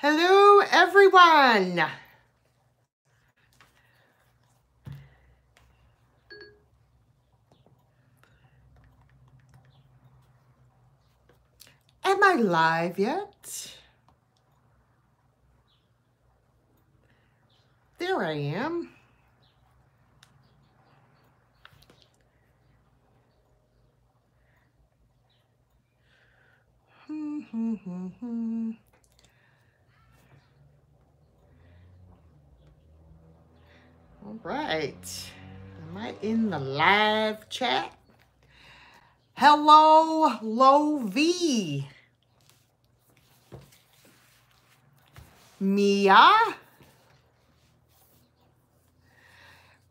Hello, everyone. Am I live yet? There I am. Hmm, hmm, hmm, hmm. All right. Am I in the live chat? Hello, Low V. Mia.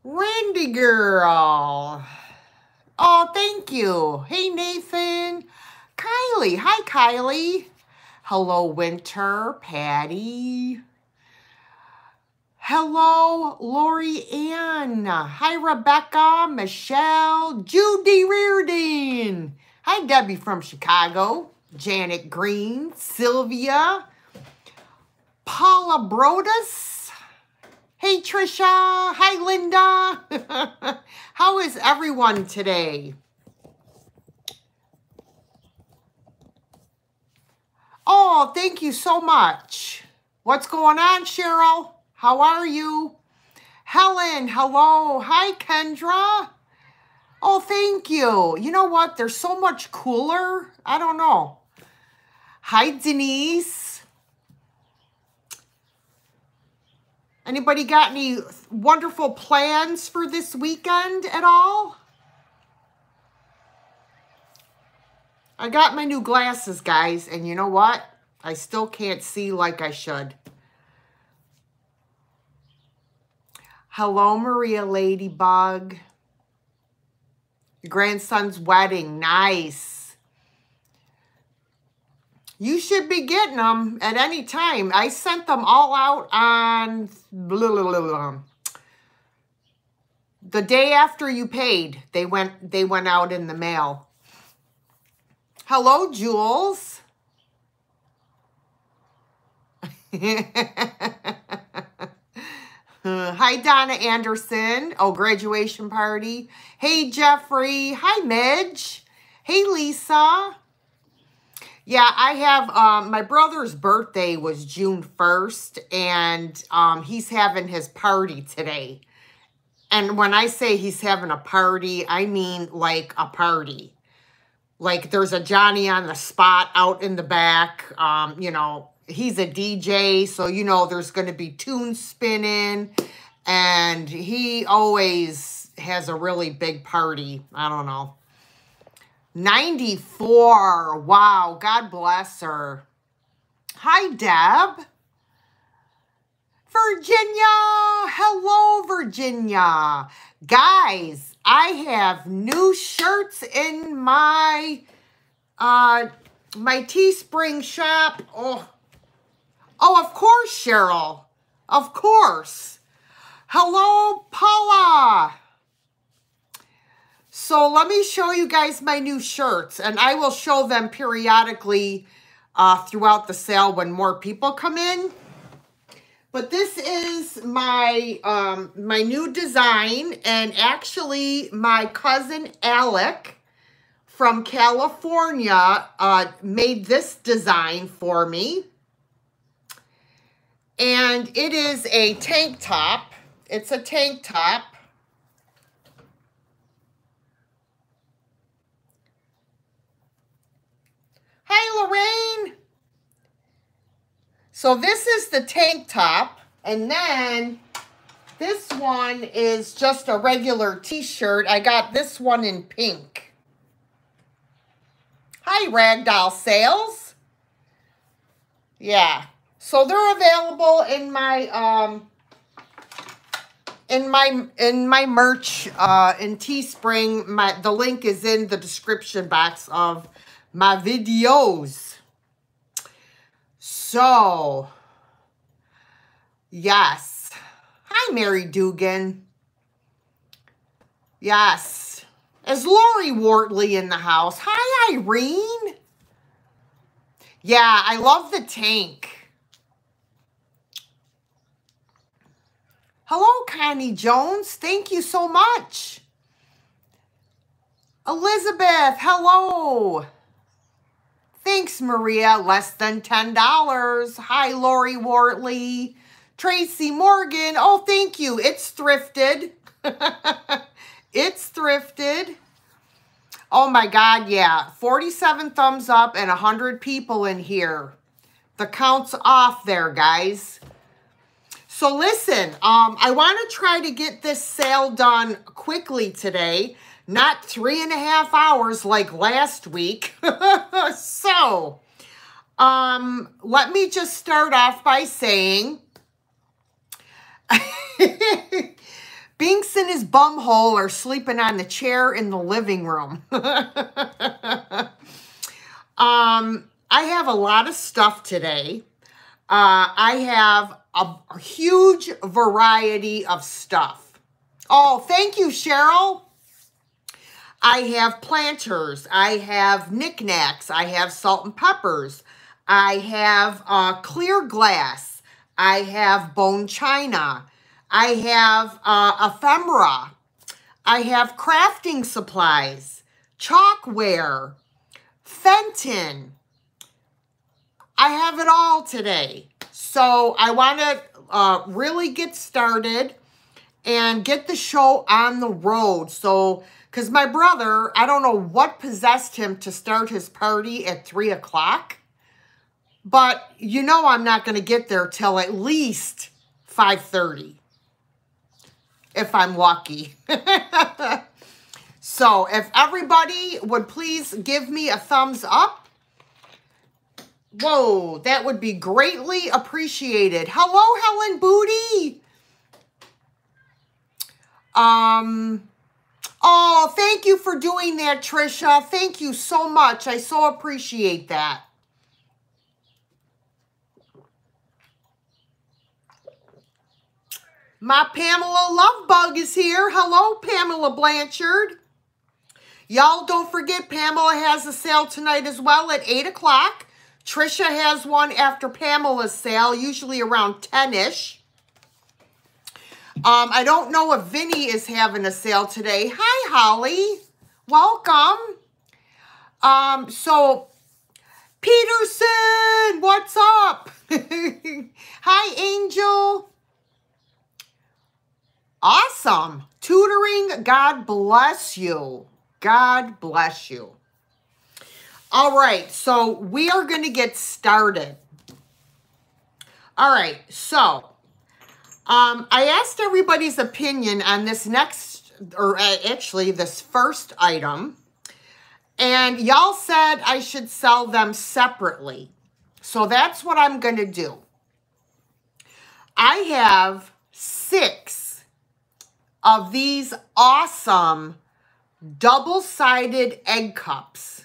Randy girl. Oh, thank you. Hey, Nathan. Kylie. Hi, Kylie. Hello, Winter. Patty. Hello, Lori Ann. Hi, Rebecca, Michelle, Judy Reardon. Hi, Debbie from Chicago. Janet Green, Sylvia, Paula Brodus. Hey, Trisha. Hi, Linda. How is everyone today? Oh, thank you so much. What's going on, Cheryl? How are you? Helen, hello. Hi, Kendra. Oh, thank you. You know what? They're so much cooler. I don't know. Hi, Denise. Anybody got any wonderful plans for this weekend at all? I got my new glasses, guys, and you know what? I still can't see like I should. Hello, Maria Ladybug. Your grandson's wedding. Nice. You should be getting them at any time. I sent them all out on blah, blah, blah, the day after you paid. They went they went out in the mail. Hello, Jules. hi, Donna Anderson. Oh, graduation party. Hey, Jeffrey. Hi, Midge. Hey, Lisa. Yeah, I have, um, my brother's birthday was June 1st, and um, he's having his party today. And when I say he's having a party, I mean like a party. Like there's a Johnny on the spot out in the back. Um, you know, he's a DJ, so you know there's going to be tunes spinning. And he always has a really big party. I don't know. 94. Wow. God bless her. Hi, Deb. Virginia. Hello, Virginia. Guys, I have new shirts in my uh my Teespring shop. Oh, oh, of course, Cheryl. Of course. Hello, Paula. So let me show you guys my new shirts, and I will show them periodically uh, throughout the sale when more people come in. But this is my um, my new design, and actually my cousin Alec from California uh, made this design for me. And it is a tank top. It's a tank top. Hi, Lorraine. So this is the tank top. And then this one is just a regular t-shirt. I got this one in pink. Hi, Ragdoll Sales. Yeah. So they're available in my um in my in my merch uh in Teespring. My the link is in the description box of my videos. So, yes. Hi, Mary Dugan. Yes. Is Lori Wortley in the house? Hi, Irene. Yeah, I love the tank. Hello, Connie Jones. Thank you so much. Elizabeth, hello. Thanks, Maria. Less than $10. Hi, Lori Wortley. Tracy Morgan. Oh, thank you. It's thrifted. it's thrifted. Oh my God, yeah. 47 thumbs up and 100 people in here. The count's off there, guys. So listen, um, I want to try to get this sale done quickly today. Not three and a half hours like last week. so, um, let me just start off by saying... Binks and his bumhole are sleeping on the chair in the living room. um, I have a lot of stuff today. Uh, I have a, huge variety of stuff. Oh, thank you, Cheryl. I have planters. I have knickknacks. I have salt and peppers. I have uh, clear glass. I have bone china. I have uh, ephemera. I have crafting supplies, chalkware, Fenton. I have it all today. So I want to uh, really get started and get the show on the road. So, because my brother, I don't know what possessed him to start his party at 3 o'clock. But you know I'm not going to get there till at least 5.30 if I'm lucky. so if everybody would please give me a thumbs up. Whoa, that would be greatly appreciated. Hello, Helen Booty. Um, oh, thank you for doing that, Trisha. Thank you so much. I so appreciate that. My Pamela Lovebug is here. Hello, Pamela Blanchard. Y'all don't forget Pamela has a sale tonight as well at 8 o'clock. Trisha has one after Pamela's sale, usually around 10-ish. Um, I don't know if Vinny is having a sale today. Hi, Holly. Welcome. Um, so, Peterson, what's up? Hi, Angel. Awesome. Tutoring, God bless you. God bless you. All right, so we are going to get started. All right, so um, I asked everybody's opinion on this next, or uh, actually this first item, and y'all said I should sell them separately. So that's what I'm going to do. I have six of these awesome double-sided egg cups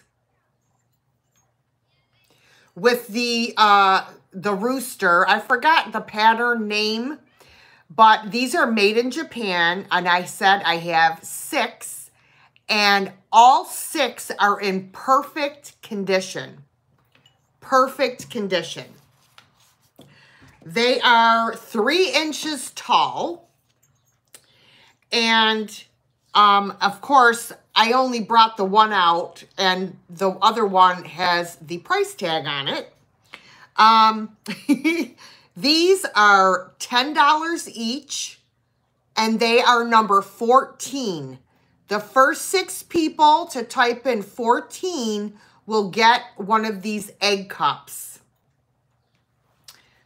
with the uh, the rooster. I forgot the pattern name, but these are made in Japan. And I said I have six, and all six are in perfect condition. Perfect condition. They are three inches tall. And um, of course, I only brought the one out and the other one has the price tag on it. Um, these are $10 each and they are number 14. The first six people to type in 14 will get one of these egg cups.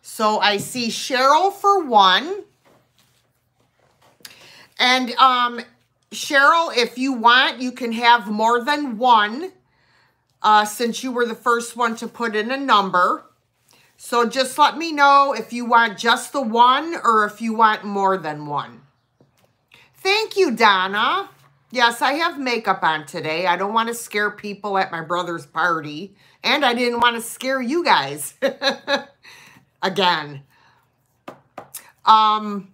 So I see Cheryl for one. And um, Cheryl, if you want, you can have more than one uh, since you were the first one to put in a number. So just let me know if you want just the one or if you want more than one. Thank you, Donna. Yes, I have makeup on today. I don't want to scare people at my brother's party. And I didn't want to scare you guys. Again. Um,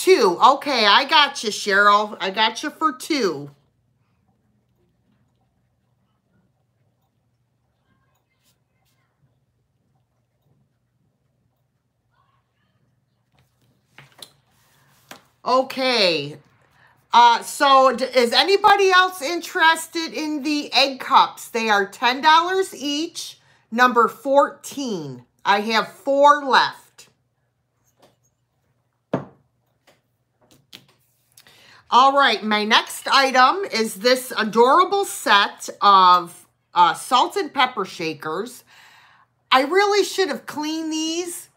two. Okay, I got you, Cheryl. I got you for two. Okay. Uh, so is anybody else interested in the egg cups? They are $10 each, number 14. I have four left. All right, my next item is this adorable set of uh, salt and pepper shakers. I really should have cleaned these,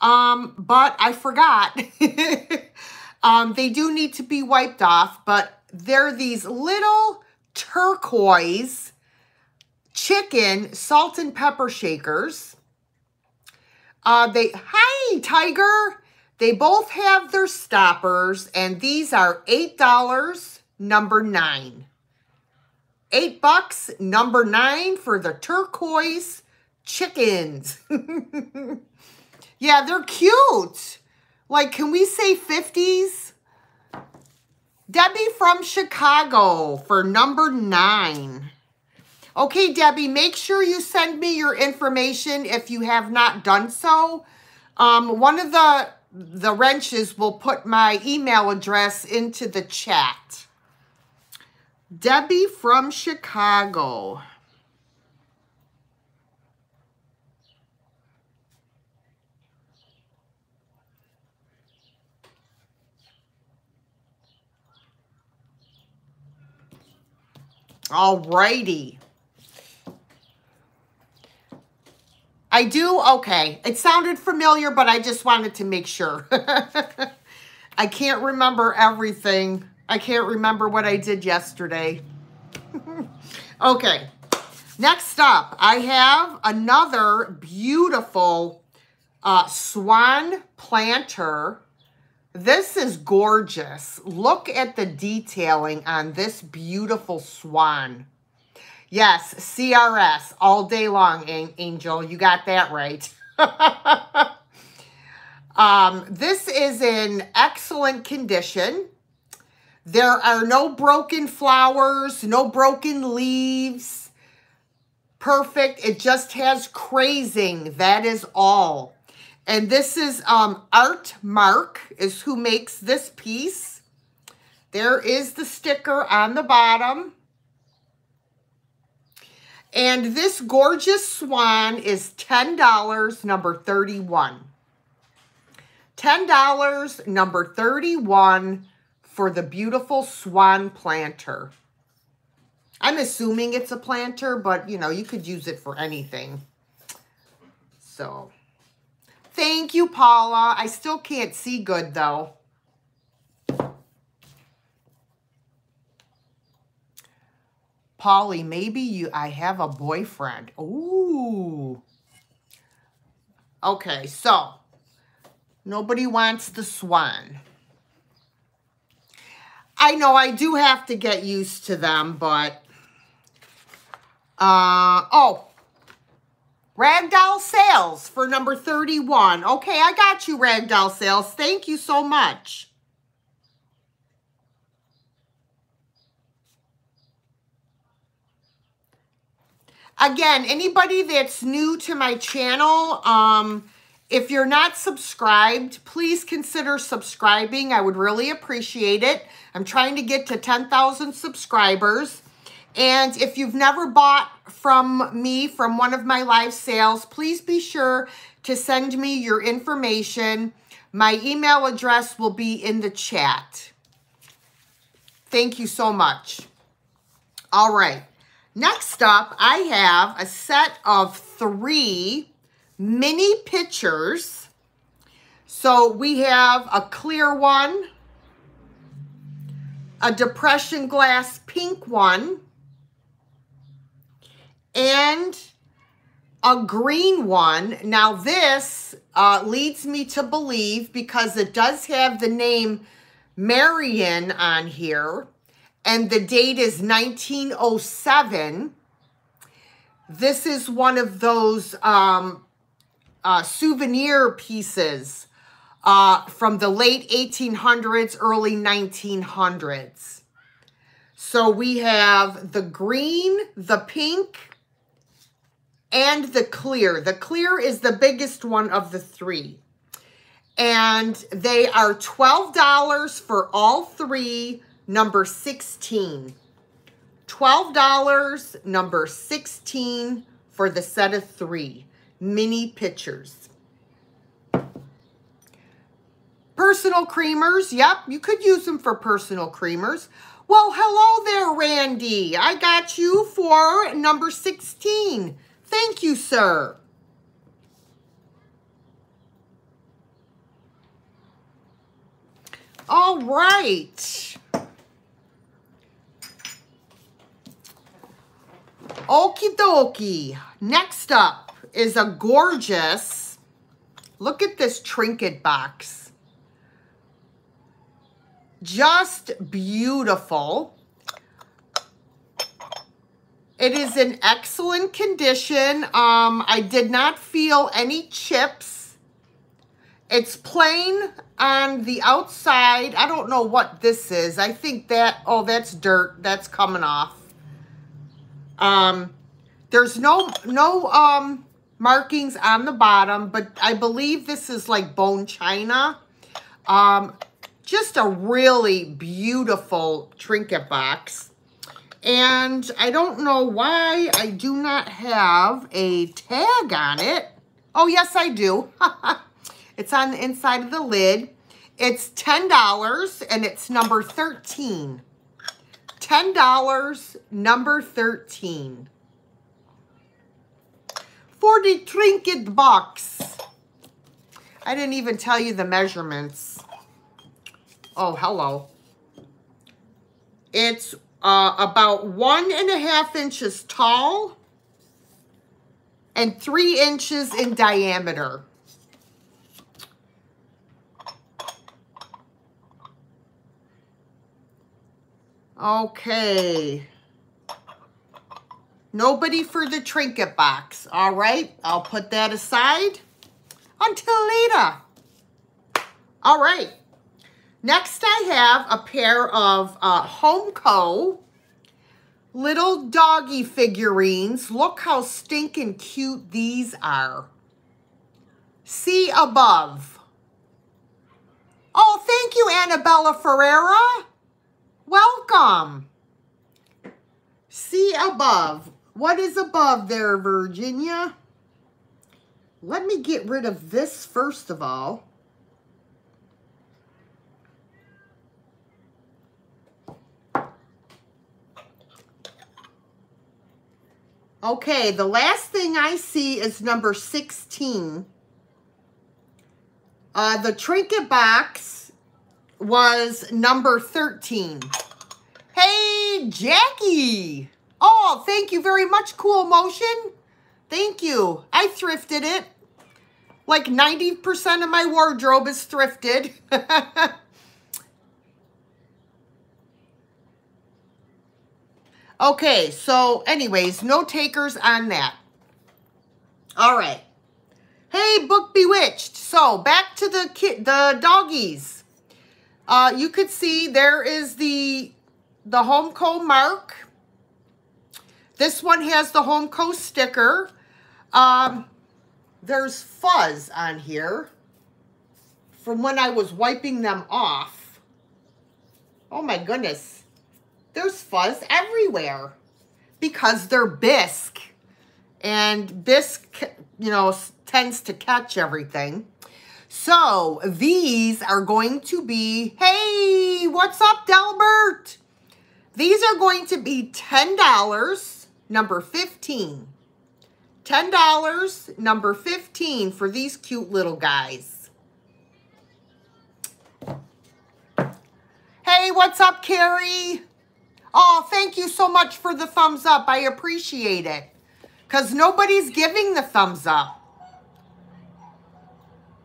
um, but I forgot. um, they do need to be wiped off, but they're these little turquoise chicken salt and pepper shakers. Uh, they, hi, Tiger. They both have their stoppers, and these are $8, number nine. Eight bucks, number nine for the turquoise chickens. yeah, they're cute. Like, can we say 50s? Debbie from Chicago for number nine. Okay, Debbie, make sure you send me your information if you have not done so. Um, one of the the wrenches will put my email address into the chat. Debbie from Chicago. All righty. I do? Okay. It sounded familiar, but I just wanted to make sure. I can't remember everything. I can't remember what I did yesterday. okay. Next up, I have another beautiful uh, swan planter. This is gorgeous. Look at the detailing on this beautiful swan. Yes, CRS all day long, Angel. You got that right. um, this is in excellent condition. There are no broken flowers, no broken leaves. Perfect. It just has crazing. That is all. And this is um, Artmark is who makes this piece. There is the sticker on the bottom. And this gorgeous swan is $10, number 31. $10, number 31 for the beautiful swan planter. I'm assuming it's a planter, but, you know, you could use it for anything. So, thank you, Paula. I still can't see good, though. Polly, maybe you I have a boyfriend. Ooh. Okay, so nobody wants the swan. I know I do have to get used to them, but uh oh. Ragdoll Sales for number 31. Okay, I got you, Ragdoll Sales. Thank you so much. Again, anybody that's new to my channel, um, if you're not subscribed, please consider subscribing. I would really appreciate it. I'm trying to get to 10,000 subscribers. And if you've never bought from me from one of my live sales, please be sure to send me your information. My email address will be in the chat. Thank you so much. All right. Next up, I have a set of three mini pitchers. So we have a clear one, a depression glass pink one, and a green one. Now this uh, leads me to believe, because it does have the name Marion on here, and the date is 1907. This is one of those um, uh, souvenir pieces uh, from the late 1800s, early 1900s. So we have the green, the pink, and the clear. The clear is the biggest one of the three. And they are $12 for all three, number 16. $12, number 16 for the set of three. Mini pitchers. Personal creamers. Yep, you could use them for personal creamers. Well, hello there, Randy. I got you for number 16. Thank you, sir. All right. Okie dokie. Next up is a gorgeous, look at this trinket box. Just beautiful. It is in excellent condition. Um, I did not feel any chips. It's plain on the outside. I don't know what this is. I think that, oh, that's dirt. That's coming off. Um, there's no, no, um, markings on the bottom, but I believe this is like bone china. Um, just a really beautiful trinket box. And I don't know why I do not have a tag on it. Oh, yes, I do. it's on the inside of the lid. It's $10 and it's number 13. $10, number 13. For the trinket box. I didn't even tell you the measurements. Oh, hello. It's uh, about one and a half inches tall and three inches in diameter. Okay. Nobody for the trinket box. All right, I'll put that aside until later. All right. Next, I have a pair of uh, Homco little doggy figurines. Look how stinking cute these are. See above. Oh, thank you, Annabella Ferreira. Welcome. See above. What is above there, Virginia? Let me get rid of this first of all. Okay, the last thing I see is number 16. Uh, the trinket box was number 13. Hey, Jackie. Oh, thank you very much, Cool Motion. Thank you. I thrifted it. Like 90% of my wardrobe is thrifted. Okay, so anyways, no takers on that. All right. Hey, Book Bewitched. So back to the kid, the doggies. Uh, you could see there is the the Homco mark. This one has the Homco sticker. Um, there's fuzz on here from when I was wiping them off. Oh my goodness. There's fuzz everywhere because they're bisque. And bisque, you know, tends to catch everything. So these are going to be, hey, what's up, Delbert? These are going to be $10, number 15. $10, number 15 for these cute little guys. Hey, what's up, Carrie? Oh, thank you so much for the thumbs up. I appreciate it. Because nobody's giving the thumbs up.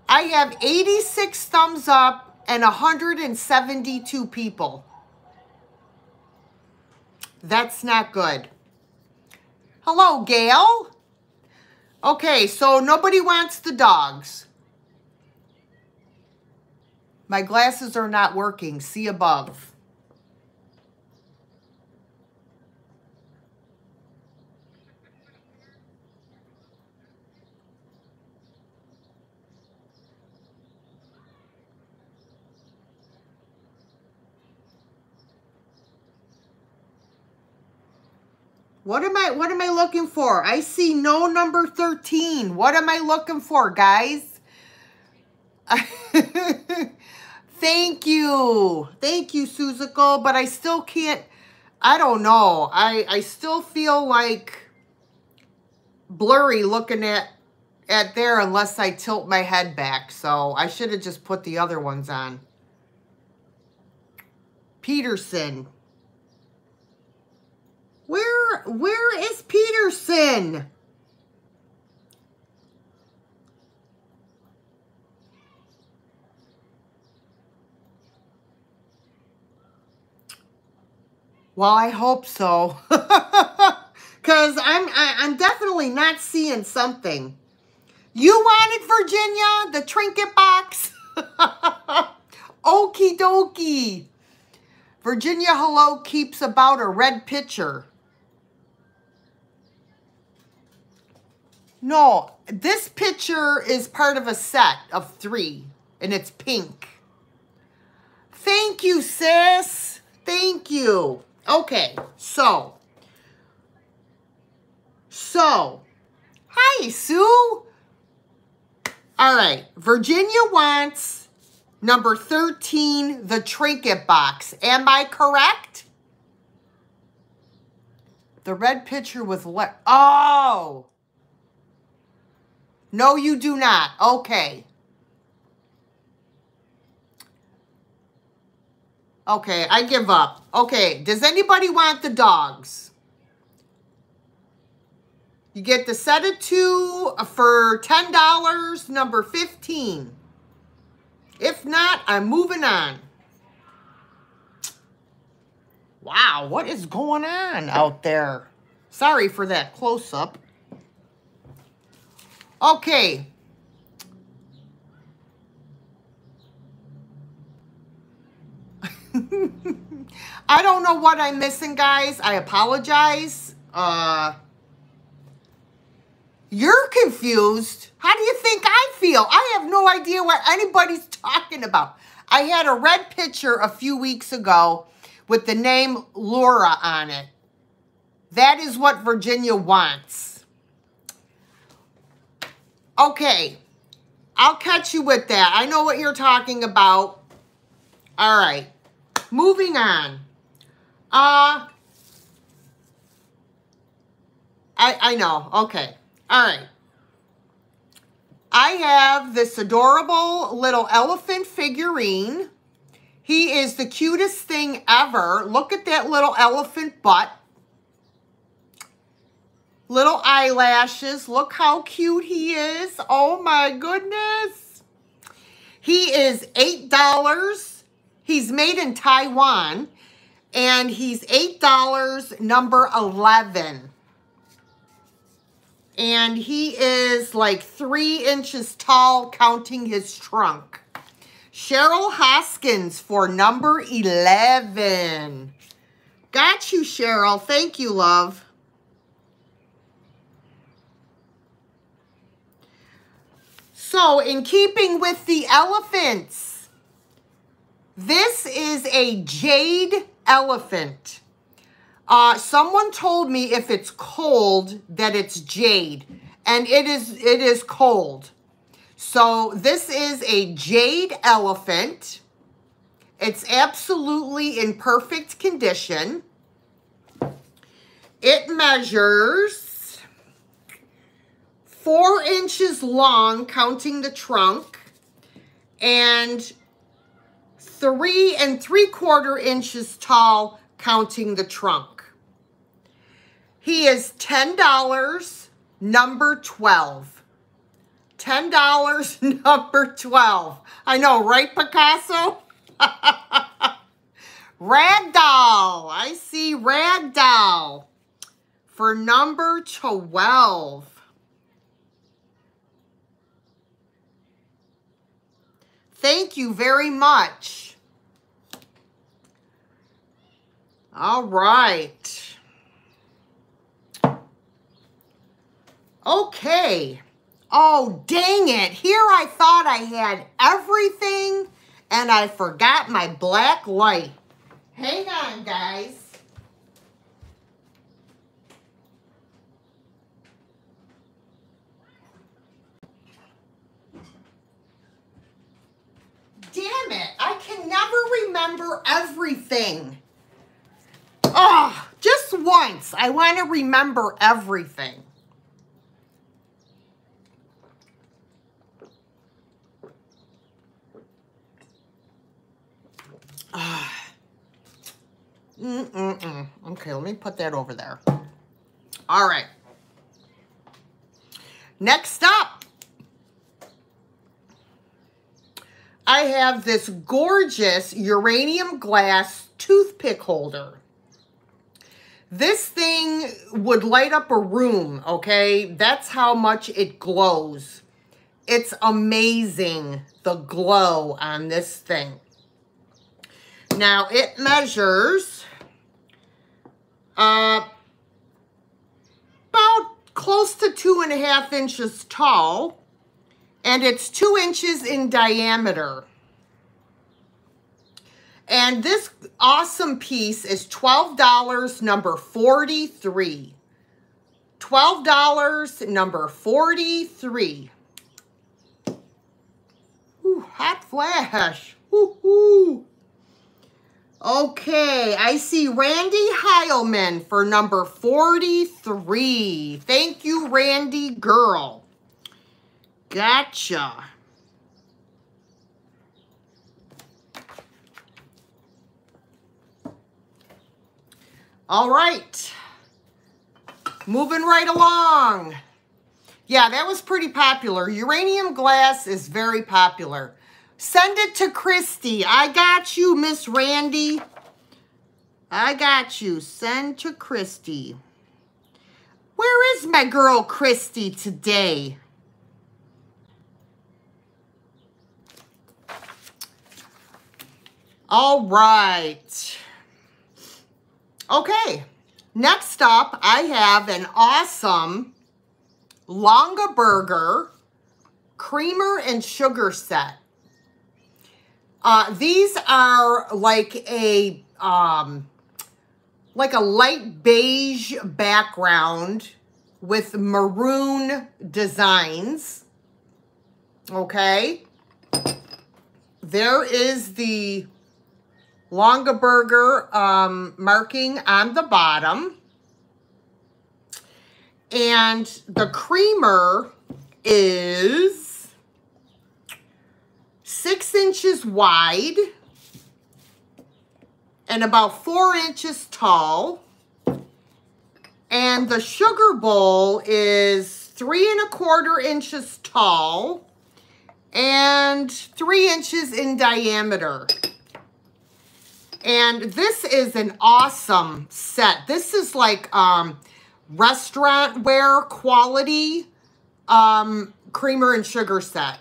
I have 86 thumbs up and 172 people. That's not good. Hello, Gail. Okay, so nobody wants the dogs. My glasses are not working. See above. What am I what am I looking for? I see no number 13. What am I looking for, guys? Thank you. Thank you, Suzical, but I still can't I don't know. I I still feel like blurry looking at at there unless I tilt my head back. So I should have just put the other ones on. Peterson. Where where is Peterson? Well, I hope so. Cuz I'm I, I'm definitely not seeing something. You wanted Virginia, the trinket box? Okie dokie. Virginia Hello keeps about a red pitcher. No, this picture is part of a set of three, and it's pink. Thank you, sis. Thank you. Okay, so. So. Hi, Sue. All right, Virginia wants number 13, the trinket box. Am I correct? The red picture with what? Oh. No, you do not. Okay. Okay, I give up. Okay, does anybody want the dogs? You get the set of two uh, for $10, number 15. If not, I'm moving on. Wow, what is going on out there? Sorry for that close-up. Okay. I don't know what I'm missing, guys. I apologize. Uh... You're confused. How do you think I feel? I have no idea what anybody's talking about. I had a red picture a few weeks ago with the name Laura on it. That is what Virginia wants. Okay. I'll catch you with that. I know what you're talking about. All right. Moving on. Uh, I, I know. Okay. All right. I have this adorable little elephant figurine. He is the cutest thing ever. Look at that little elephant butt. Little eyelashes. Look how cute he is. Oh my goodness. He is $8. He's made in Taiwan. And he's $8, number 11 and he is like three inches tall, counting his trunk. Cheryl Hoskins for number 11. Got you, Cheryl. Thank you, love. So, in keeping with the elephants, this is a jade elephant. Uh, someone told me if it's cold that it's jade, and it is it is cold. So this is a jade elephant. It's absolutely in perfect condition. It measures four inches long, counting the trunk, and three and three quarter inches tall, counting the trunk. He is $10, number 12. $10, number 12. I know, right, Picasso? Ragdoll. I see Ragdoll for number 12. Thank you very much. All right. Okay. Oh, dang it. Here I thought I had everything and I forgot my black light. Hang on, guys. Remember everything. Oh, just once. I want to remember everything. Ah. Mm-mm-mm. Okay, let me put that over there. All right. Next up, I have this gorgeous uranium glass toothpick holder. This thing would light up a room, okay? That's how much it glows. It's amazing, the glow on this thing. Now, it measures uh, about close to two and a half inches tall, and it's two inches in diameter. And this awesome piece is $12, number 43. $12, number 43. Ooh, hot flash. Ooh, ooh. Okay, I see Randy Heilman for number 43. Thank you, Randy girl. Gotcha. All right. Moving right along. Yeah, that was pretty popular. Uranium glass is very popular. Send it to Christy. I got you, Miss Randy. I got you. Send to Christy. Where is my girl Christy today? All right. Okay. Next up, I have an awesome Longaberger creamer and sugar set. Uh, these are like a um, like a light beige background with maroon designs. Okay. There is the Longaberger um, marking on the bottom. And the creamer is six inches wide and about four inches tall. And the sugar bowl is three and a quarter inches tall and three inches in diameter. And this is an awesome set. This is like um, restaurant wear quality um, creamer and sugar set.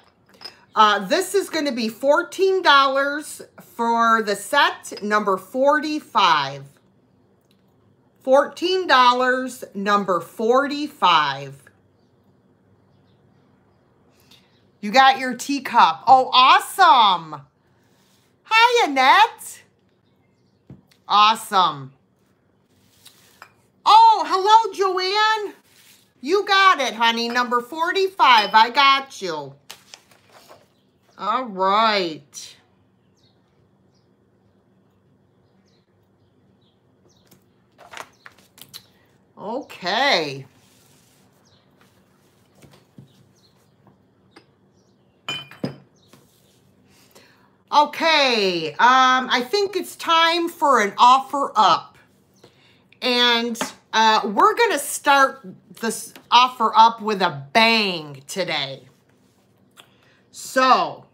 Uh, this is going to be $14 for the set number 45. $14, number 45. You got your teacup. Oh, awesome. Hi, Annette. Awesome. Oh, hello, Joanne. You got it, honey. Number 45. I got you. All right. Okay. Okay, um, I think it's time for an offer up. And uh, we're going to start this offer up with a bang today. So,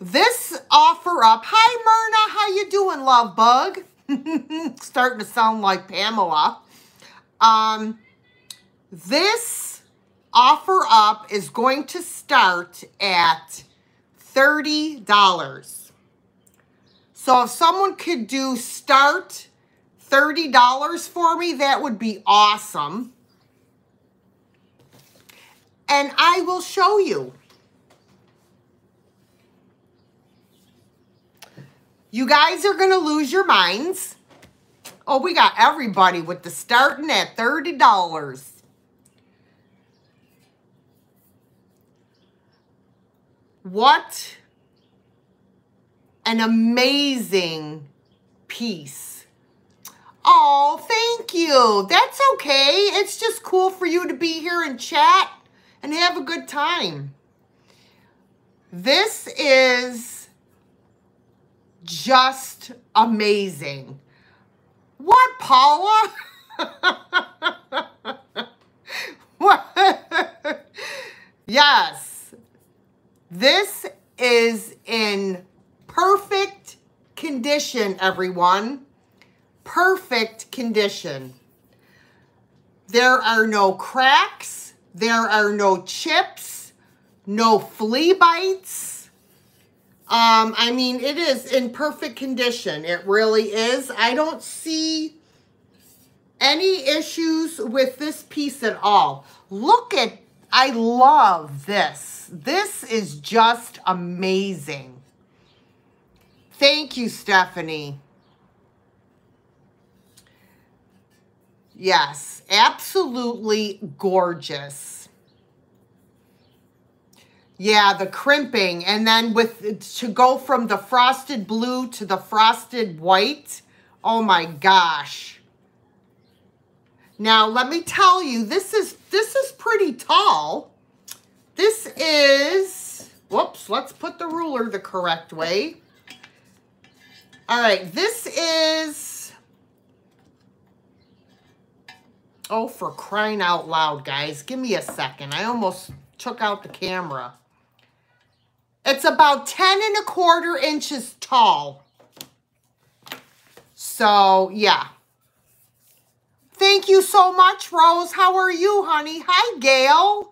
this offer up. Hi, Myrna. How you doing, love bug? Starting to sound like Pamela. Um, this offer up is going to start at $30. So if someone could do start $30 for me, that would be awesome. And I will show you. You guys are going to lose your minds. Oh, we got everybody with the starting at $30. What an amazing piece. Oh, thank you. That's okay. It's just cool for you to be here and chat and have a good time. This is just amazing. What, Paula? what? yes. This is in perfect condition, everyone. Perfect condition. There are no cracks. There are no chips. No flea bites. Um, I mean, it is in perfect condition. It really is. I don't see any issues with this piece at all. Look at, I love this. This is just amazing. Thank you, Stephanie. Yes, absolutely gorgeous. Yeah, the crimping. And then with to go from the frosted blue to the frosted white. Oh my gosh. Now, let me tell you, this is this is pretty tall. This is, whoops, let's put the ruler the correct way. All right, this is, oh, for crying out loud, guys. Give me a second. I almost took out the camera. It's about 10 and a quarter inches tall. So, yeah. Thank you so much, Rose. How are you, honey? Hi, Gail.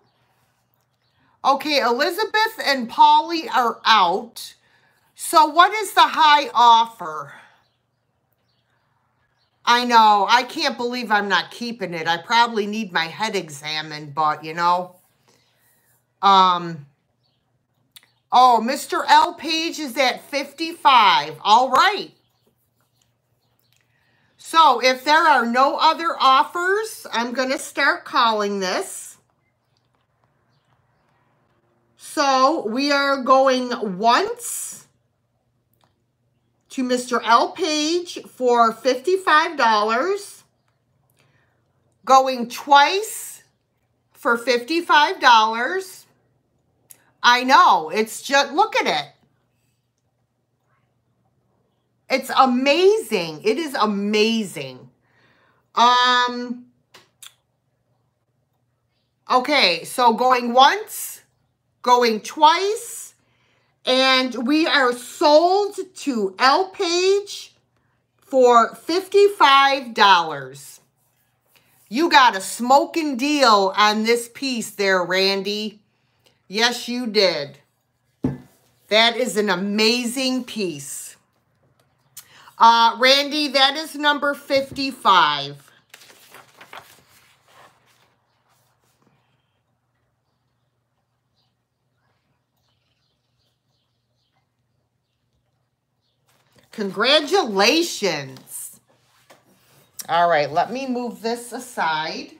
Okay, Elizabeth and Polly are out. So what is the high offer? I know. I can't believe I'm not keeping it. I probably need my head examined, but, you know. Um. Oh, Mr. L. Page is at 55. All right. So if there are no other offers, I'm going to start calling this. So we are going once to Mr. L. Page for $55. Going twice for $55. I know, it's just, look at it. It's amazing. It is amazing. Um, okay, so going once, going twice, and we are sold to L Page for $55. You got a smoking deal on this piece there, Randy. Yes, you did. That is an amazing piece. Uh, Randy, that is number 55. Congratulations. All right, let me move this aside.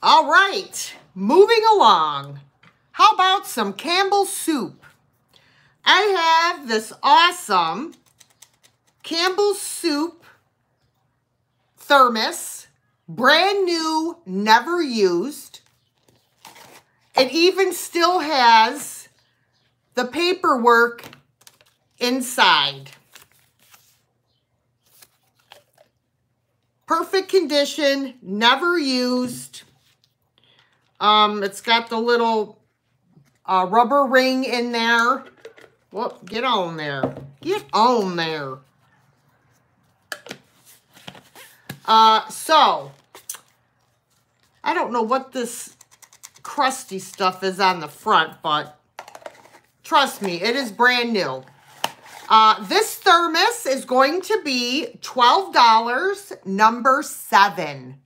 All right, moving along. How about some Campbell's soup? I have this awesome Campbell's Soup thermos, brand new, never used. It even still has the paperwork inside. Perfect condition, never used. Um, it's got the little uh, rubber ring in there. Well, get on there. Get on there. Uh, so, I don't know what this crusty stuff is on the front, but trust me, it is brand new. Uh, this thermos is going to be $12, number seven.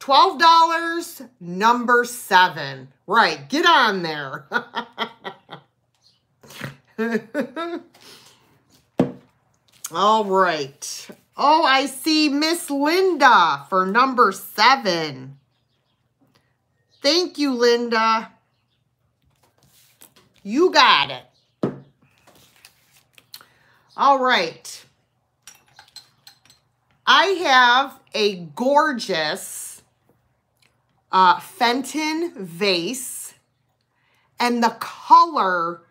$12, number seven. Right, get on there. All right. Oh, I see Miss Linda for number seven. Thank you, Linda. You got it. All right. I have a gorgeous uh, Fenton vase. And the color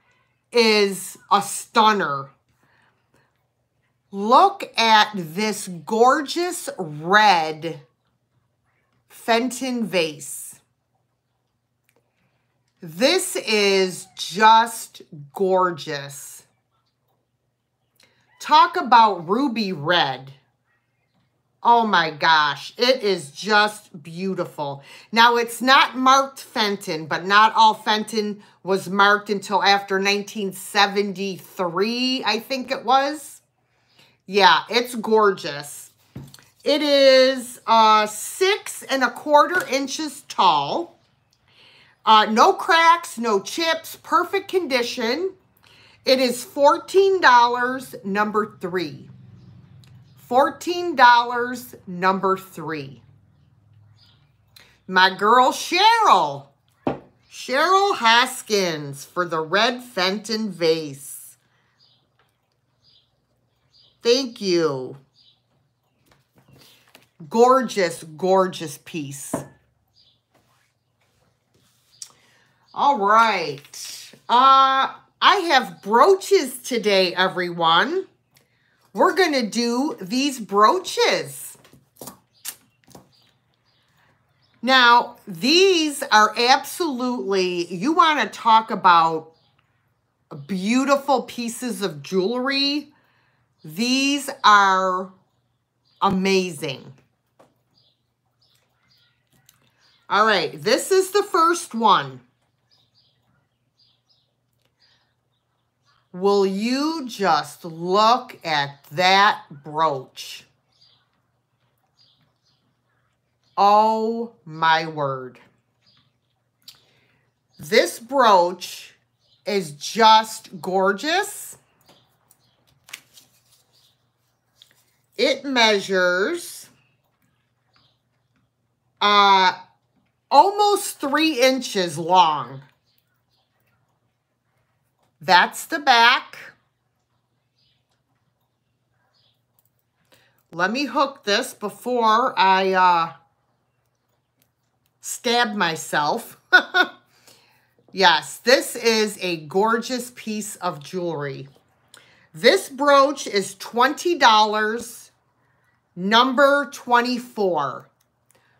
is a stunner. Look at this gorgeous red Fenton vase. This is just gorgeous. Talk about ruby red. Oh my gosh, it is just beautiful. Now, it's not marked Fenton, but not all Fenton was marked until after 1973, I think it was. Yeah, it's gorgeous. It is uh, six and a quarter inches tall. Uh, no cracks, no chips, perfect condition. It is $14, number three. $14, number three. My girl Cheryl. Cheryl Haskins for the Red Fenton vase. Thank you. Gorgeous, gorgeous piece. All right. Uh, I have brooches today, everyone. We're going to do these brooches. Now, these are absolutely, you want to talk about beautiful pieces of jewelry. These are amazing. All right, this is the first one. Will you just look at that brooch? Oh my word. This brooch is just gorgeous. It measures uh, almost three inches long. That's the back. Let me hook this before I uh, stab myself. yes, this is a gorgeous piece of jewelry. This brooch is $20, number 24.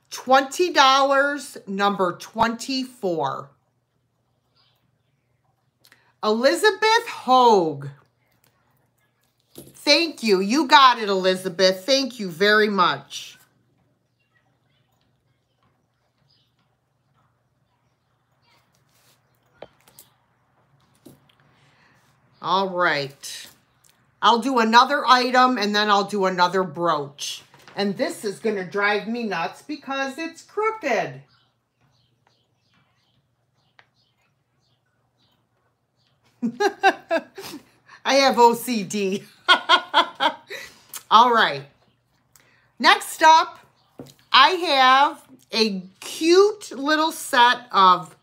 $20, number 24. Elizabeth Hogue. Thank you. You got it, Elizabeth. Thank you very much. All right. I'll do another item and then I'll do another brooch. And this is going to drive me nuts because it's crooked. I have OCD. All right. Next up, I have a cute little set of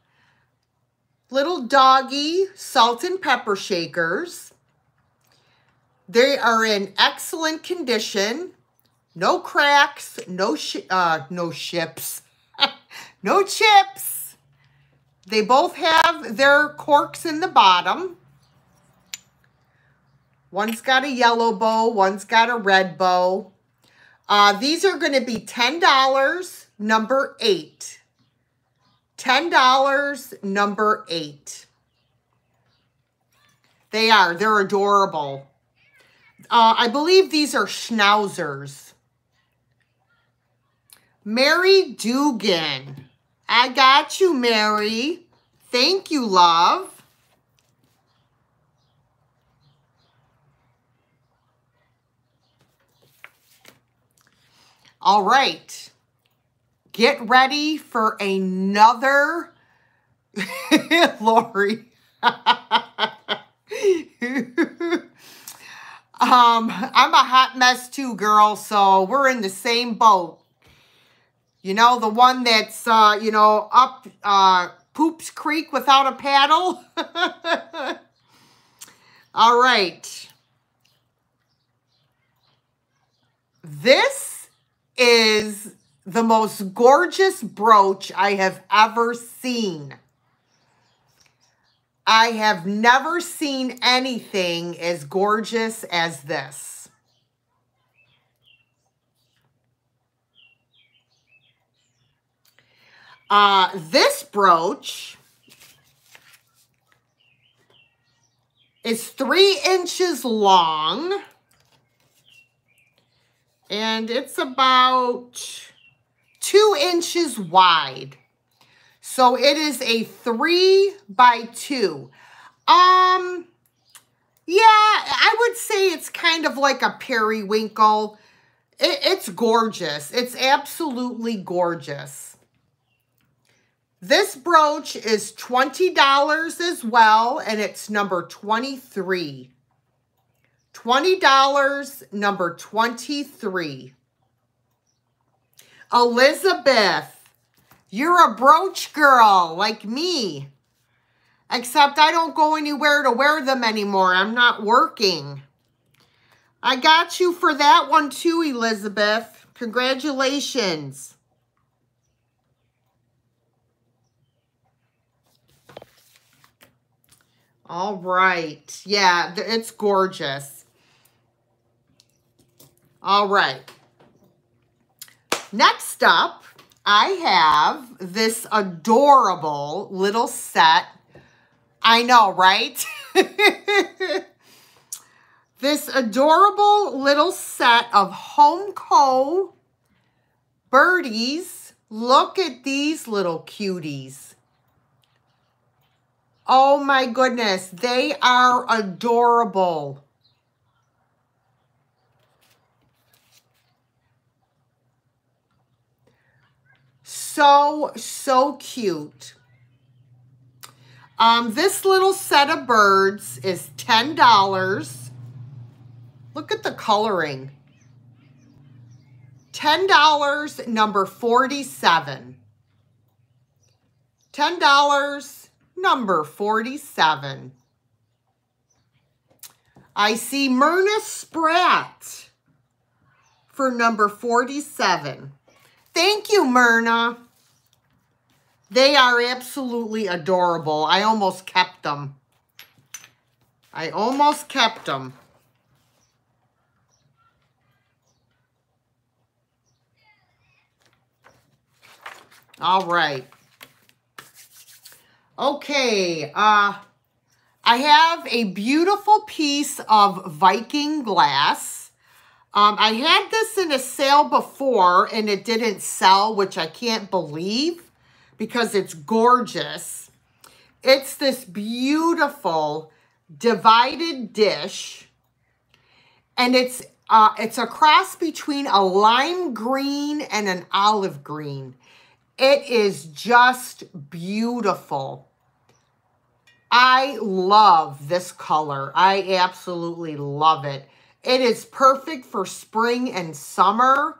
little doggy salt and pepper shakers. They are in excellent condition. No cracks, no sh uh, no ships, no chips. They both have their corks in the bottom. One's got a yellow bow, one's got a red bow. Uh, these are going to be $10, number eight. $10, number eight. They are. They're adorable. Uh, I believe these are schnauzers. Mary Dugan. I got you, Mary. Thank you, love. All right. Get ready for another Lori. um, I'm a hot mess too, girl, so we're in the same boat. You know, the one that's, uh, you know, up, uh, Poops Creek without a paddle. All right. This is the most gorgeous brooch I have ever seen. I have never seen anything as gorgeous as this. Uh, this brooch is three inches long. And it's about two inches wide. So it is a three by two. Um, yeah, I would say it's kind of like a periwinkle. It, it's gorgeous. It's absolutely gorgeous. This brooch is $20 as well, and it's number 23. $20, number 23. Elizabeth, you're a brooch girl like me. Except I don't go anywhere to wear them anymore. I'm not working. I got you for that one too, Elizabeth. Congratulations. All right. Yeah, it's gorgeous. All right. Next up, I have this adorable little set. I know, right? this adorable little set of Homco birdies. Look at these little cuties. Oh my goodness, they are adorable. so, so cute. Um, this little set of birds is $10. Look at the coloring. $10, number 47. $10, number 47. I see Myrna Spratt for number 47. Thank you, Myrna. They are absolutely adorable. I almost kept them. I almost kept them. All right. Okay. Uh, I have a beautiful piece of Viking glass. Um, I had this in a sale before and it didn't sell, which I can't believe because it's gorgeous. It's this beautiful divided dish. And it's uh, it's a cross between a lime green and an olive green. It is just beautiful. I love this color. I absolutely love it. It is perfect for spring and summer.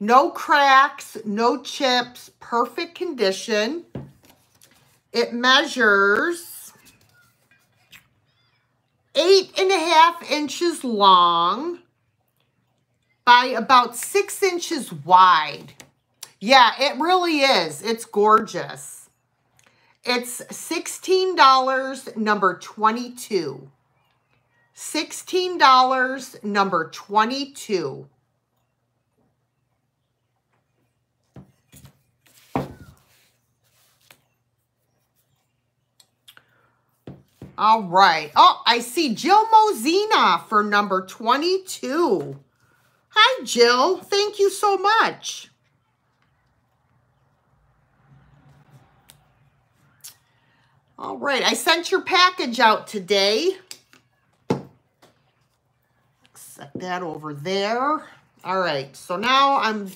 No cracks, no chips, perfect condition. It measures eight and a half inches long by about six inches wide. Yeah, it really is. It's gorgeous. It's $16, number 22. $16, number 22. All right. Oh, I see Jill Mozina for number 22. Hi, Jill. Thank you so much. All right. I sent your package out today. Set that over there. All right. So now I'm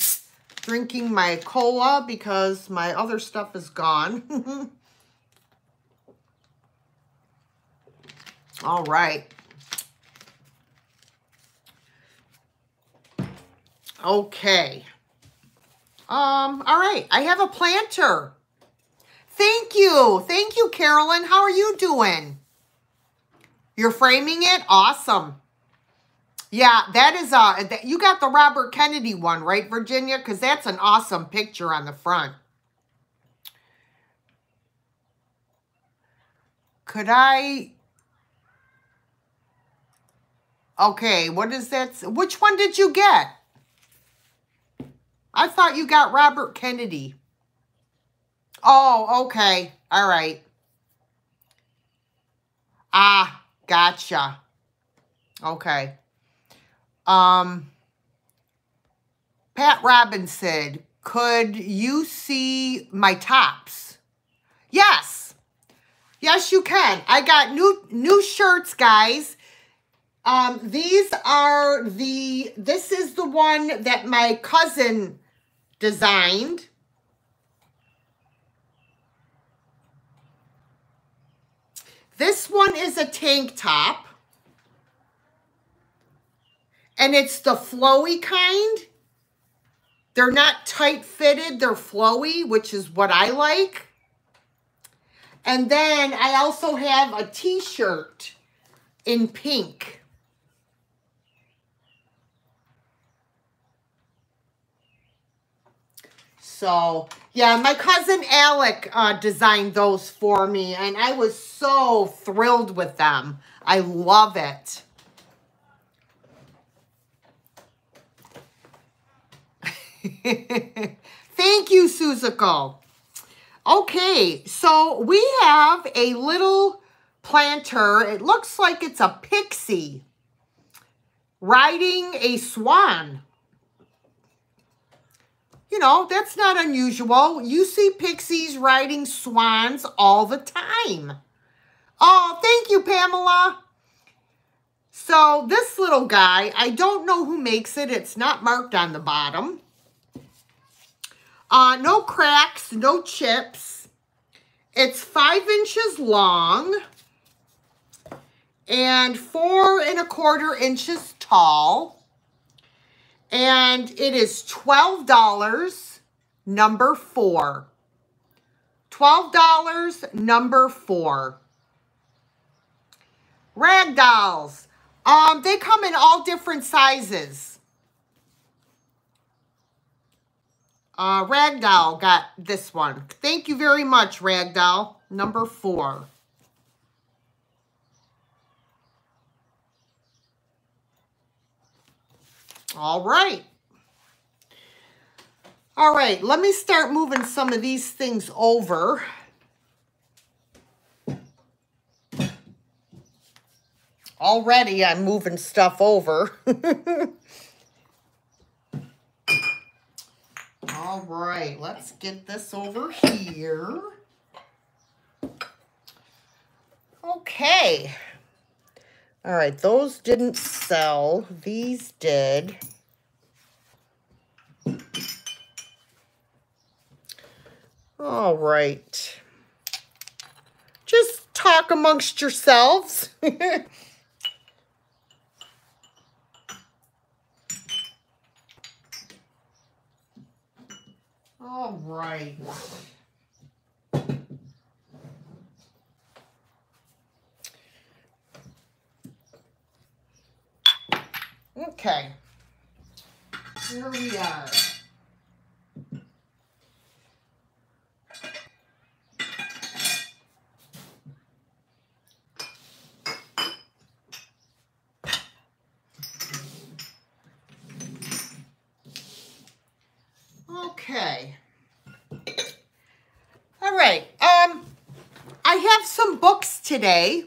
drinking my cola because my other stuff is gone. All right. Okay. Um, all right. I have a planter. Thank you. Thank you, Carolyn. How are you doing? You're framing it? Awesome. Yeah, that is, uh, that, you got the Robert Kennedy one, right, Virginia? Because that's an awesome picture on the front. Could I... Okay, what is that? Which one did you get? I thought you got Robert Kennedy. Oh, okay. All right. Ah, gotcha. Okay. Um, Pat Robinson, could you see my tops? Yes. Yes, you can. I got new new shirts, guys. Um, these are the, this is the one that my cousin designed. This one is a tank top. And it's the flowy kind. They're not tight fitted, they're flowy, which is what I like. And then I also have a t-shirt in pink. So, yeah, my cousin Alec uh, designed those for me, and I was so thrilled with them. I love it. Thank you, Suzuko. Okay, so we have a little planter. It looks like it's a pixie riding a swan. You know, that's not unusual. You see pixies riding swans all the time. Oh, thank you, Pamela. So this little guy, I don't know who makes it. It's not marked on the bottom. Uh, no cracks, no chips. It's five inches long and four and a quarter inches tall. And it is $12, number four. $12, number four. Rag dolls. Um, they come in all different sizes. Uh, Ragdoll got this one. Thank you very much, Ragdoll. Number four. All right. All right, let me start moving some of these things over. Already I'm moving stuff over. All right, let's get this over here. Okay. All right, those didn't sell. These did. All right. Just talk amongst yourselves. All right. Okay. Here we are. Okay. All right. Um, I have some books today.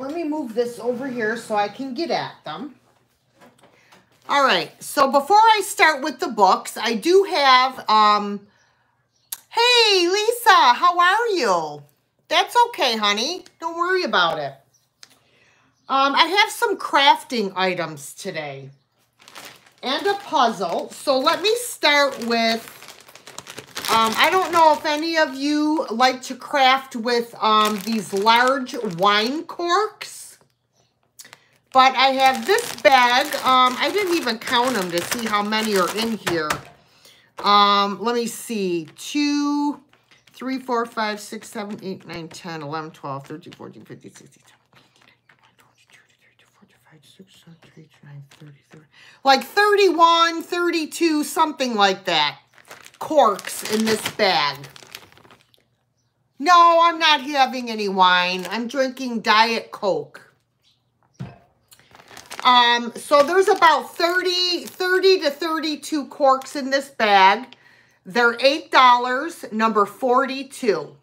Let me move this over here so I can get at them. All right. So before I start with the books, I do have, um, hey, Lisa, how are you? That's okay, honey. Don't worry about it. Um, I have some crafting items today and a puzzle. So let me start with, um, I don't know if any of you like to craft with um, these large wine corks. But I have this bag. Um, I didn't even count them to see how many are in here. Um, let me see. 2, 3, 4, 5, 6, 7, 8, 9, 10, 11, 12, 13, 14, 15, 16, 17, like 31, 32, something like that. Corks in this bag. No, I'm not having any wine. I'm drinking Diet Coke. Um, so there's about 30, 30 to 32 corks in this bag. They're $8, number 42.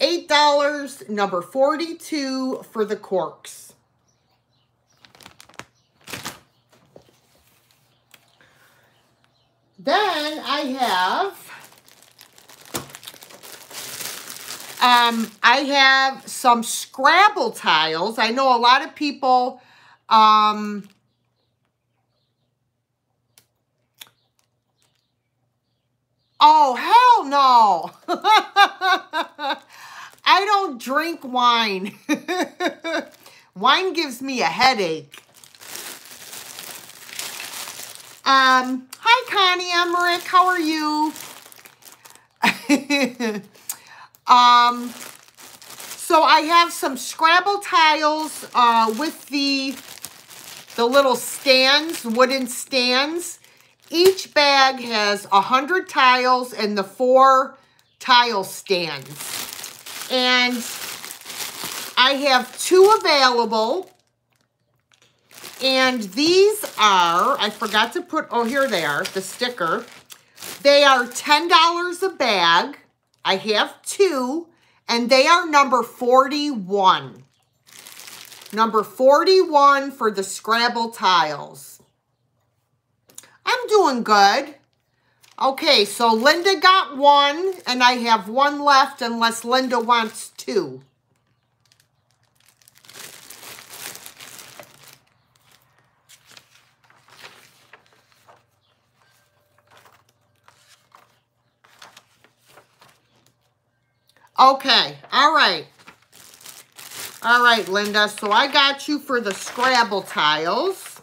$8, number 42 for the corks. Then I have um, I have some Scrabble tiles. I know a lot of people um, oh, hell no. I don't drink wine. wine gives me a headache. Um, hi, Connie Emmerich. How are you? um, so I have some Scrabble tiles uh, with the the little stands, wooden stands. Each bag has a 100 tiles and the four tile stands. And I have two available. And these are, I forgot to put, oh, here they are, the sticker. They are $10 a bag. I have two, and they are number 41. Number 41 for the Scrabble tiles. I'm doing good. Okay, so Linda got one, and I have one left unless Linda wants two. Okay, all right. All right, Linda, so I got you for the Scrabble tiles.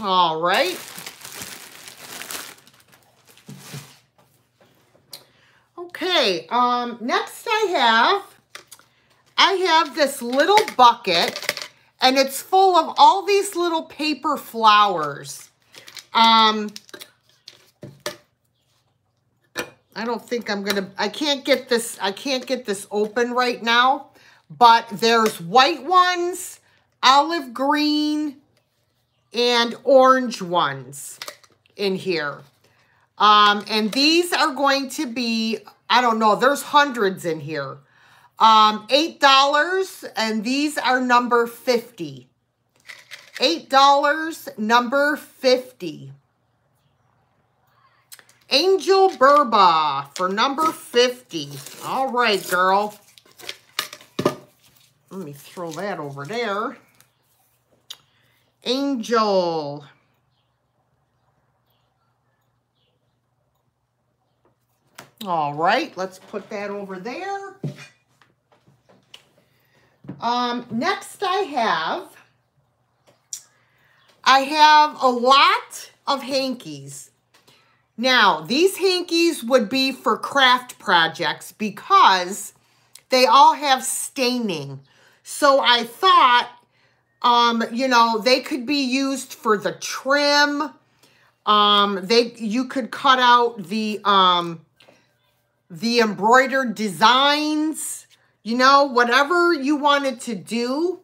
All right. Okay, um, next I have I have this little bucket and it's full of all these little paper flowers. Um, I don't think I'm to, I can't get this, I can't get this open right now, but there's white ones, olive green, and orange ones in here. Um, and these are going to be, I don't know, there's hundreds in here. Um, $8, and these are number 50. $8, number 50. Angel Burba for number 50. All right, girl. Let me throw that over there. Angel. All right, let's put that over there. Um, next I have, I have a lot of hankies. Now, these hankies would be for craft projects because they all have staining. So I thought, um, you know, they could be used for the trim. Um, they you could cut out the um, the embroidered designs you know, whatever you wanted to do.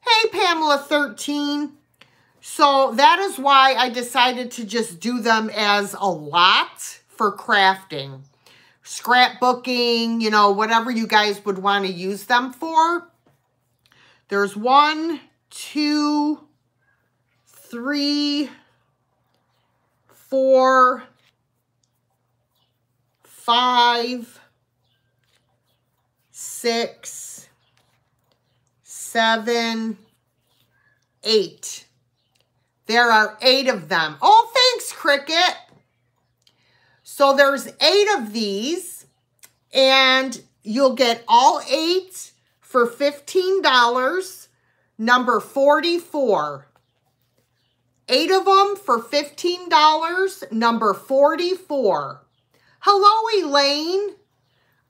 Hey, Pamela 13. So that is why I decided to just do them as a lot for crafting. Scrapbooking, you know, whatever you guys would want to use them for. There's one, two, three, four, five, six, seven, eight. There are eight of them. Oh, thanks, Cricket. So there's eight of these, and you'll get all eight for $15, number 44. Eight of them for $15, number 44. Hello, Elaine.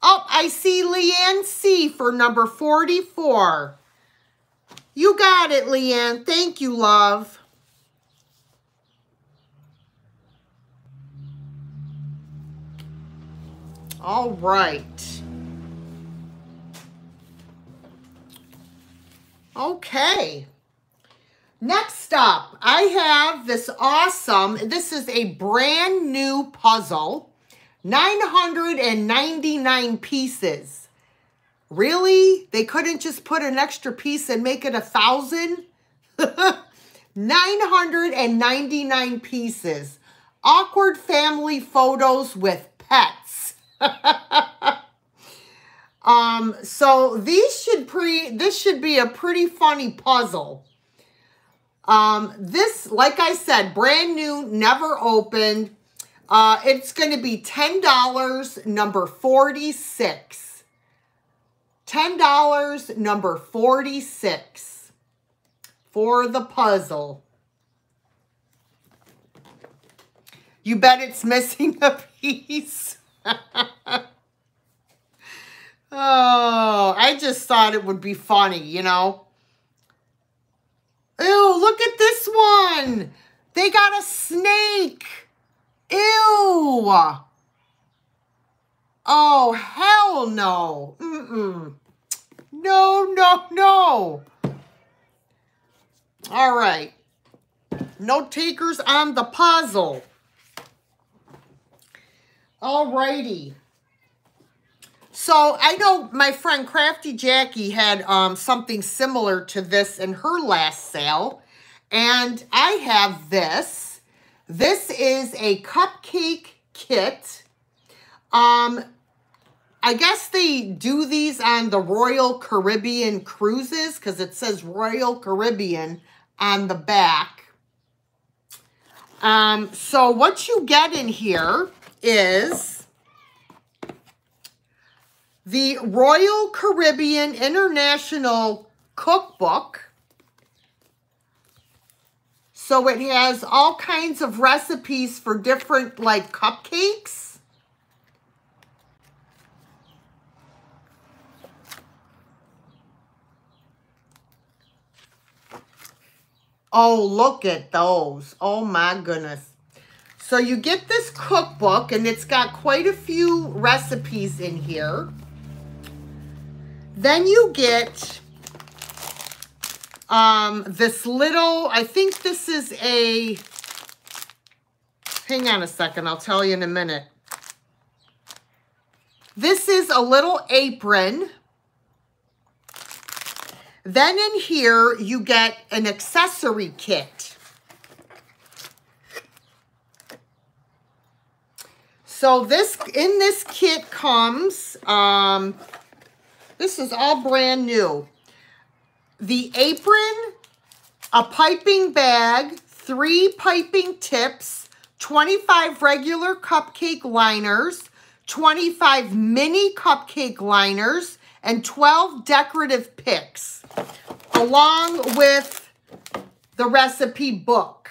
Oh, I see Leanne C for number 44. You got it, Leanne. Thank you, love. All right. Okay. Next up, I have this awesome, this is a brand new puzzle. 999 pieces. Really? They couldn't just put an extra piece and make it a thousand? 999 pieces. Awkward family photos with pets. um, so these should pre this should be a pretty funny puzzle. Um, this, like I said, brand new, never opened. Uh, it's going to be $10, number 46. $10, number 46 for the puzzle. You bet it's missing a piece. oh, I just thought it would be funny, you know. Ew, look at this one. They got a snake. Ew. Oh, hell no. Mm-mm. No, no, no. All right. No takers on the puzzle. All righty. So I know my friend Crafty Jackie had um, something similar to this in her last sale. And I have this. This is a cupcake kit. Um, I guess they do these on the Royal Caribbean cruises because it says Royal Caribbean on the back. Um, so what you get in here is the Royal Caribbean International Cookbook. So it has all kinds of recipes for different like cupcakes. Oh, look at those. Oh my goodness. So you get this cookbook and it's got quite a few recipes in here. Then you get um, this little, I think this is a, hang on a second, I'll tell you in a minute. This is a little apron. Then in here, you get an accessory kit. So this, in this kit comes, um, this is all brand new. The apron, a piping bag, three piping tips, 25 regular cupcake liners, 25 mini cupcake liners, and 12 decorative picks, along with the recipe book.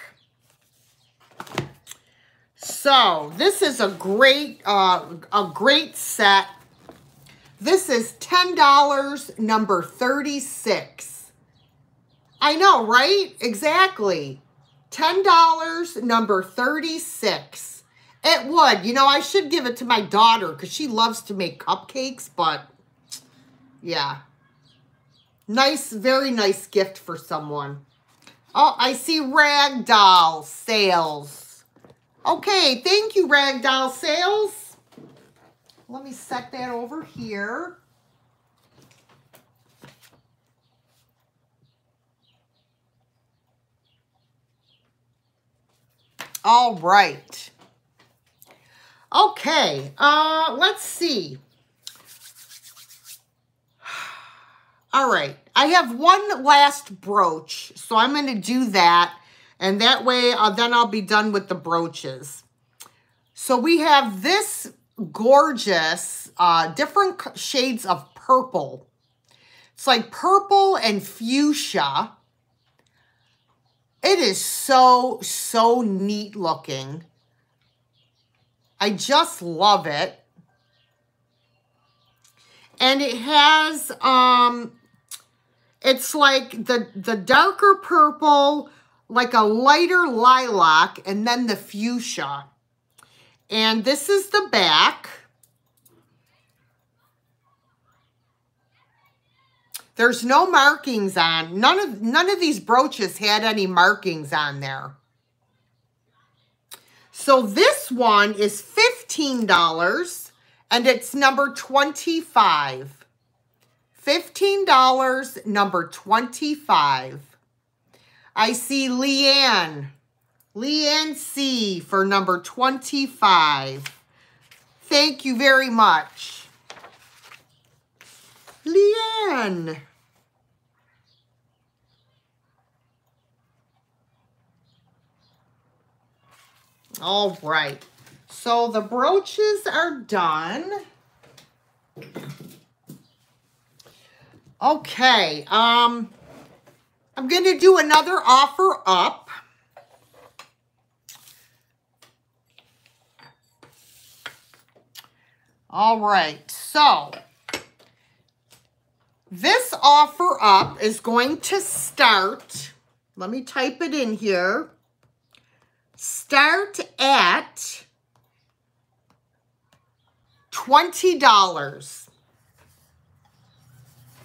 So this is a great, uh, a great set. This is $10, number 36. I know, right? Exactly. $10, number 36. It would. You know, I should give it to my daughter because she loves to make cupcakes, but yeah. Nice, very nice gift for someone. Oh, I see Ragdoll sales. Okay, thank you, Ragdoll sales. Let me set that over here. All right. Okay, uh, let's see. All right, I have one last brooch, so I'm going to do that, and that way uh, then I'll be done with the brooches. So we have this gorgeous, uh, different shades of purple. It's like purple and fuchsia. It is so, so neat looking. I just love it. And it has, um, it's like the, the darker purple, like a lighter lilac, and then the fuchsia. And this is the back. There's no markings on. None of none of these brooches had any markings on there. So this one is $15 and it's number 25. $15, number 25. I see Leanne. Leanne C for number 25. Thank you very much. Leanne. All right. So the brooches are done. Okay. Um, I'm going to do another offer up. All right. So this offer up is going to start. Let me type it in here start at $20.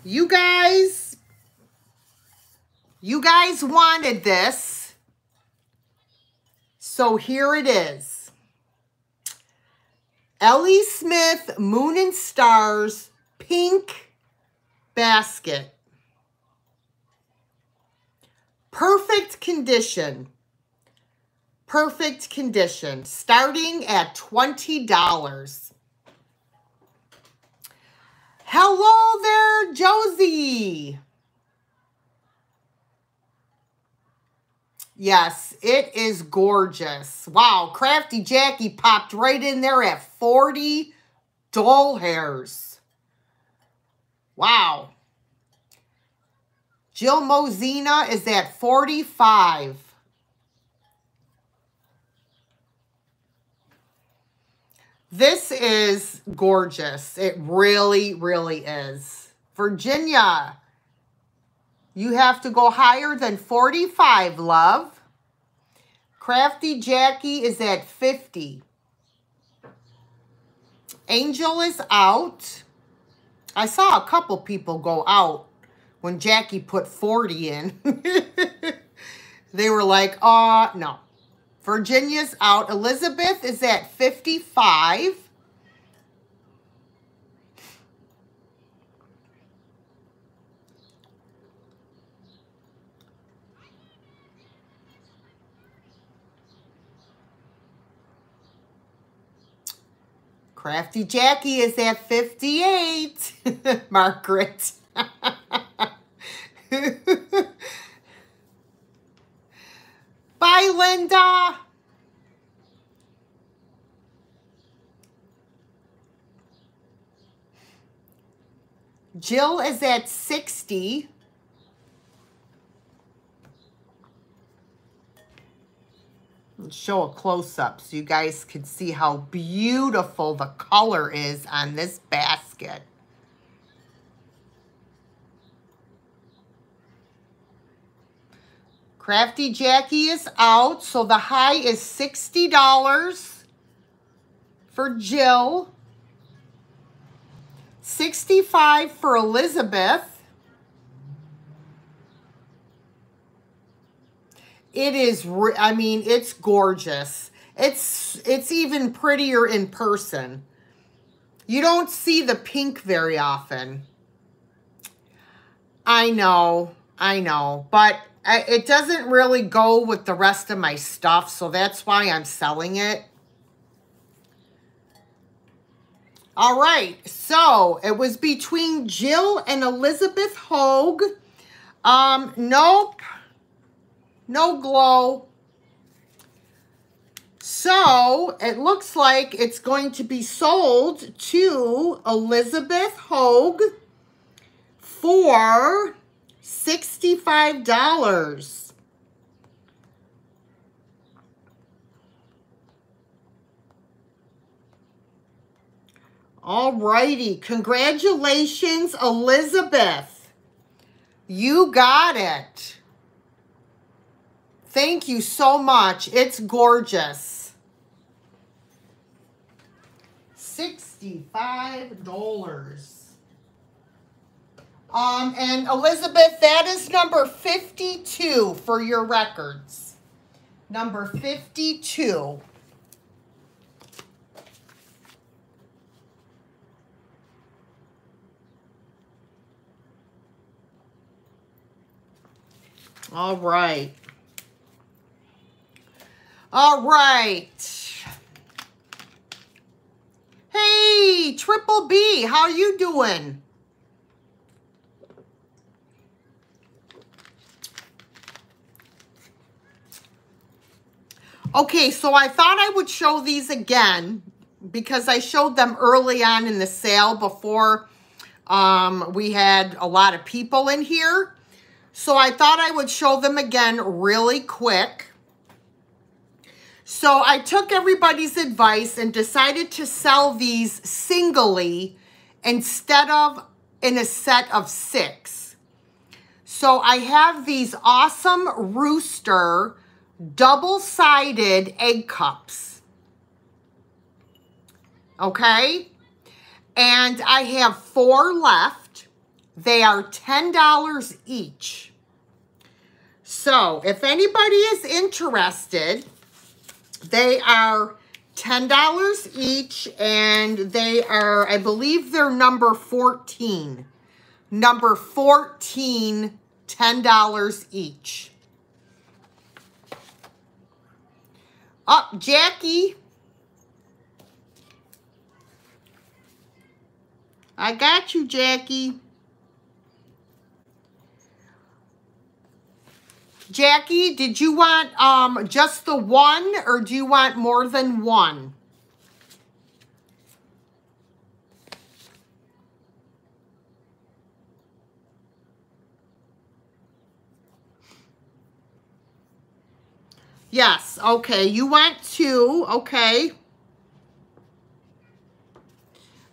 You guys, you guys wanted this. So here it is. L.E. Smith Moon and Stars Pink Basket. Perfect condition perfect condition, starting at $20. Hello there, Josie. Yes, it is gorgeous. Wow, Crafty Jackie popped right in there at 40 doll hairs. Wow. Jill Mozina is at 45. This is gorgeous. It really, really is. Virginia, you have to go higher than 45, love. Crafty Jackie is at 50. Angel is out. I saw a couple people go out when Jackie put 40 in. they were like, uh, no. Virginia's out. Elizabeth is at 55. Crafty Jackie is at 58. Margaret. Bye, Linda. Jill is at 60. Show a close-up so you guys can see how beautiful the color is on this basket. Crafty Jackie is out, so the high is $60 for Jill. 65 for Elizabeth. It is, I mean, it's gorgeous. It's, it's even prettier in person. You don't see the pink very often. I know, I know, but it doesn't really go with the rest of my stuff, so that's why I'm selling it. All right, so it was between Jill and Elizabeth Hogue. Um, nope, no glow. So it looks like it's going to be sold to Elizabeth Hogue for $65. All righty. Congratulations, Elizabeth. You got it. Thank you so much. It's gorgeous. $65. Um, and Elizabeth, that is number 52 for your records. Number 52. All right. All right. Hey, Triple B, how are you doing? Okay, so I thought I would show these again because I showed them early on in the sale before um, we had a lot of people in here. So I thought I would show them again really quick. So I took everybody's advice and decided to sell these singly instead of in a set of six. So I have these awesome Rooster double-sided egg cups. Okay? And I have four left. They are $10 each. So if anybody is interested, they are $10 each and they are, I believe they're number 14. Number 14, $10 each. Up, oh, Jackie. I got you, Jackie. Jackie, did you want um, just the one or do you want more than one? Yes, okay. You want two, okay.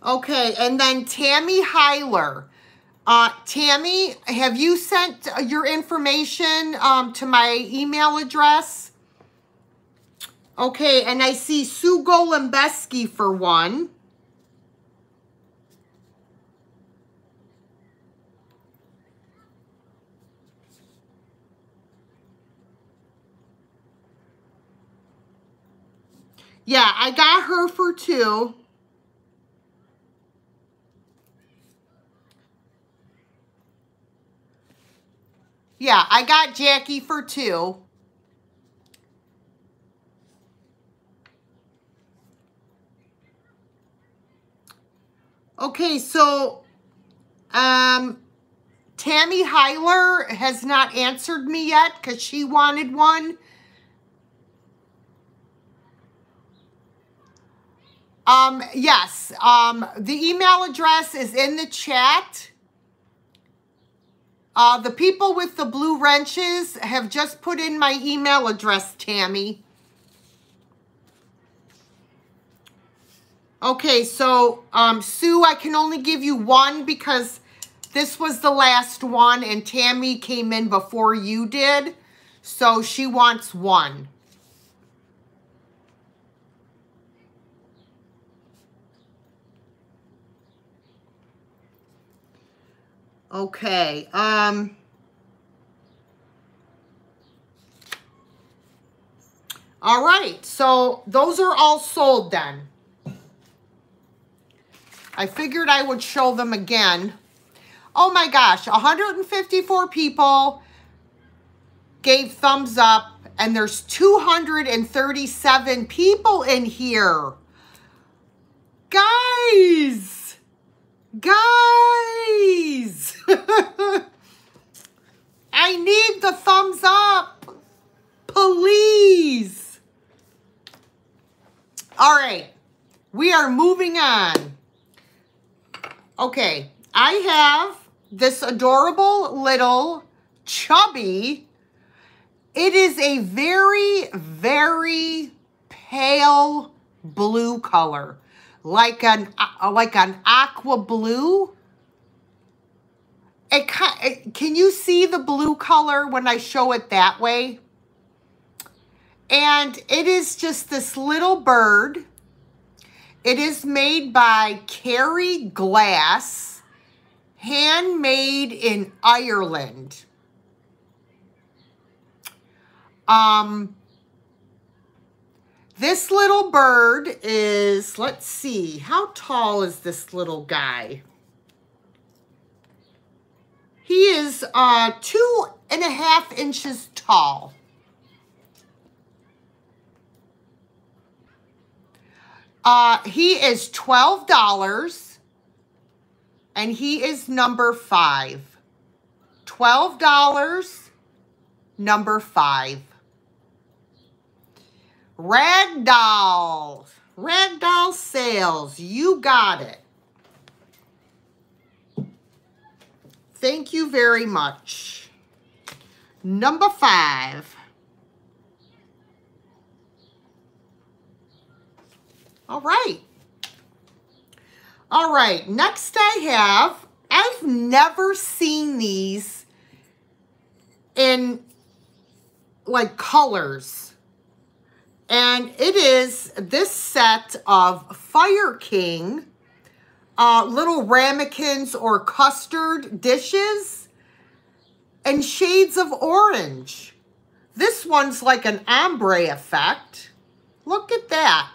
Okay, and then Tammy Heiler. Uh, Tammy, have you sent your information um, to my email address? Okay, and I see Sue Golembeski for one. Yeah, I got her for two. Yeah, I got Jackie for two. Okay, so um, Tammy Heiler has not answered me yet because she wanted one. Um, yes, um, the email address is in the chat. Uh, the people with the blue wrenches have just put in my email address, Tammy. Okay, so um, Sue, I can only give you one because this was the last one and Tammy came in before you did. So she wants one. Okay. Um, all right. So those are all sold then. I figured I would show them again. Oh my gosh, 154 people gave thumbs up and there's 237 people in here. Guys! Guys! I need the thumbs up. Please. All right. We are moving on. Okay. I have this adorable little chubby. It is a very, very pale blue color. Like an, uh, like an aqua blue. It, can you see the blue color when I show it that way? And it is just this little bird. It is made by Kerry Glass, handmade in Ireland. Um, this little bird is, let's see, how tall is this little guy? He is uh, two and a half inches tall. Uh, he is $12 and he is number five. $12, number five. Ragdoll. Ragdoll sales. You got it. Thank you very much. Number five. All right. All right, next I have, I've never seen these in like colors. And it is this set of Fire King uh, little ramekins or custard dishes and shades of orange. This one's like an ombre effect. Look at that.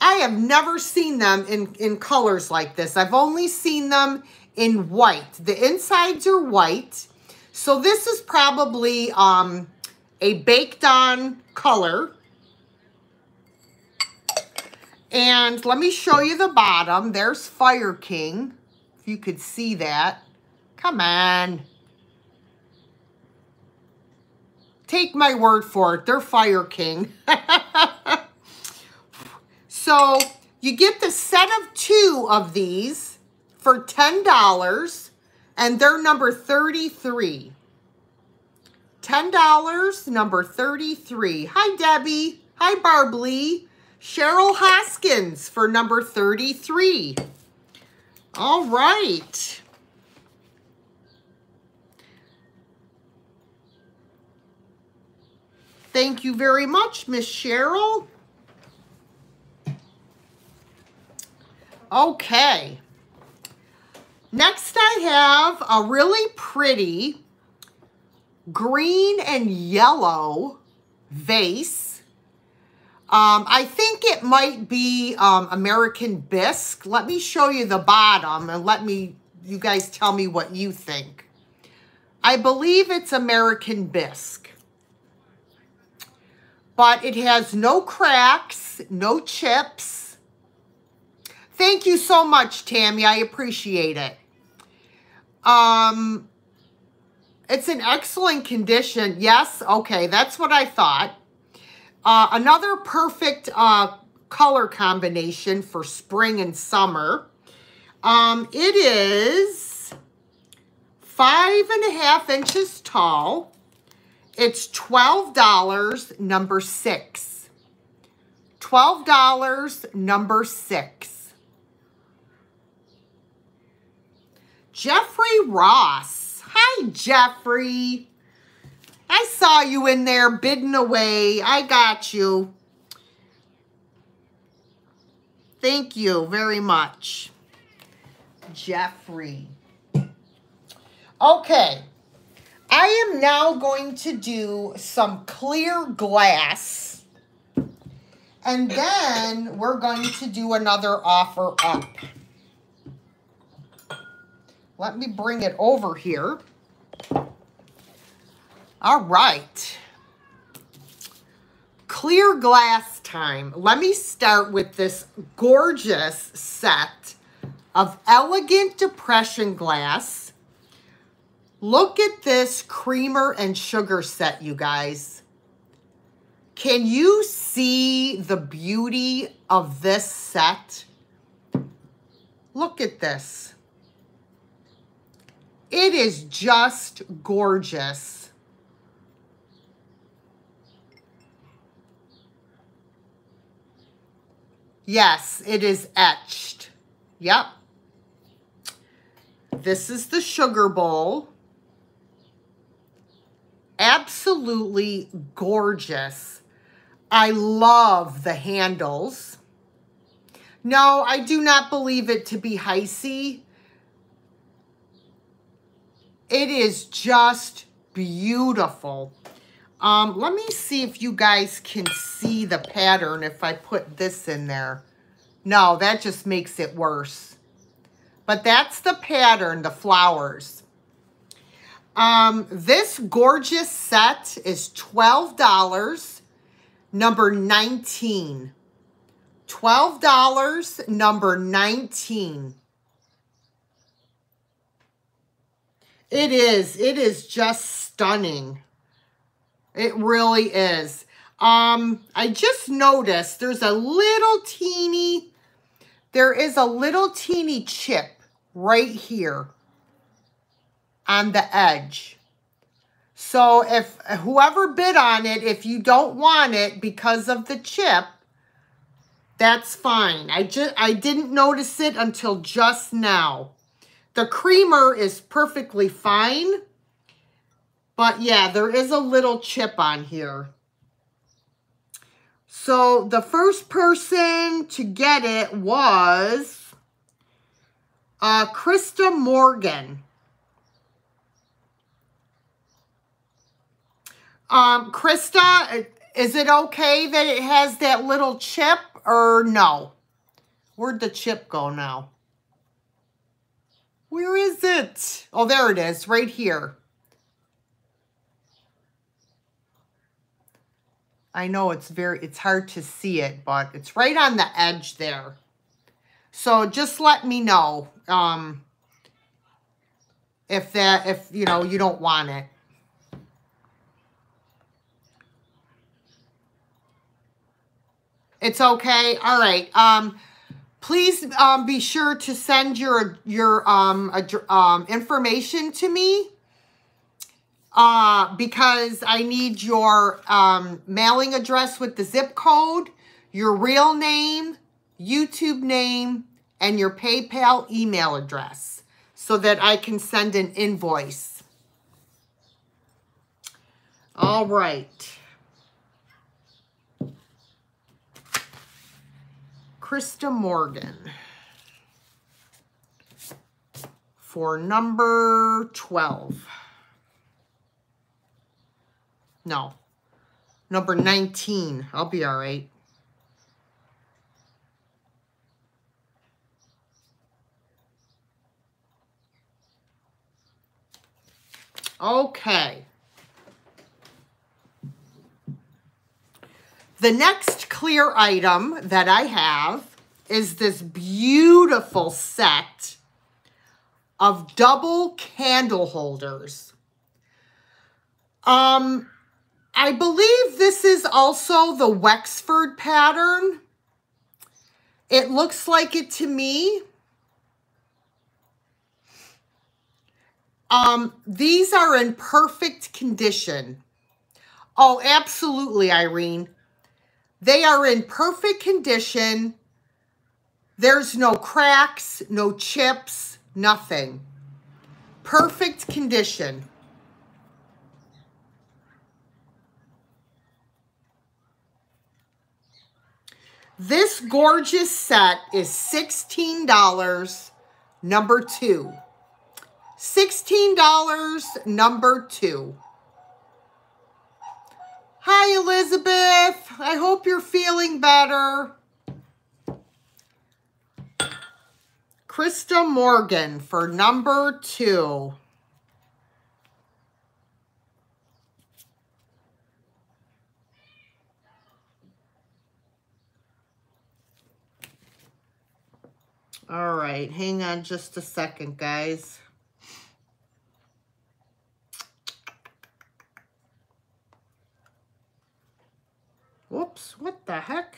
I have never seen them in, in colors like this. I've only seen them in white. The insides are white. So this is probably um, a baked on color. And let me show you the bottom. There's Fire King, if you could see that. Come on. Take my word for it. They're Fire King. so you get the set of two of these for $10. And they're number 33. $10, number 33. Hi, Debbie. Hi, Barbly. Cheryl Hoskins for number 33. All right. Thank you very much, Miss Cheryl. Okay. Next I have a really pretty green and yellow vase um, I think it might be um, American Bisque. Let me show you the bottom and let me, you guys tell me what you think. I believe it's American Bisque. But it has no cracks, no chips. Thank you so much, Tammy. I appreciate it. Um, it's in excellent condition. Yes, okay, that's what I thought. Uh, another perfect uh, color combination for spring and summer. Um, it is five and a half inches tall. It's $12, number six. $12, number six. Jeffrey Ross. Hi, Jeffrey. I saw you in there bidding away. I got you. Thank you very much, Jeffrey. Okay, I am now going to do some clear glass. And then we're going to do another offer up. Let me bring it over here. All right. Clear glass time. Let me start with this gorgeous set of elegant depression glass. Look at this creamer and sugar set, you guys. Can you see the beauty of this set? Look at this. It is just gorgeous. Yes, it is etched. Yep. This is the sugar bowl. Absolutely gorgeous. I love the handles. No, I do not believe it to be Heisey. It is just beautiful. Um, let me see if you guys can see the pattern if I put this in there. No, that just makes it worse. But that's the pattern, the flowers. Um, this gorgeous set is $12, number 19. $12, number 19. It is. It is just stunning. It really is. Um, I just noticed there's a little teeny, there is a little teeny chip right here on the edge. So if whoever bid on it, if you don't want it because of the chip, that's fine. I just I didn't notice it until just now. The creamer is perfectly fine. But yeah, there is a little chip on here. So the first person to get it was uh, Krista Morgan. Um, Krista, is it okay that it has that little chip or no? Where'd the chip go now? Where is it? Oh, there it is, right here. I know it's very, it's hard to see it, but it's right on the edge there. So just let me know um, if that, if, you know, you don't want it. It's okay. All right. Um, please um, be sure to send your your um, um, information to me uh, because I need your um, mailing address with the zip code, your real name, YouTube name, and your PayPal email address so that I can send an invoice. All right. Krista Morgan for number 12. No, number 19. I'll be all right. Okay. The next clear item that I have is this beautiful set of double candle holders. Um, I believe this is also the Wexford pattern. It looks like it to me. Um, these are in perfect condition. Oh, absolutely, Irene. They are in perfect condition. There's no cracks, no chips, nothing. Perfect condition. This gorgeous set is $16, number two. $16, number two. Hi, Elizabeth. I hope you're feeling better. Krista Morgan for number two. All right, hang on just a second, guys. Whoops, what the heck?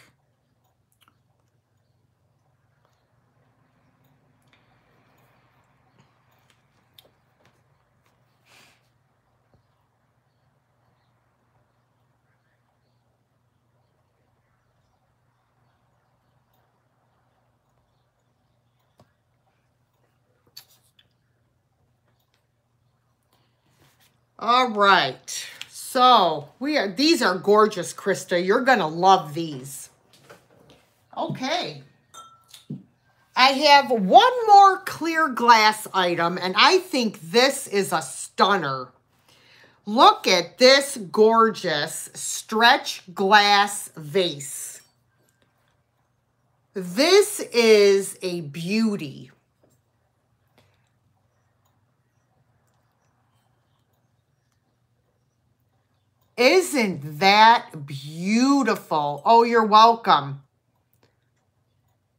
All right. So we are these are gorgeous, Krista. You're gonna love these. Okay. I have one more clear glass item, and I think this is a stunner. Look at this gorgeous stretch glass vase. This is a beauty. Isn't that beautiful? Oh, you're welcome.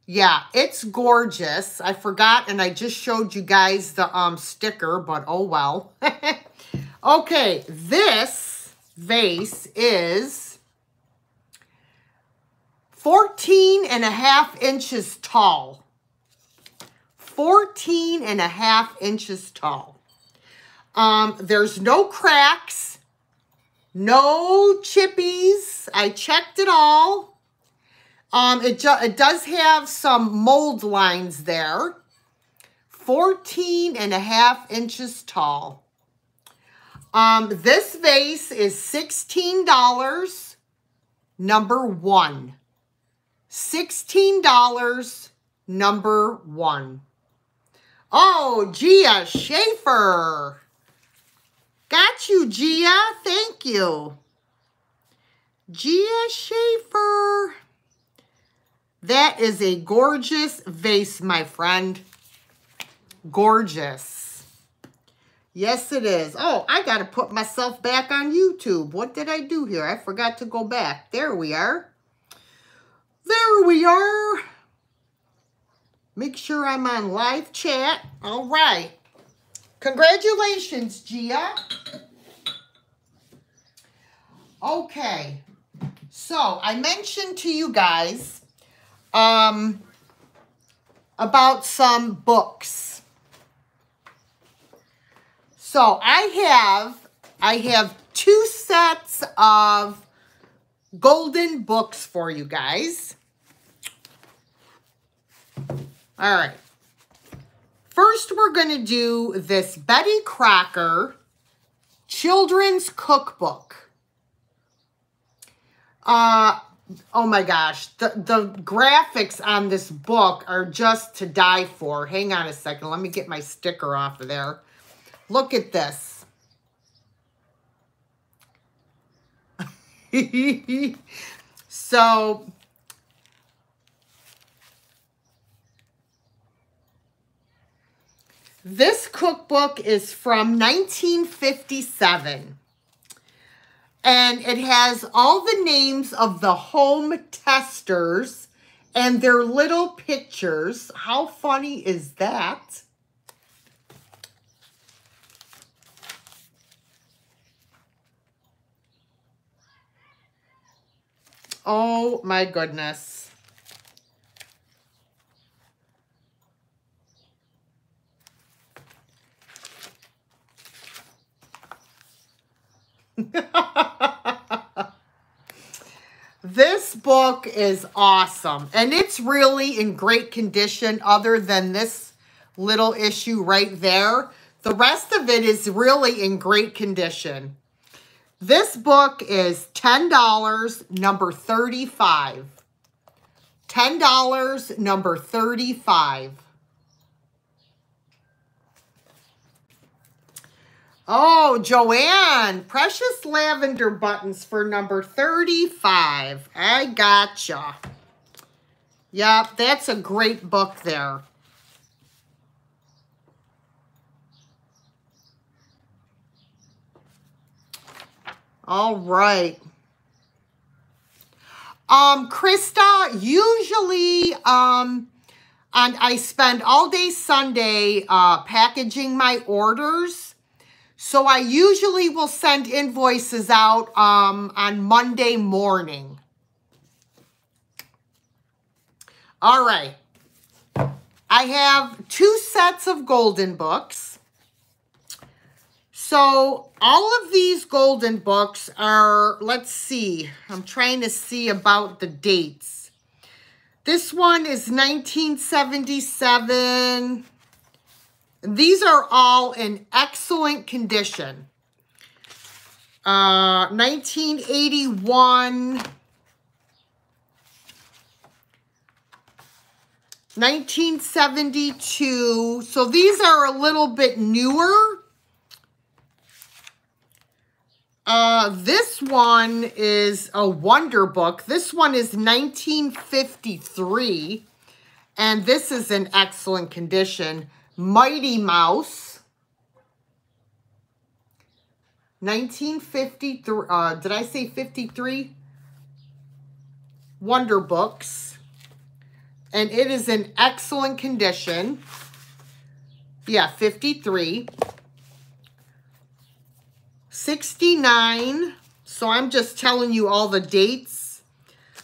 Yeah, it's gorgeous. I forgot and I just showed you guys the um sticker, but oh well. okay, this vase is 14 and a half inches tall. 14 and a half inches tall. Um, there's no cracks no chippies. I checked it all. Um, it, it does have some mold lines there. 14 and a half inches tall. Um, this vase is $16, number one. $16, number one. Oh, Gia Schaefer. Got you, Gia. Thank you. Gia Schaefer. That is a gorgeous vase, my friend. Gorgeous. Yes, it is. Oh, I got to put myself back on YouTube. What did I do here? I forgot to go back. There we are. There we are. Make sure I'm on live chat. All right. Congratulations, Gia. Okay. So, I mentioned to you guys um, about some books. So, I have I have two sets of golden books for you guys. All right. First, we're going to do this Betty Crocker Children's Cookbook. Uh, oh my gosh. The, the graphics on this book are just to die for. Hang on a second. Let me get my sticker off of there. Look at this. so This cookbook is from 1957. And it has all the names of the home testers and their little pictures. How funny is that? Oh my goodness. this book is awesome. And it's really in great condition other than this little issue right there. The rest of it is really in great condition. This book is $10, number 35. $10, number 35. Oh, Joanne, precious lavender buttons for number 35. I gotcha. Yep, that's a great book there. All right. Um, Krista, usually, um, and I spend all day Sunday uh, packaging my orders. So I usually will send invoices out um, on Monday morning. All right. I have two sets of golden books. So all of these golden books are, let's see, I'm trying to see about the dates. This one is 1977. These are all in excellent condition. Uh, 1981. 1972. So these are a little bit newer. Uh, this one is a wonder book. This one is 1953. And this is in excellent condition. Mighty Mouse. 1953. Uh, did I say 53? Wonder Books and it is in excellent condition. Yeah, 53. 69. So I'm just telling you all the dates.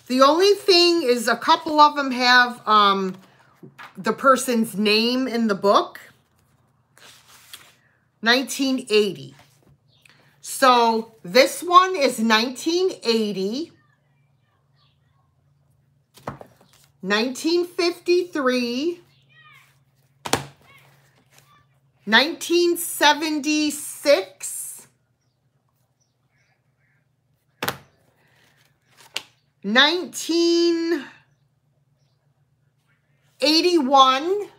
The only thing is a couple of them have um, the person's name in the book. 1980. So this one is 1980, 1953, 1976, 19... 81,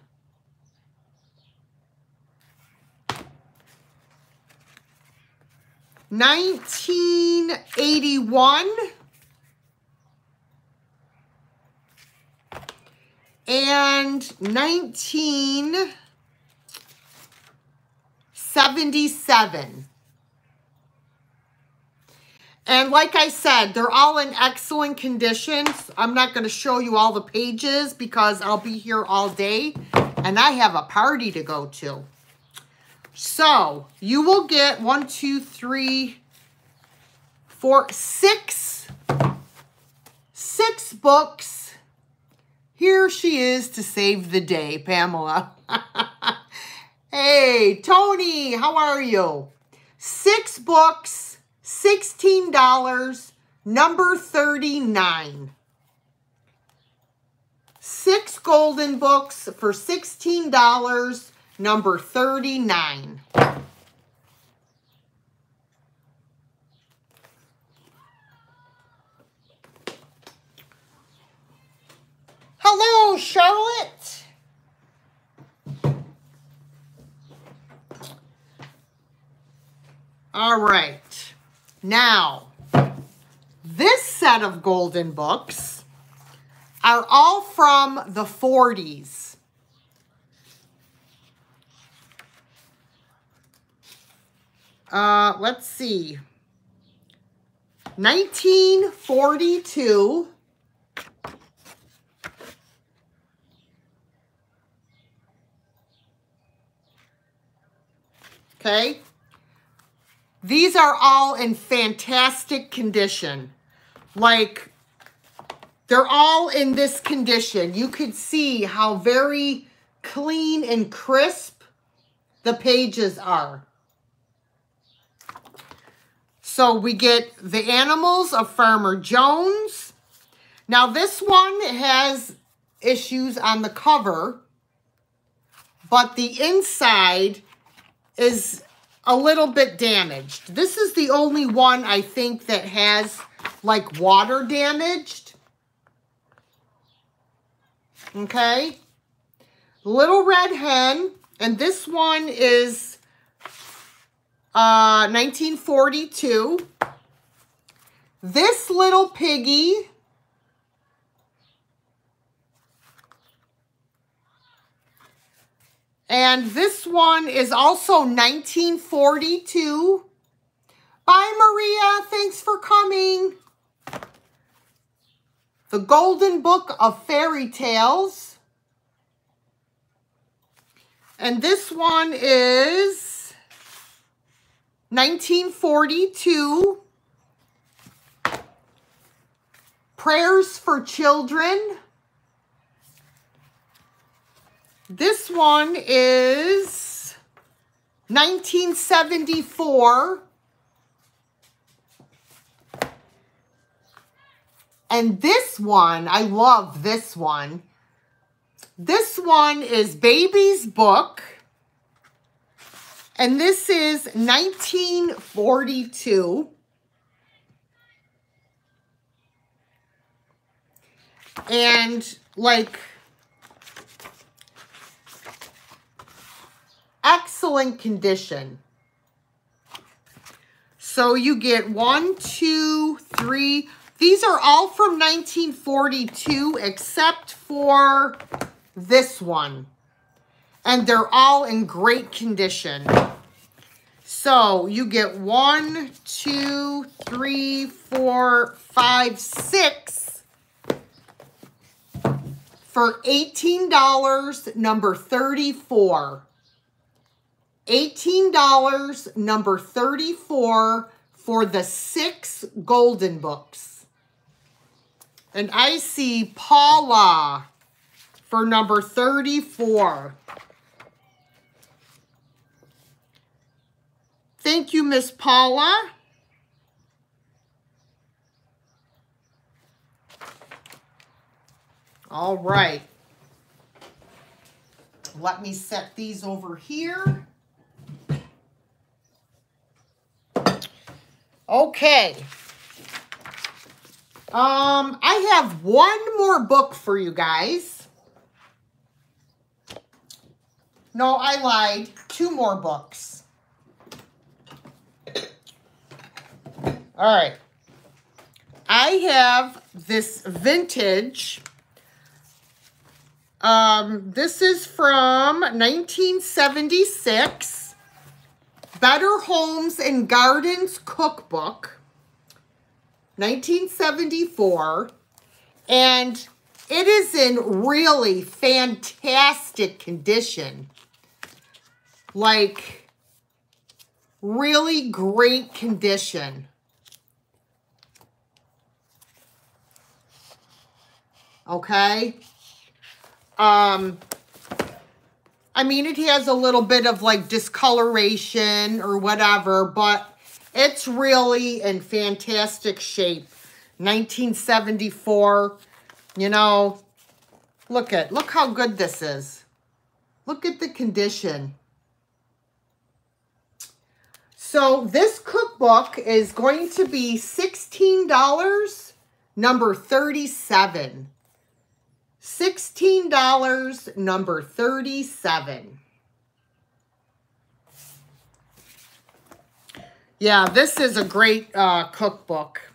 1981, and 1977. And like I said, they're all in excellent condition. I'm not going to show you all the pages because I'll be here all day and I have a party to go to. So you will get one, two, three, four, six, six books here she is to save the day, Pamela. hey, Tony, how are you? Six books, $16, number 39. Six golden books for $16, number 39. Hello, Charlotte. All right. Now, this set of golden books are all from the 40s. Uh, let's see. 1942 okay? These are all in fantastic condition. Like, they're all in this condition. You could see how very clean and crisp the pages are. So we get the animals of Farmer Jones. Now this one has issues on the cover, but the inside is a little bit damaged. This is the only one I think that has like water damaged. Okay. Little Red Hen. And this one is uh, 1942. This little piggy And this one is also 1942. Bye, Maria. Thanks for coming. The Golden Book of Fairy Tales. And this one is 1942. Prayers for Children. This one is 1974. And this one, I love this one. This one is Baby's Book. And this is 1942. And like excellent condition. So you get one, two, three. These are all from 1942 except for this one. And they're all in great condition. So you get one, two, three, four, five, six for $18, number 34. $18, number 34 for the six golden books. And I see Paula for number 34. Thank you, Miss Paula. All right. Let me set these over here. Okay. Um, I have one more book for you guys. No, I lied. Two more books. All right. I have this vintage. Um, this is from 1976. Better Homes and Gardens Cookbook, 1974. And it is in really fantastic condition. Like, really great condition. Okay? Um, I mean, it has a little bit of like discoloration or whatever, but it's really in fantastic shape. 1974, you know, look at, look how good this is. Look at the condition. So this cookbook is going to be $16, number 37. $16, number 37. Yeah, this is a great uh, cookbook.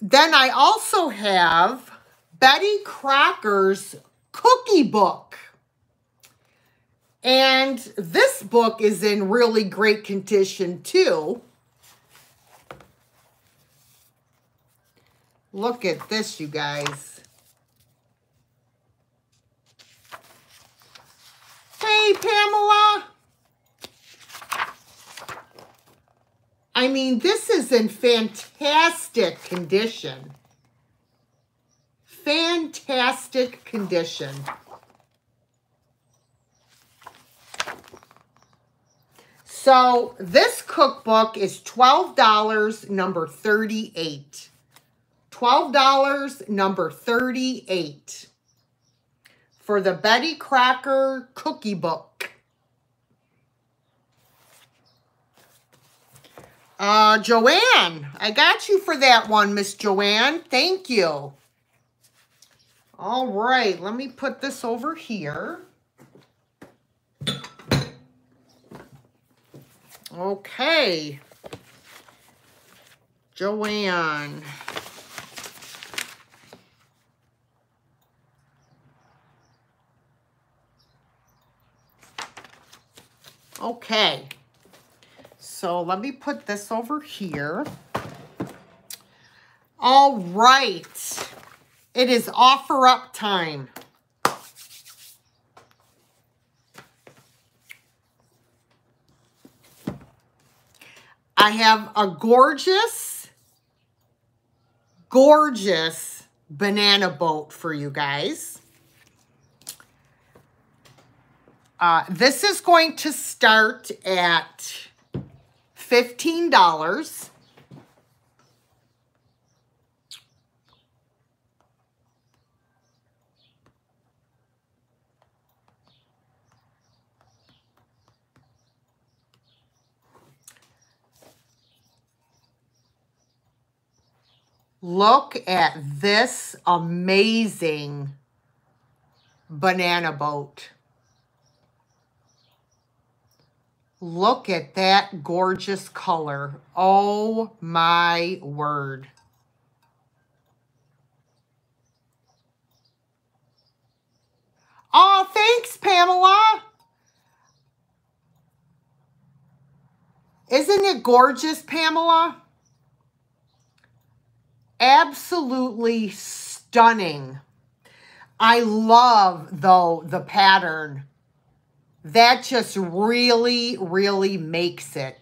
Then I also have Betty Crocker's cookie book. And this book is in really great condition too. Look at this, you guys. Hey, Pamela. I mean, this is in fantastic condition. Fantastic condition. So this cookbook is $12, number 38. $12, number 38 for the Betty Crocker Cookie Book. Uh, Joanne, I got you for that one, Miss Joanne. Thank you. All right, let me put this over here. Okay. Joanne. Okay. So let me put this over here. All right. It is offer up time. I have a gorgeous, gorgeous banana boat for you guys. Uh, this is going to start at $15. Look at this amazing banana boat. Look at that gorgeous color. Oh my word. Oh, thanks, Pamela. Isn't it gorgeous, Pamela? absolutely stunning. I love, though, the pattern. That just really, really makes it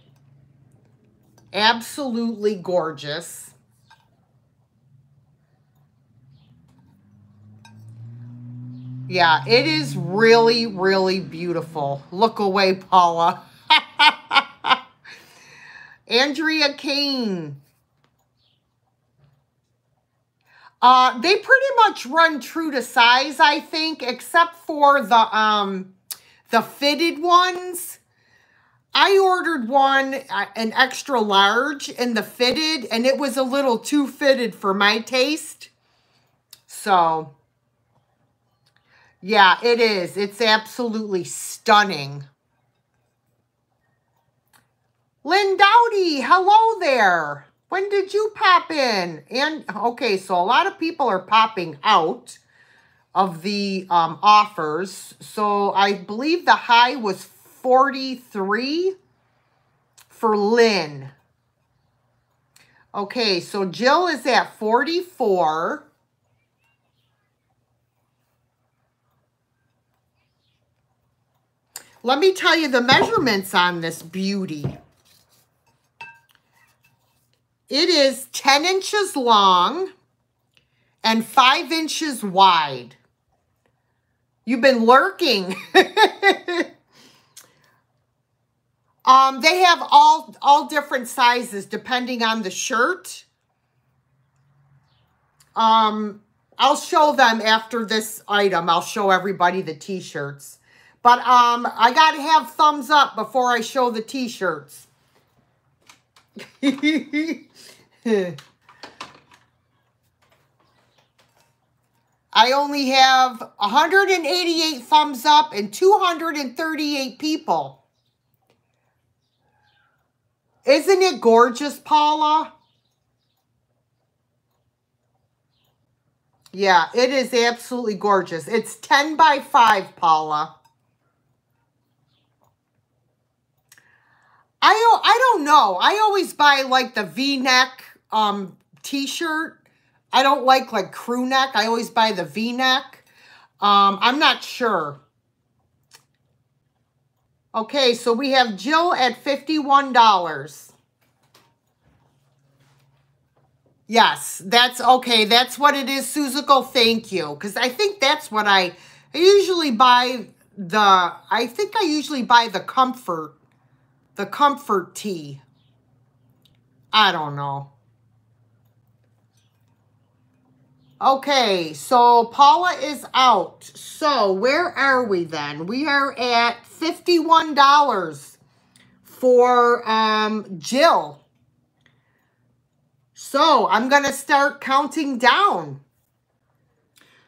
absolutely gorgeous. Yeah, it is really, really beautiful. Look away, Paula. Andrea Kane. Uh, they pretty much run true to size, I think, except for the um, the fitted ones. I ordered one, uh, an extra large in the fitted, and it was a little too fitted for my taste. So, yeah, it is. It's absolutely stunning. Lynn Dowdy, hello there. When did you pop in? And okay, so a lot of people are popping out of the um, offers. So I believe the high was 43 for Lynn. Okay, so Jill is at 44. Let me tell you the measurements on this beauty. It is 10 inches long and 5 inches wide. You've been lurking. um, they have all, all different sizes depending on the shirt. Um, I'll show them after this item. I'll show everybody the t-shirts. But um, I got to have thumbs up before I show the t-shirts. I only have 188 thumbs up and 238 people. Isn't it gorgeous, Paula? Yeah, it is absolutely gorgeous. It's 10 by 5, Paula. I, I don't know. I always buy like the V-neck um, t-shirt. I don't like like crew neck. I always buy the V-neck. Um, I'm not sure. Okay, so we have Jill at $51. Yes, that's okay. That's what it is, Suzuko. Thank you. Because I think that's what I, I usually buy the, I think I usually buy the comfort the comfort tea. I don't know. Okay, so Paula is out. So where are we then? We are at $51 for um, Jill. So I'm going to start counting down.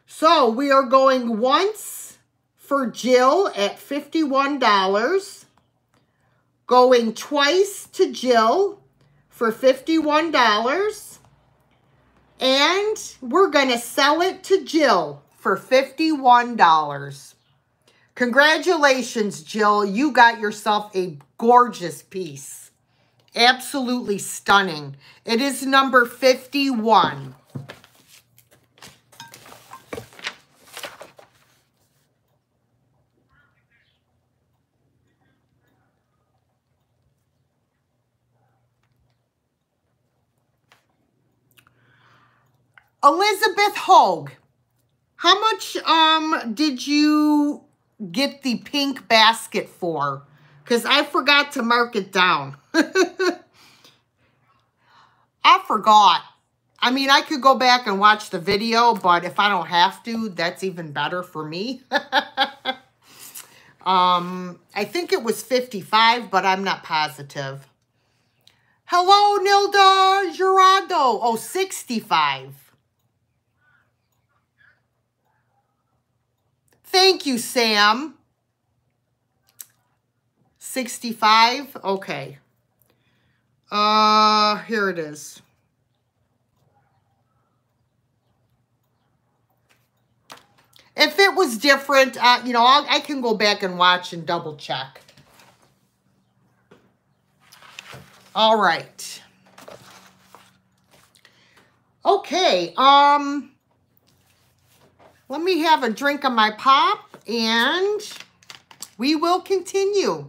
So we are going once for Jill at $51 going twice to Jill for $51. And we're going to sell it to Jill for $51. Congratulations, Jill. You got yourself a gorgeous piece. Absolutely stunning. It is number 51. Elizabeth Hogue, how much um did you get the pink basket for? Because I forgot to mark it down. I forgot. I mean, I could go back and watch the video, but if I don't have to, that's even better for me. um, I think it was 55, but I'm not positive. Hello, Nilda Gerardo. Oh, 65. Thank you, Sam. 65? Okay. Uh, here it is. If it was different, uh, you know, I'll, I can go back and watch and double check. All right. Okay, um, let me have a drink of my pop and we will continue.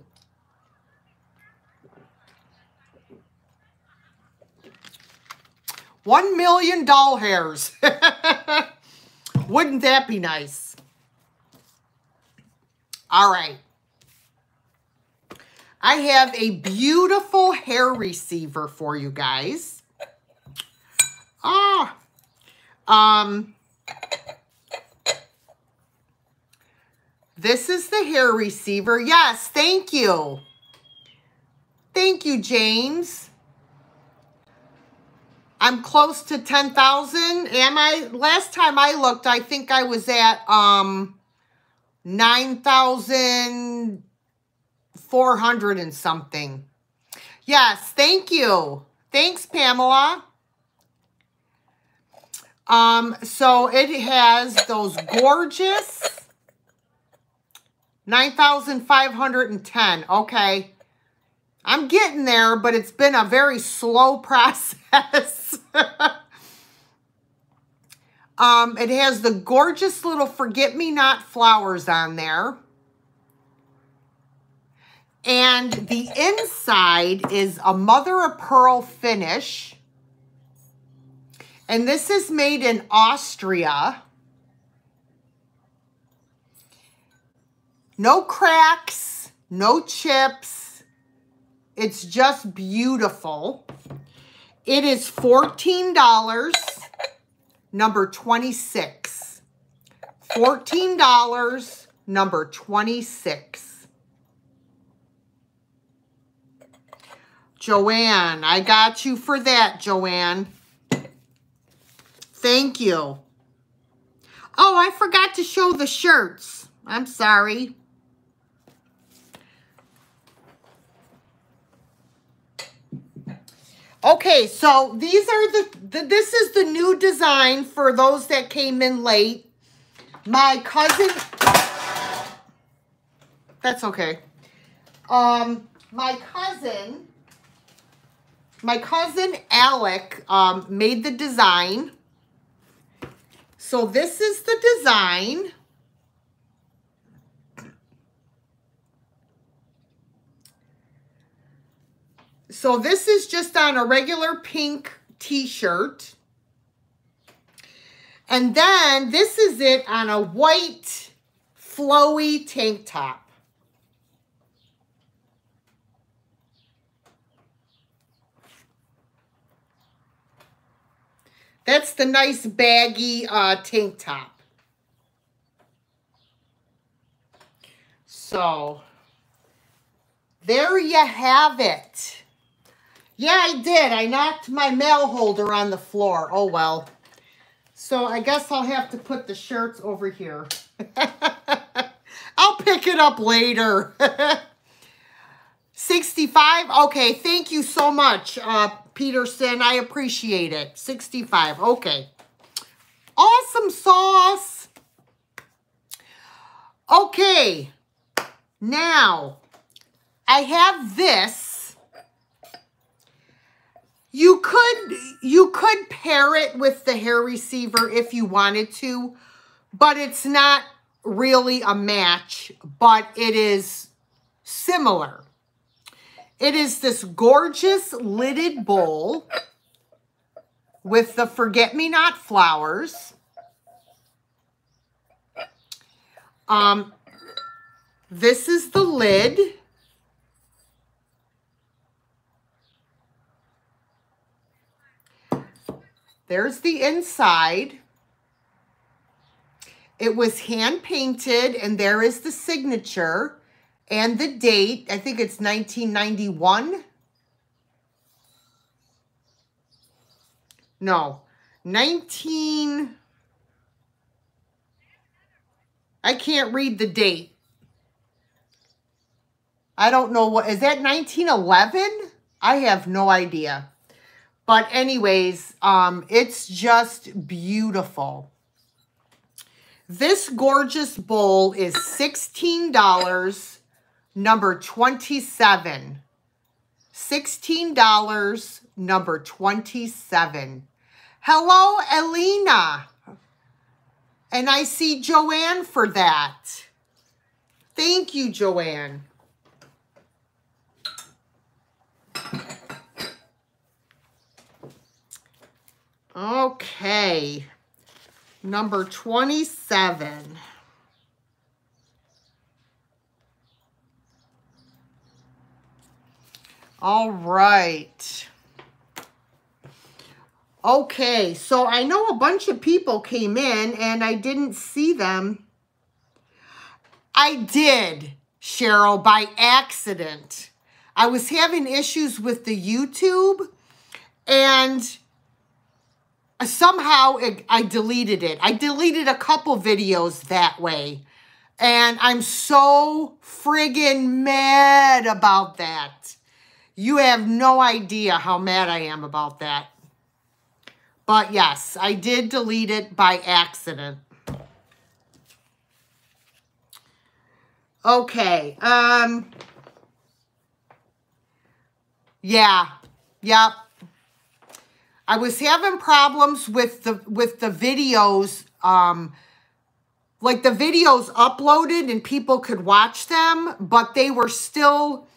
One million doll hairs. Wouldn't that be nice? All right. I have a beautiful hair receiver for you guys. Ah. Um. This is the hair receiver. Yes, thank you. Thank you, James. I'm close to 10,000. Am I? Last time I looked, I think I was at um 9,400 and something. Yes, thank you. Thanks, Pamela. Um, so it has those gorgeous 9,510. Okay. I'm getting there, but it's been a very slow process. um, it has the gorgeous little forget-me-not flowers on there. And the inside is a mother-of-pearl finish. And this is made in Austria. No cracks, no chips. It's just beautiful. It is $14, number 26. $14, number 26. Joanne, I got you for that, Joanne. Thank you. Oh, I forgot to show the shirts. I'm sorry. Okay, so these are the, the, this is the new design for those that came in late. My cousin, that's okay. Um, my cousin, my cousin Alec um, made the design. So this is the design. So this is just on a regular pink t-shirt. And then this is it on a white flowy tank top. That's the nice baggy uh, tank top. So, there you have it. Yeah, I did. I knocked my mail holder on the floor. Oh, well. So I guess I'll have to put the shirts over here. I'll pick it up later. 65? Okay, thank you so much, uh, Peterson. I appreciate it. 65. Okay. Awesome sauce. Okay. Now, I have this you could you could pair it with the hair receiver if you wanted to, but it's not really a match, but it is similar. It is this gorgeous lidded bowl with the forget-me-not flowers. Um, this is the lid. There's the inside. It was hand painted and there is the signature and the date. I think it's 1991. No, 19... I can't read the date. I don't know what, is that 1911? I have no idea. But anyways, um, it's just beautiful. This gorgeous bowl is $16, number 27. $16, number 27. Hello, Elena. And I see Joanne for that. Thank you, Joanne. Okay. Number 27. All right. Okay, so I know a bunch of people came in and I didn't see them. I did, Cheryl, by accident. I was having issues with the YouTube and somehow it, I deleted it. I deleted a couple videos that way. And I'm so friggin' mad about that. You have no idea how mad I am about that. But yes, I did delete it by accident. Okay. Um. Yeah. Yep. I was having problems with the with the videos. Um, like the videos uploaded and people could watch them, but they were still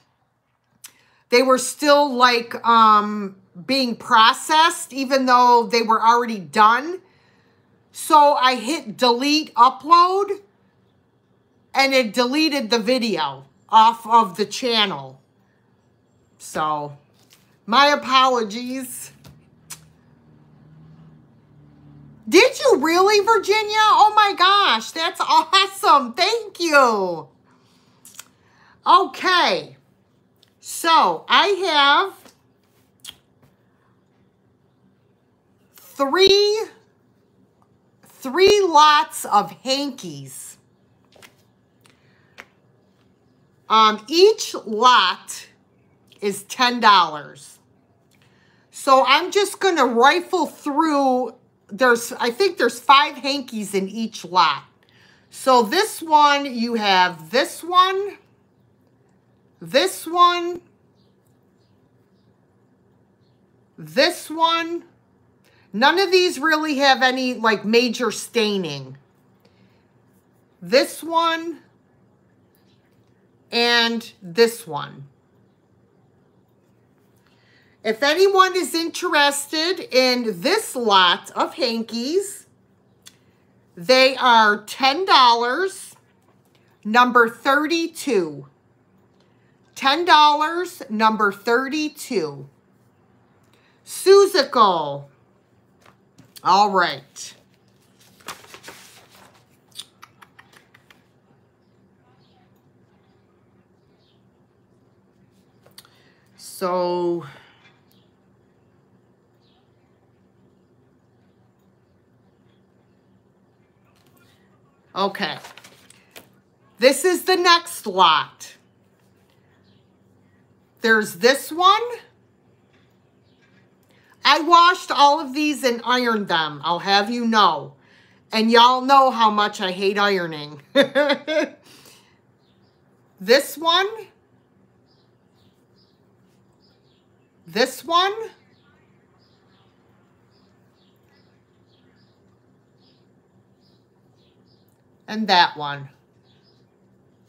they were still like um being processed even though they were already done. So I hit delete upload and it deleted the video off of the channel. So my apologies. Did you really, Virginia? Oh my gosh, that's awesome. Thank you. Okay. So I have three, three lots of hankies. Um, each lot is $10. So I'm just going to rifle through. There's, I think there's five hankies in each lot. So this one, you have this one, this one, this one, None of these really have any like major staining. This one and this one. If anyone is interested in this lot of hankies, they are $10, number 32. $10, number 32. Suzical, all right. So Okay. This is the next lot. There's this one. I washed all of these and ironed them. I'll have you know. And y'all know how much I hate ironing. this one. This one. And that one.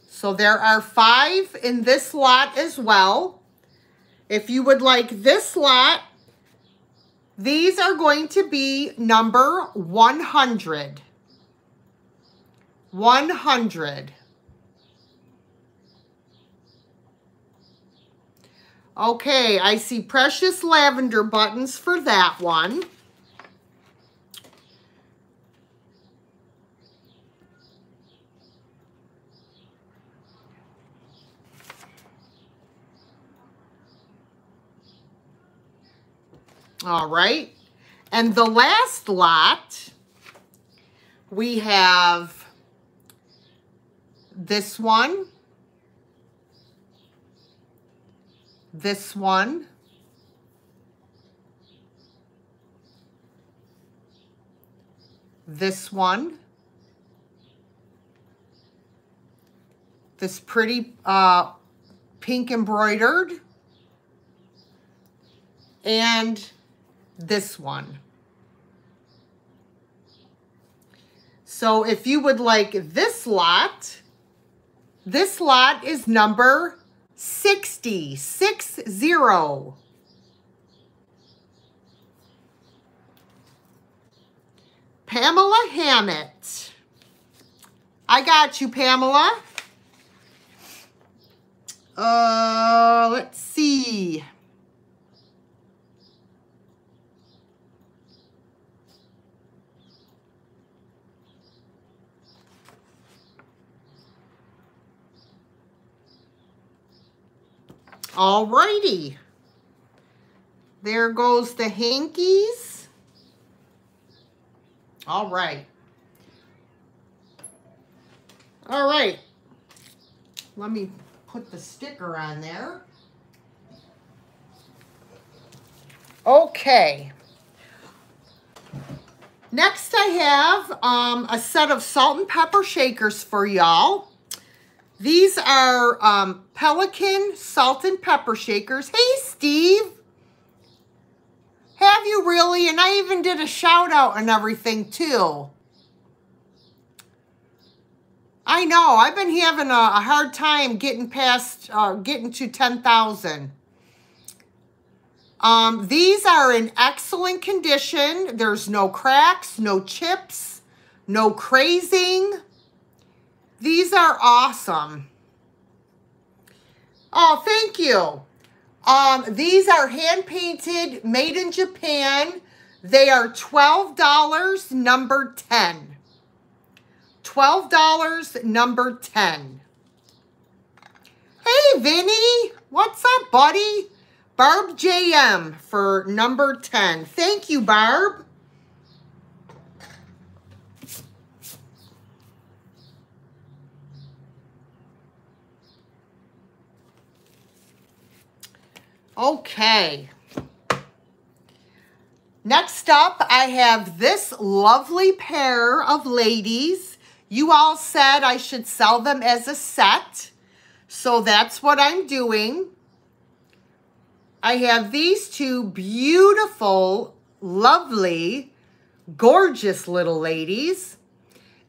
So there are five in this lot as well. If you would like this lot, These are going to be number 100. 100. Okay, I see precious lavender buttons for that one. All right. And the last lot, we have this one, this one, this one, this pretty uh, pink embroidered, and this one. So if you would like this lot, this lot is number 60, 60. Pamela Hammett. I got you, Pamela. Uh, let's see. All righty. There goes the hankies. All right. All right. Let me put the sticker on there. Okay. Next I have um, a set of salt and pepper shakers for y'all. These are um, Pelican salt and pepper shakers. Hey, Steve. Have you really? And I even did a shout out and everything too. I know. I've been having a, a hard time getting past, uh, getting to 10,000. Um, these are in excellent condition. There's no cracks, no chips, no crazing. These are awesome. Oh, thank you. Um, these are hand painted, made in Japan. They are $12, number 10. $12, number 10. Hey, Vinny. What's up, buddy? Barb JM for number 10. Thank you, Barb. Okay. Next up, I have this lovely pair of ladies. You all said I should sell them as a set. So that's what I'm doing. I have these two beautiful, lovely, gorgeous little ladies.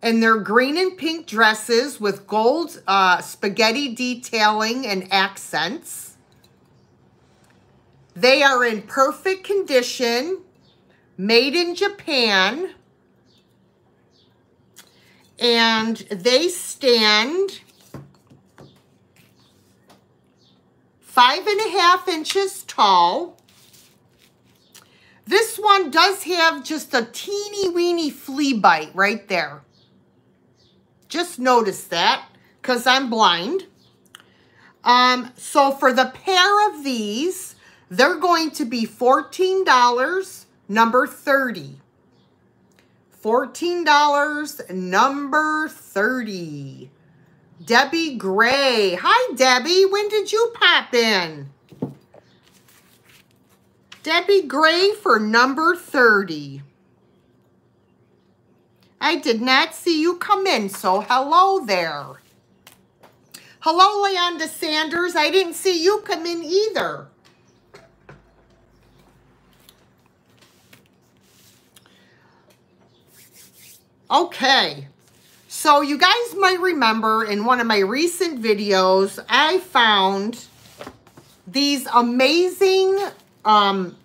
And they're green and pink dresses with gold uh, spaghetti detailing and accents. They are in perfect condition, made in Japan, and they stand five and a half inches tall. This one does have just a teeny weeny flea bite right there. Just notice that because I'm blind. Um, so for the pair of these, they're going to be $14, number 30. $14, number 30. Debbie Gray. Hi, Debbie. When did you pop in? Debbie Gray for number 30. I did not see you come in, so hello there. Hello, Leonda Sanders. I didn't see you come in either. Okay, so you guys might remember in one of my recent videos, I found these amazing um,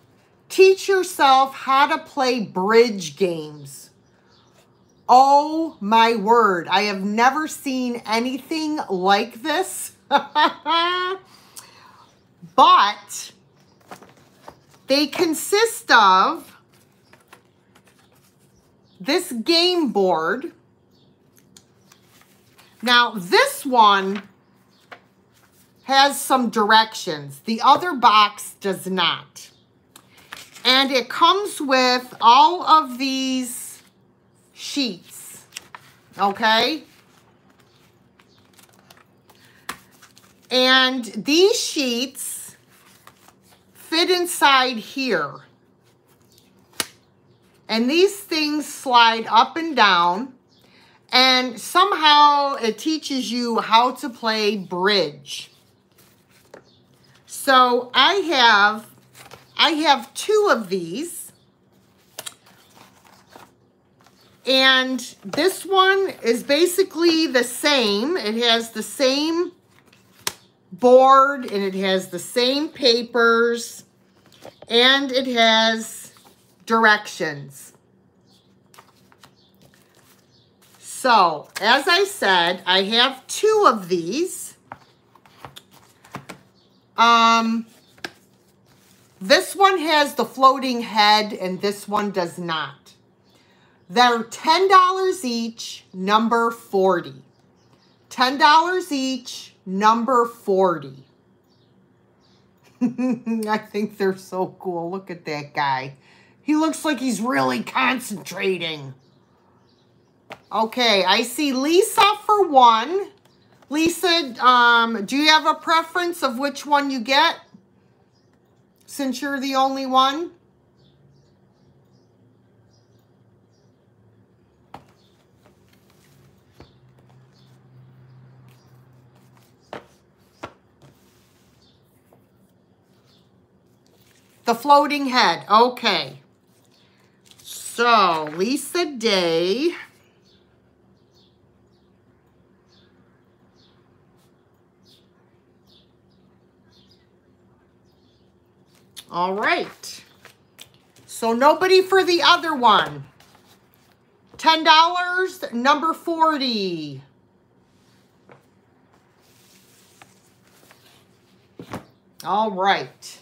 teach yourself how to play bridge games. Oh my word, I have never seen anything like this. but they consist of this game board. Now, this one has some directions. The other box does not. And it comes with all of these sheets, okay? And these sheets fit inside here. And these things slide up and down. And somehow it teaches you how to play bridge. So I have, I have two of these. And this one is basically the same. It has the same board and it has the same papers and it has directions. So, as I said, I have two of these. Um, this one has the floating head and this one does not. They're $10 each, number 40. $10 each, number 40. I think they're so cool. Look at that guy. He looks like he's really concentrating. Okay, I see Lisa for one. Lisa, um, do you have a preference of which one you get? Since you're the only one? The floating head. Okay. So, Lisa Day. All right. So nobody for the other one. $10, number 40. All right.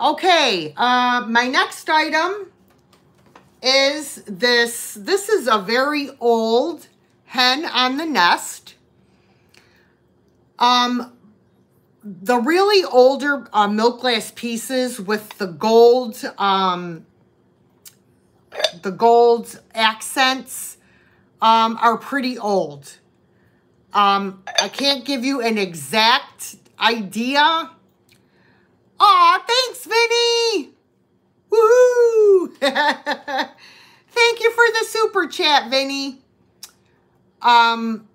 Okay, uh, my next item is this. This is a very old hen on the nest. Um, the really older uh, milk glass pieces with the gold, um, the gold accents um, are pretty old. Um, I can't give you an exact idea. Aw, thanks, Vinny! Woohoo! Thank you for the super chat, Vinny. Um,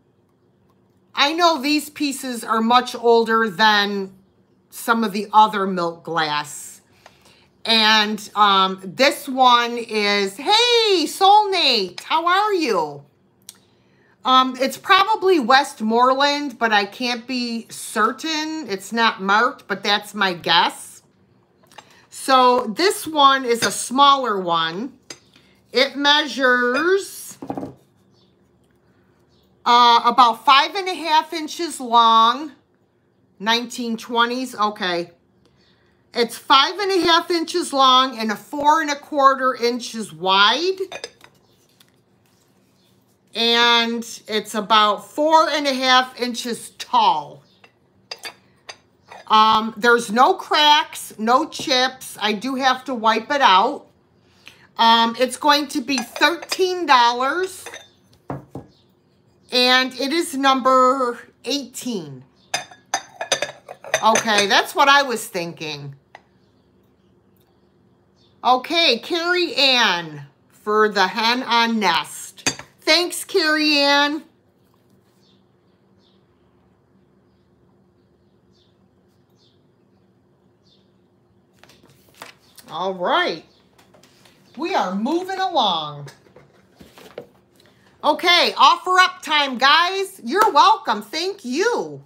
I know these pieces are much older than some of the other milk glass. And um, this one is, hey, Soulmate, how are you? Um, it's probably Westmoreland, but I can't be certain. It's not marked, but that's my guess. So this one is a smaller one. It measures uh, about five and a half inches long. 1920s. Okay. It's five and a half inches long and a four and a quarter inches wide. And it's about four and a half inches tall. Um, there's no cracks, no chips. I do have to wipe it out. Um, it's going to be $13 and it is number 18. Okay, that's what I was thinking. Okay, Carrie Ann for the hen on nest. Thanks, Carrie Ann. All right. We are moving along. Okay, offer up time, guys. You're welcome. Thank you.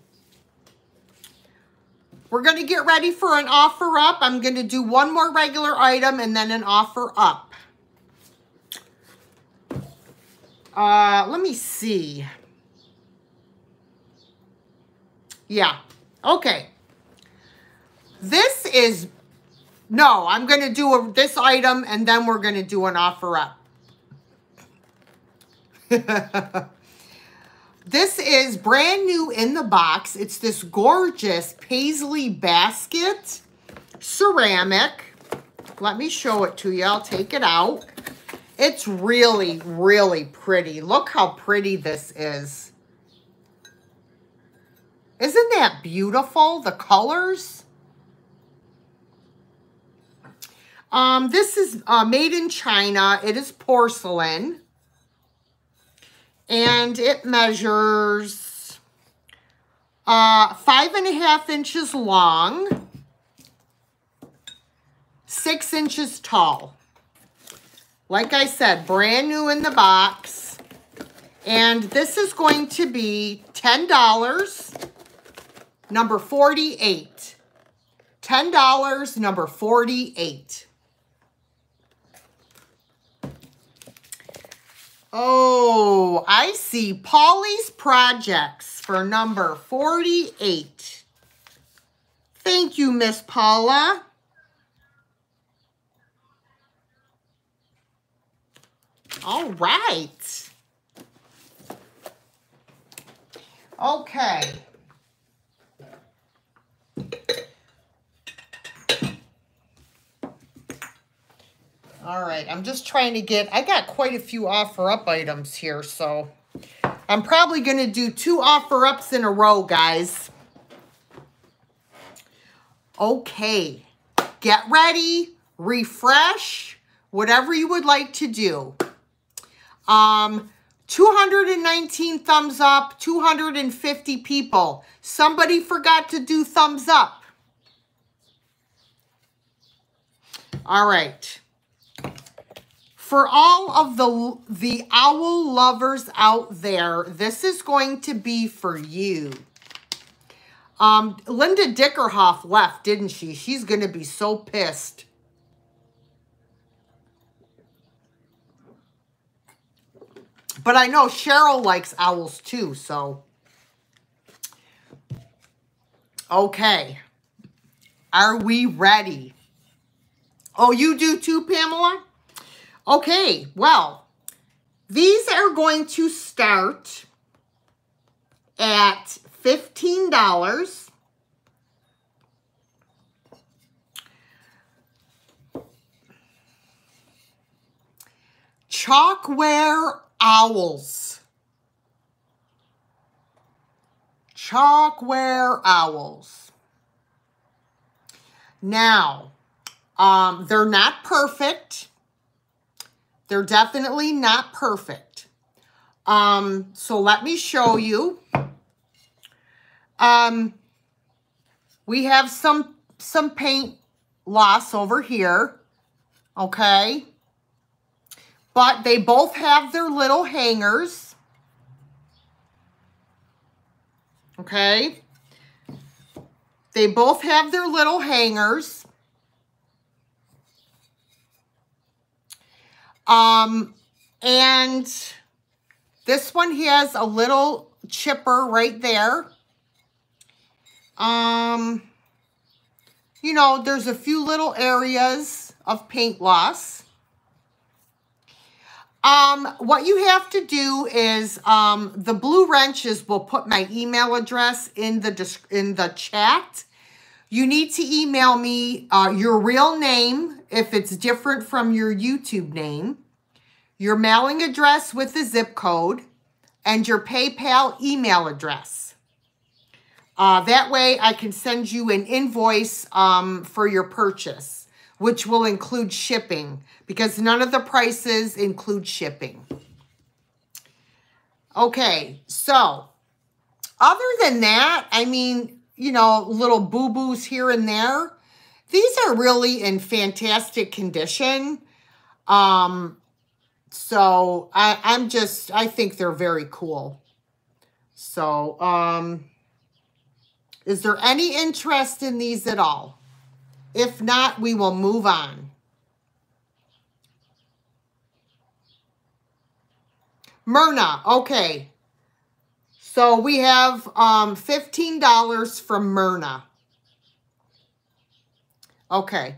we're going to get ready for an offer up. I'm going to do one more regular item and then an offer up. Uh, let me see. Yeah. Okay. This is, no, I'm going to do a, this item and then we're going to do an offer up. this is brand new in the box. It's this gorgeous paisley basket, ceramic. Let me show it to you. I'll take it out. It's really, really pretty. Look how pretty this is. Isn't that beautiful? The colors. Um, this is uh, made in China. It is porcelain. And it measures uh, five and a half inches long, six inches tall. Like I said, brand new in the box. And this is going to be $10, number 48. $10, number 48. Oh, I see. Polly's Projects for number 48. Thank you, Miss Paula. All right. Okay. All right, I'm just trying to get, I got quite a few offer up items here, so I'm probably going to do two offer ups in a row, guys. Okay, get ready, refresh, whatever you would like to do. Um, 219 thumbs up, 250 people. Somebody forgot to do thumbs up. All right. For all of the, the owl lovers out there, this is going to be for you. Um, Linda Dickerhoff left, didn't she? She's going to be so pissed. But I know Cheryl likes owls too, so. Okay. Are we ready? Oh, you do too, Pamela? Okay, well, these are going to start at $15. Chalkware owls. Chalkware owls. Now, um, they're not perfect. They're definitely not perfect. Um, so let me show you. Um, we have some, some paint loss over here. Okay. But they both have their little hangers. Okay. They both have their little hangers. Um, and this one has a little chipper right there. Um, you know, there's a few little areas of paint loss. Um, what you have to do is, um, the blue wrenches will put my email address in the, in the chat. You need to email me uh, your real name if it's different from your YouTube name, your mailing address with the zip code, and your PayPal email address. Uh, that way I can send you an invoice um, for your purchase, which will include shipping because none of the prices include shipping. Okay, so other than that, I mean, you know, little boo-boos here and there. These are really in fantastic condition. Um, so I, I'm just, I think they're very cool. So, um, Is there any interest in these at all? If not, we will move on. Myrna, okay. So we have um, $15 from Myrna. Okay.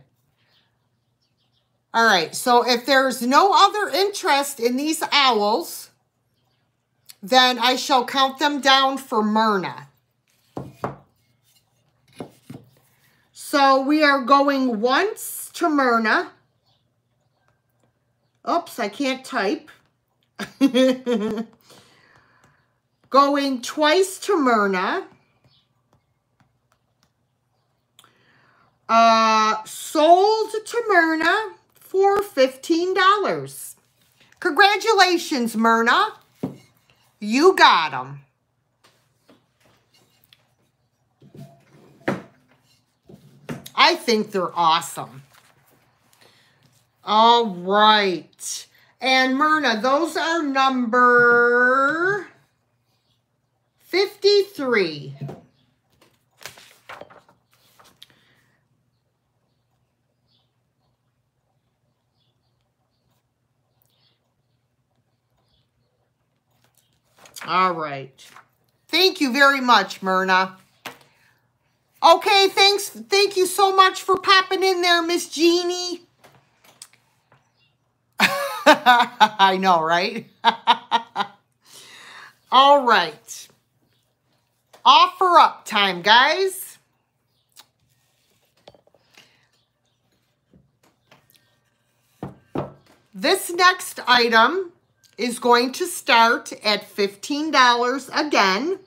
All right, so if there's no other interest in these owls, then I shall count them down for Myrna. So we are going once to Myrna. Oops, I can't type. going twice to Myrna. Uh, sold to Myrna for $15. Congratulations, Myrna. You got them. I think they're awesome. All right. And Myrna, those are number 53. All right. Thank you very much, Myrna. Okay, thanks. Thank you so much for popping in there, Miss Jeannie. I know, right? All right. Offer up time, guys. This next item is going to start at $15 again.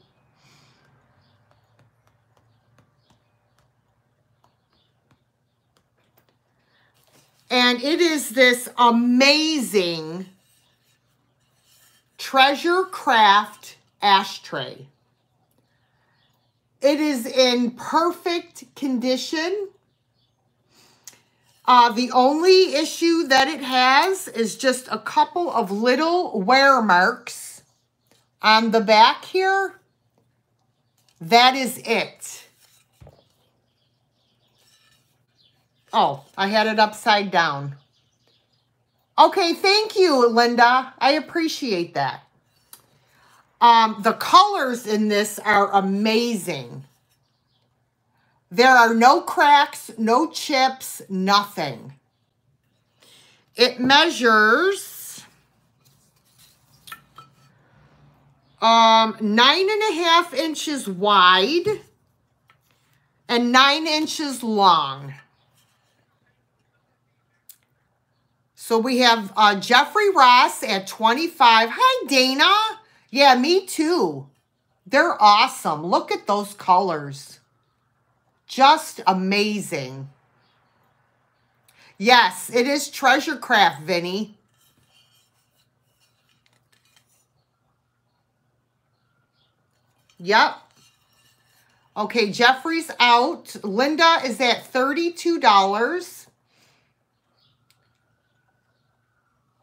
And it is this amazing Treasure Craft ashtray. It is in perfect condition. Uh, the only issue that it has is just a couple of little wear marks on the back here. That is it. Oh, I had it upside down. Okay, thank you, Linda. I appreciate that. Um, the colors in this are amazing. There are no cracks, no chips, nothing. It measures um, nine and a half inches wide and nine inches long. So we have uh, Jeffrey Ross at 25. Hi, Dana. Yeah, me too. They're awesome. Look at those colors. Just amazing. Yes, it is treasure craft, Vinny. Yep. Okay, Jeffrey's out. Linda is at $32.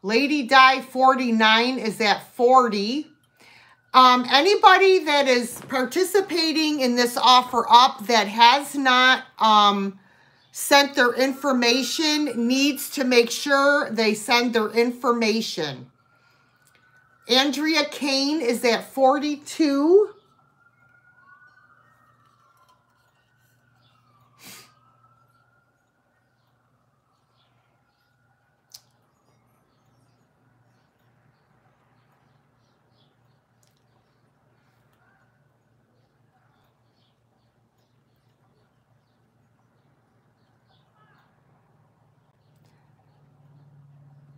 Lady Di 49 is at 40 um, anybody that is participating in this offer up that has not um, sent their information needs to make sure they send their information. Andrea Kane is at 42.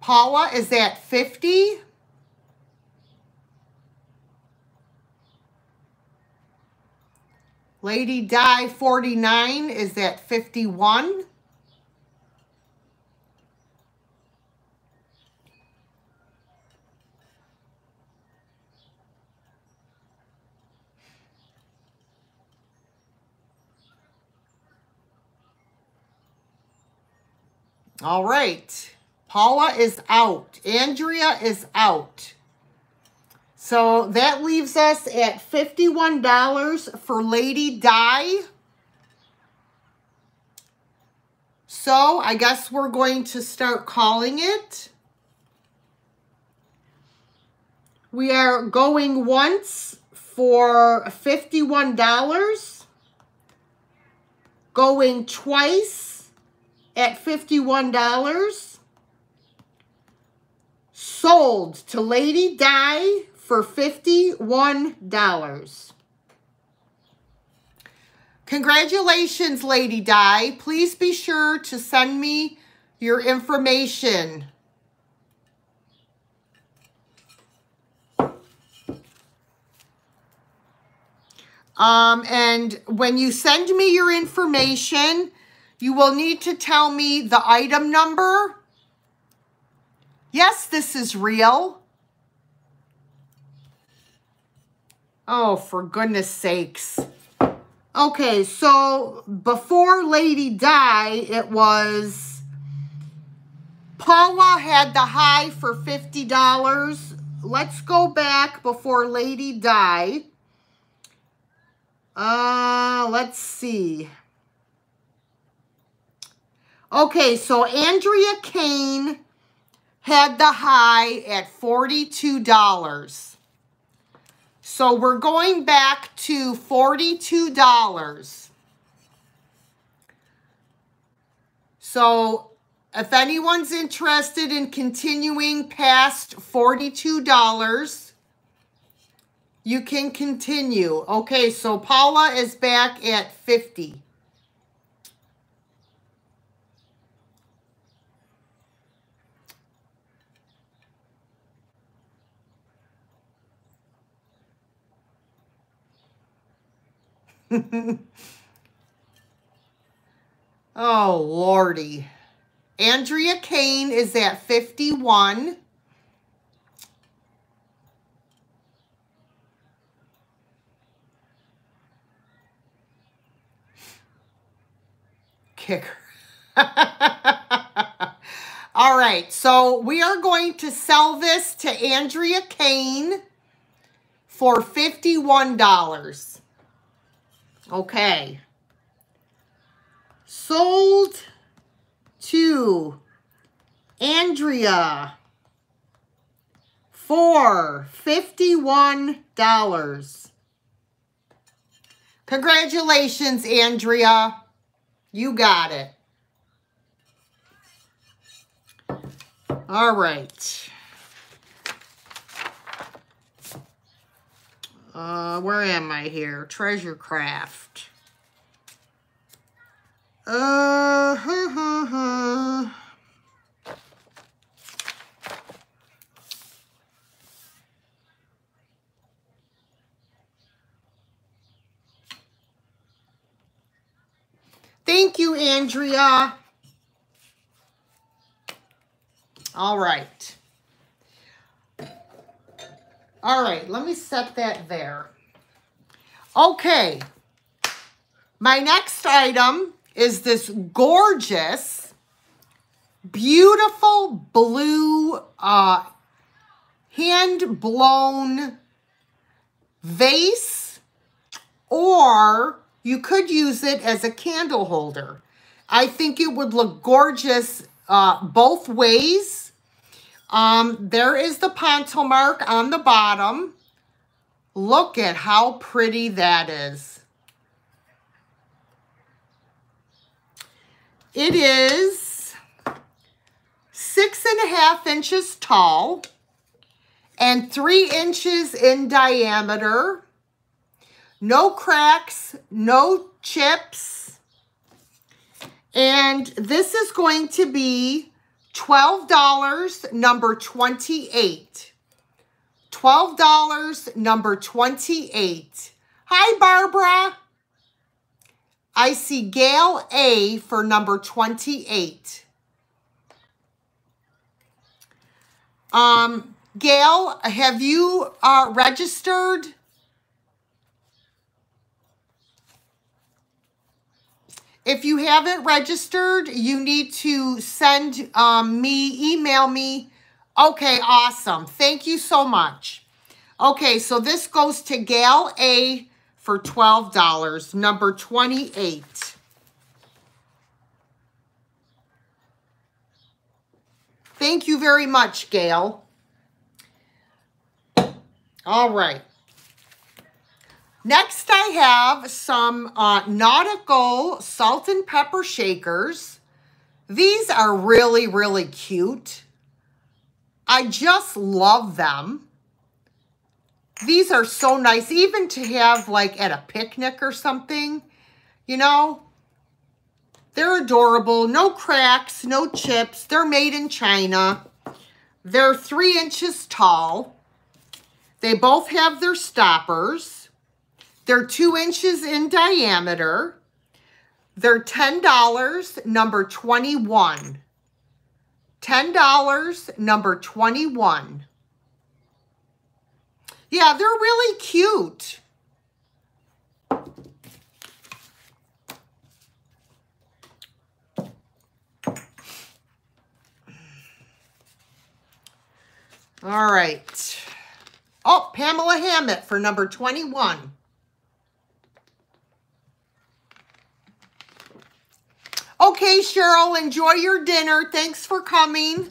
Paula is that 50. Lady Di 49 is that 51. All right. Paula is out. Andrea is out. So that leaves us at $51 for Lady Di. So I guess we're going to start calling it. We are going once for $51. Going twice at $51. Sold to Lady Di for $51. Congratulations, Lady Di. Please be sure to send me your information. Um, and when you send me your information, you will need to tell me the item number. Yes, this is real. Oh, for goodness sakes. Okay, so before Lady Di, it was Paula had the high for $50. Let's go back before Lady Di. Uh, let's see. Okay, so Andrea Kane had the high at $42. So we're going back to $42. So if anyone's interested in continuing past $42, you can continue. Okay, so Paula is back at 50. oh, Lordy. Andrea Kane is at 51. kicker. All right, so we are going to sell this to Andrea Kane for $51. Okay. Sold to Andrea for $51. Congratulations, Andrea. You got it. All right. Uh, where am I here? Treasure Craft. Uh, huh, huh, huh. Thank you, Andrea. All right. All right, let me set that there. Okay. My next item is this gorgeous, beautiful blue uh, hand-blown vase or you could use it as a candle holder. I think it would look gorgeous uh, both ways. Um, there is the Ponto mark on the bottom. Look at how pretty that is. It is six and a half inches tall and three inches in diameter. No cracks, no chips. And this is going to be $12, number 28. $12, number 28. Hi, Barbara. I see Gail A for number 28. Um, Gail, have you uh, registered? If you haven't registered, you need to send um, me, email me. Okay, awesome. Thank you so much. Okay, so this goes to Gal A for $12, number 28. Thank you very much, Gail. All right. Next, I have some uh, Nautical salt and pepper shakers. These are really, really cute. I just love them. These are so nice, even to have like at a picnic or something, you know. They're adorable. No cracks, no chips. They're made in China. They're three inches tall. They both have their stoppers. They're two inches in diameter. They're $10, number 21. $10, number 21. Yeah, they're really cute. All right. Oh, Pamela Hammett for number 21. Okay, Cheryl, enjoy your dinner. Thanks for coming.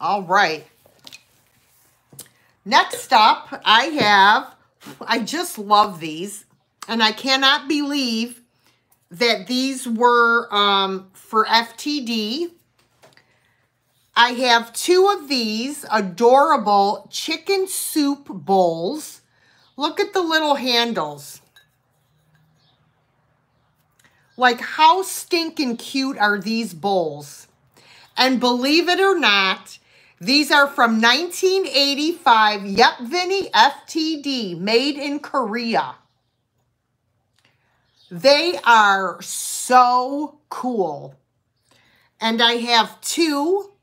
All right. Next up, I have, I just love these, and I cannot believe that these were um, for FTD. I have two of these adorable chicken soup bowls. Look at the little handles. Like, how stinking cute are these bowls? And believe it or not, these are from 1985. Yep, Vinny FTD, made in Korea. They are so cool. And I have two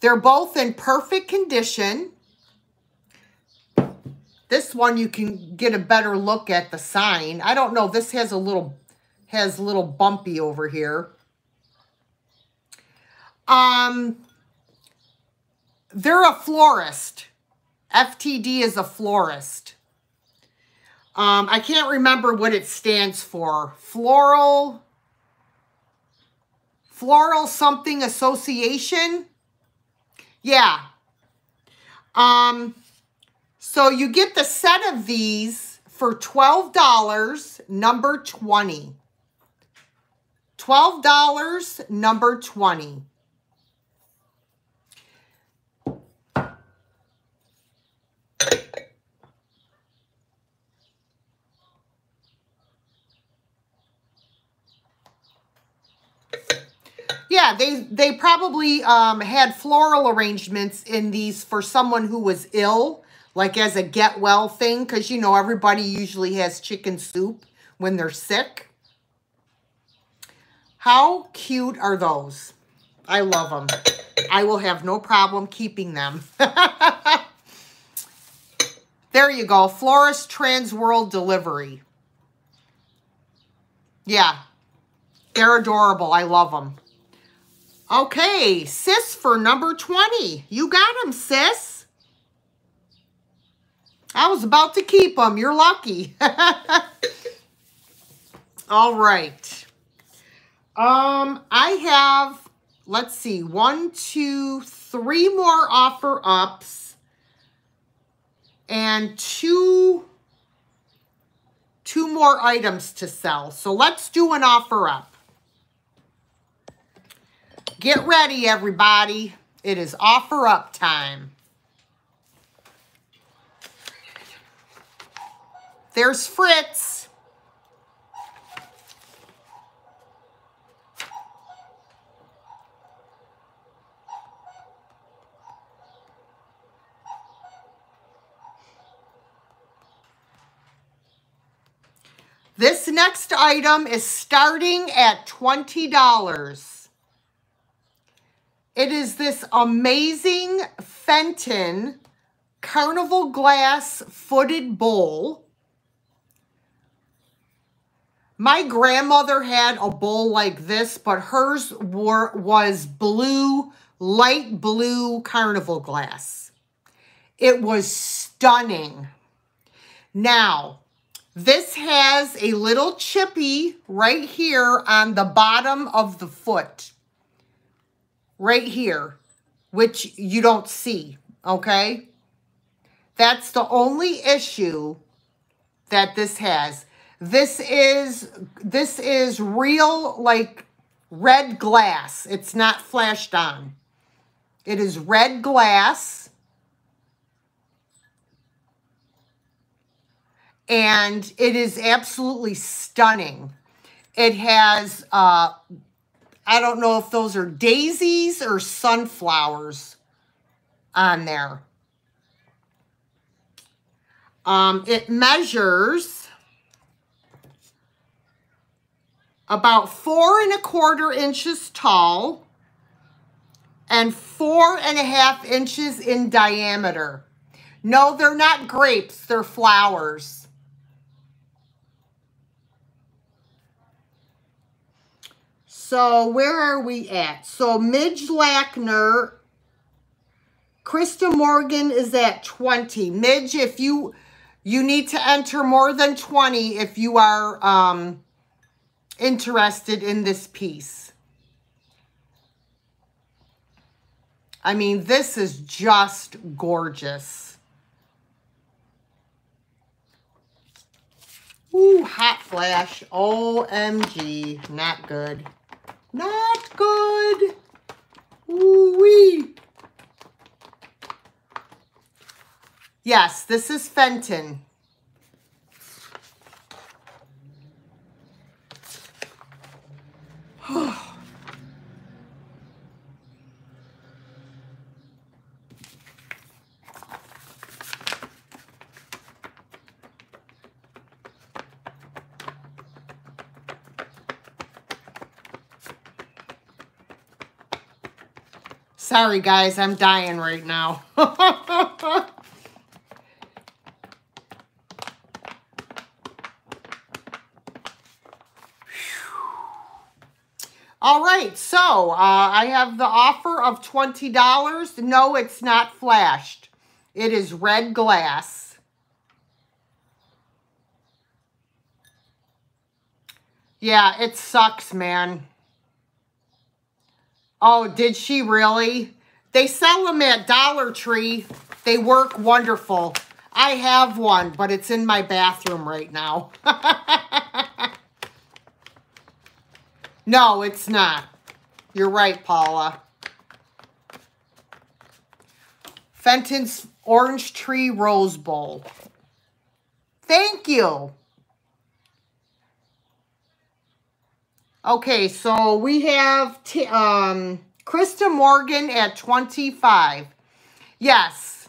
they're both in perfect condition. This one you can get a better look at the sign. I don't know. This has a little has a little bumpy over here. Um, they're a florist. FTD is a florist. Um, I can't remember what it stands for. Floral, Floral something association. Yeah. Um, so you get the set of these for $12, number 20. $12, number 20. Yeah, they they probably um, had floral arrangements in these for someone who was ill, like as a get well thing, because you know everybody usually has chicken soup when they're sick. How cute are those? I love them. I will have no problem keeping them. there you go. Florist Trans World Delivery. Yeah. They're adorable. I love them. Okay, sis for number 20. You got him, sis. I was about to keep them. You're lucky. All right. Um, I have, let's see, one, two, three more offer ups and two, two more items to sell. So let's do an offer up. Get ready, everybody. It is offer up time. There's Fritz. This next item is starting at $20. It is this amazing Fenton Carnival Glass Footed Bowl. My grandmother had a bowl like this, but hers were, was blue, light blue carnival glass. It was stunning. Now, this has a little chippy right here on the bottom of the foot. Right here, which you don't see, okay? That's the only issue that this has. This is this is real like red glass. It's not flashed on. It is red glass. And it is absolutely stunning. It has, uh, I don't know if those are daisies or sunflowers on there. Um, it measures about four and a quarter inches tall and four and a half inches in diameter. No, they're not grapes, they're flowers. So where are we at? So Midge Lackner, Krista Morgan is at 20. Midge, if you, you need to enter more than 20 if you are, um, interested in this piece. I mean, this is just gorgeous. Ooh, hot flash. OMG. Not good. Not good. Ooh-wee. Yes, this is Fenton. Oh. Sorry, guys. I'm dying right now. All right, so uh, I have the offer of $20. No, it's not flashed. It is red glass. Yeah, it sucks, man. Oh, did she really? They sell them at Dollar Tree. They work wonderful. I have one, but it's in my bathroom right now. no, it's not. You're right, Paula. Fenton's Orange Tree Rose Bowl. Thank you. Okay, so we have um, Krista Morgan at 25. Yes,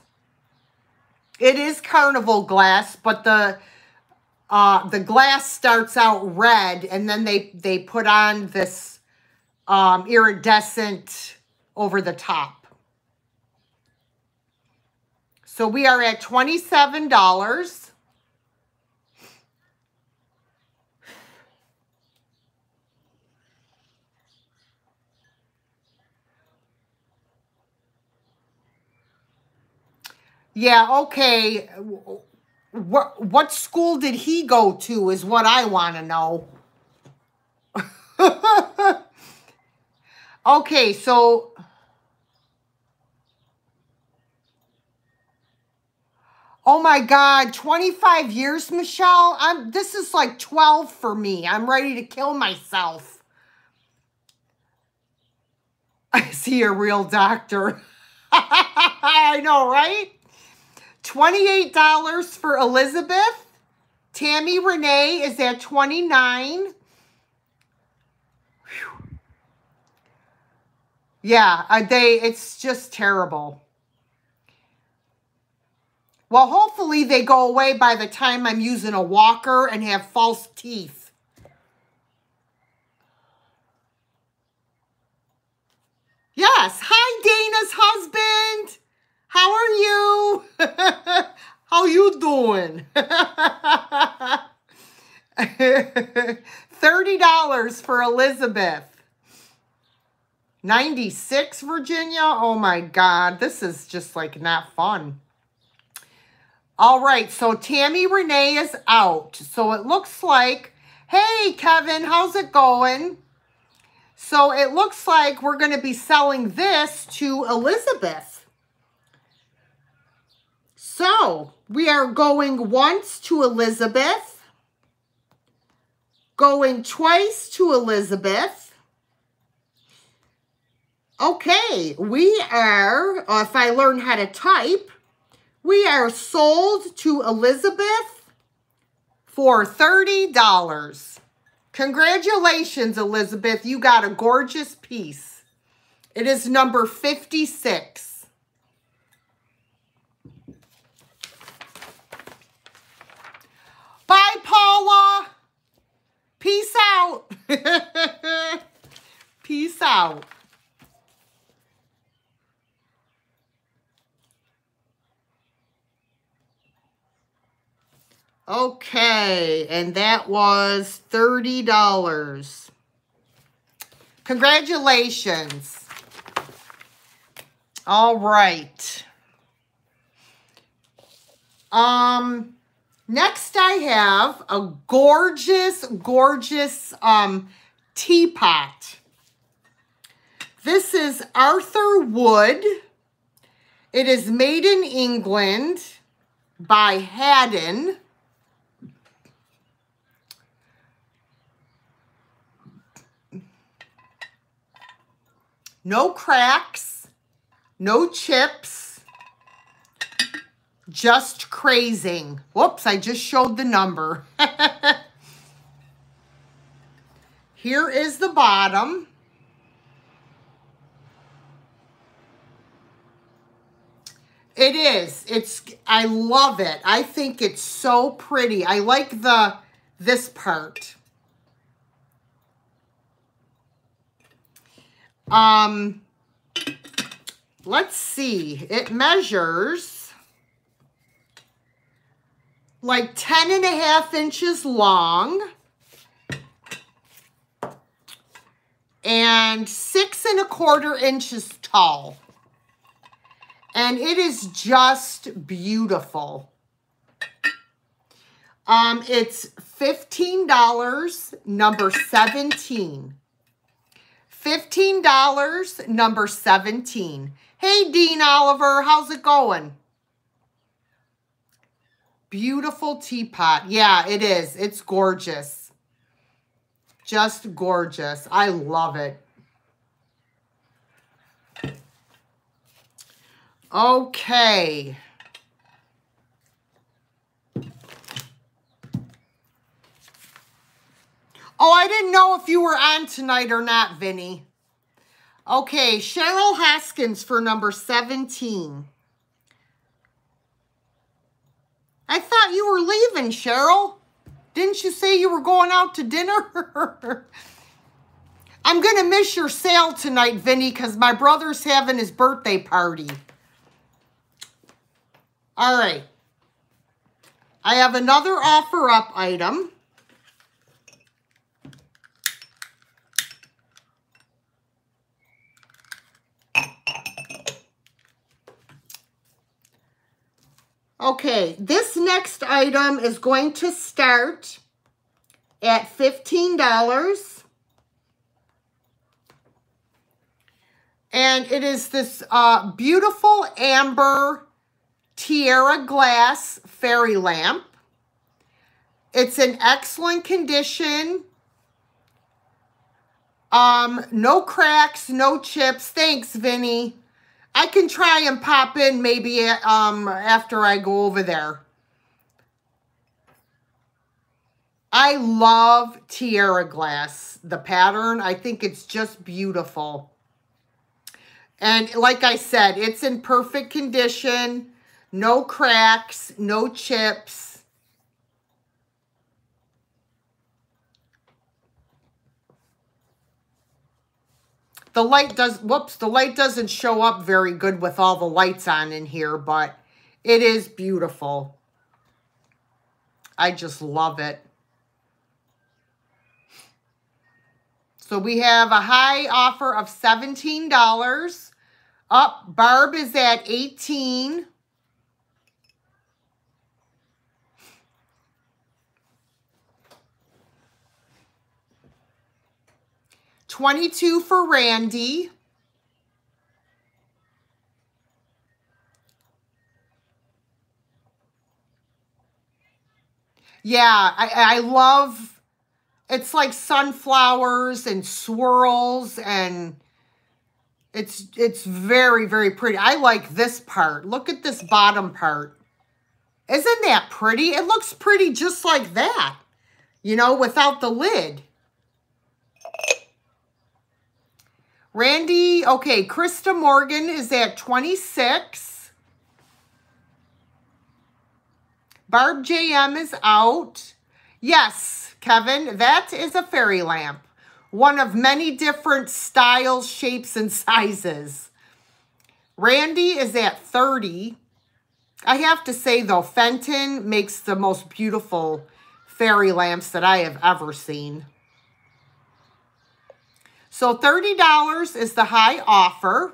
it is carnival glass, but the uh, the glass starts out red, and then they, they put on this um, iridescent over the top. So we are at $27. Yeah, okay. What what school did he go to is what I want to know. okay, so Oh my god, 25 years, Michelle. I'm this is like 12 for me. I'm ready to kill myself. I see a real doctor. I know, right? $28 for Elizabeth. Tammy Renee is at 29 Yeah, uh, they it's just terrible. Well, hopefully they go away by the time I'm using a walker and have false teeth. Yes. Hi, Dana's husband. How are you? How you doing? $30 for Elizabeth. 96 Virginia. Oh my God. This is just like not fun. All right. So Tammy Renee is out. So it looks like, hey, Kevin, how's it going? So it looks like we're going to be selling this to Elizabeth. So we are going once to Elizabeth, going twice to Elizabeth. Okay, we are, uh, if I learn how to type, we are sold to Elizabeth for $30. Congratulations, Elizabeth. You got a gorgeous piece. It is number 56. Bye, Paula. Peace out. Peace out. Okay, and that was $30. Congratulations. All right. Um, next I have a gorgeous, gorgeous um, teapot. This is Arthur Wood. It is made in England by Haddon. No cracks, no chips, just crazing. Whoops, I just showed the number. Here is the bottom. It is. It's, I love it. I think it's so pretty. I like the, this part. Um, let's see. It measures like 10 and a half inches long and six and a quarter inches tall. And it is just beautiful. Um, it's $15, number 17. $15, number 17. Hey, Dean Oliver, how's it going? Beautiful teapot. Yeah, it is. It's gorgeous. Just gorgeous. I love it. Okay. Oh, I didn't know if you were on tonight or not, Vinny. Okay, Cheryl Haskins for number 17. I thought you were leaving, Cheryl. Didn't you say you were going out to dinner? I'm going to miss your sale tonight, Vinny, because my brother's having his birthday party. All right. I have another offer up item. Okay, this next item is going to start at $15. And it is this uh, beautiful amber tiara glass fairy lamp. It's in excellent condition. Um, no cracks, no chips. Thanks, Vinny. I can try and pop in maybe um, after I go over there. I love tiara glass, the pattern. I think it's just beautiful. And like I said, it's in perfect condition. No cracks, no chips. The light does, whoops, the light doesn't show up very good with all the lights on in here, but it is beautiful. I just love it. So we have a high offer of $17. Up, Barb is at 18 Twenty-two for Randy. Yeah, I, I love, it's like sunflowers and swirls and it's, it's very, very pretty. I like this part. Look at this bottom part. Isn't that pretty? It looks pretty just like that, you know, without the lid. Randy, okay, Krista Morgan is at 26. Barb JM is out. Yes, Kevin, that is a fairy lamp. One of many different styles, shapes, and sizes. Randy is at 30. I have to say, though, Fenton makes the most beautiful fairy lamps that I have ever seen. So $30 is the high offer.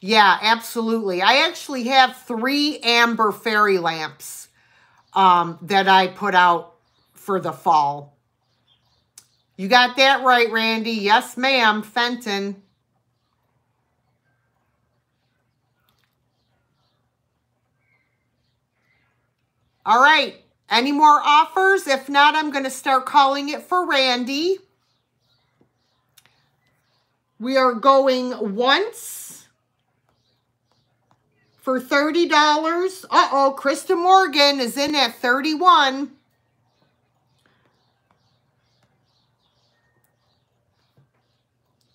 Yeah, absolutely. I actually have three amber fairy lamps um, that I put out for the fall. You got that right, Randy. Yes, ma'am. Fenton. All right. Any more offers? If not, I'm going to start calling it for Randy. We are going once for $30. Uh-oh, Krista Morgan is in at 31.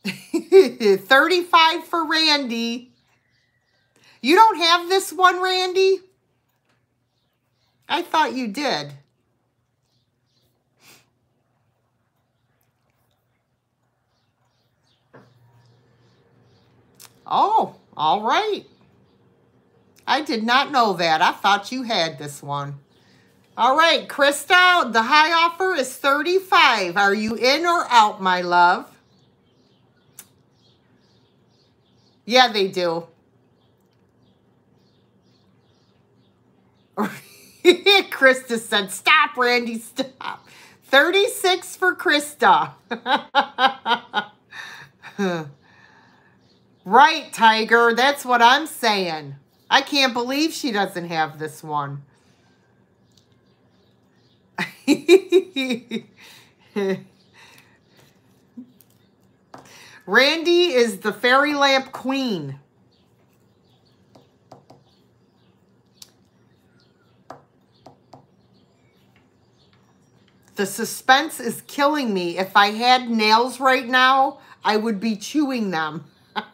Thirty-five for Randy. You don't have this one, Randy? I thought you did. Oh, all right. I did not know that. I thought you had this one. All right, Krista, the high offer is 35. Are you in or out, my love? Yeah, they do. Krista said, stop, Randy, stop. 36 for Krista. right, Tiger. That's what I'm saying. I can't believe she doesn't have this one. Randy is the fairy lamp queen. The suspense is killing me. If I had nails right now, I would be chewing them. All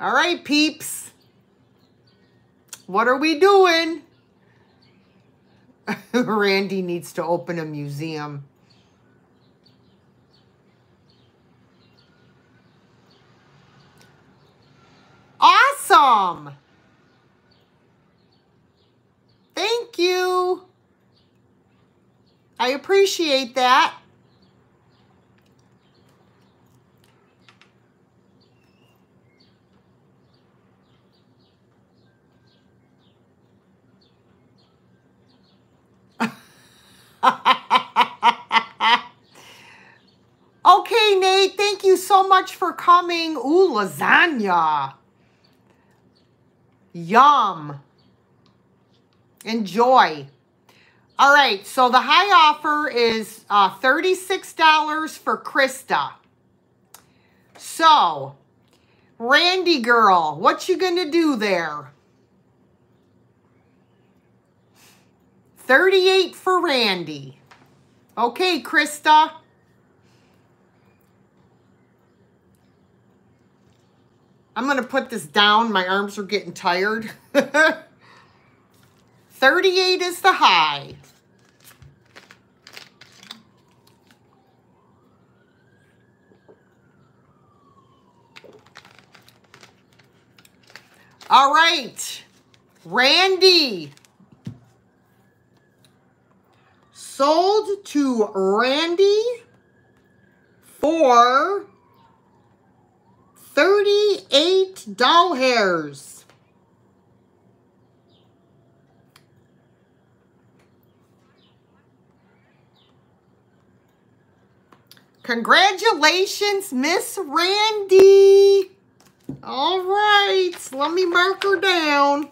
right, peeps. What are we doing? Randy needs to open a museum. Awesome. Thank you. I appreciate that. okay, Nate, thank you so much for coming. Ooh, lasagna. Yum. Enjoy. All right, so the high offer is uh, $36 for Krista. So, Randy girl, what you going to do there? 38 for Randy. Okay, Krista. I'm going to put this down. My arms are getting tired. 38 is the high. All right. Randy. Sold to Randy for 38 doll hairs. Congratulations, Miss Randy. All right, let me mark her down.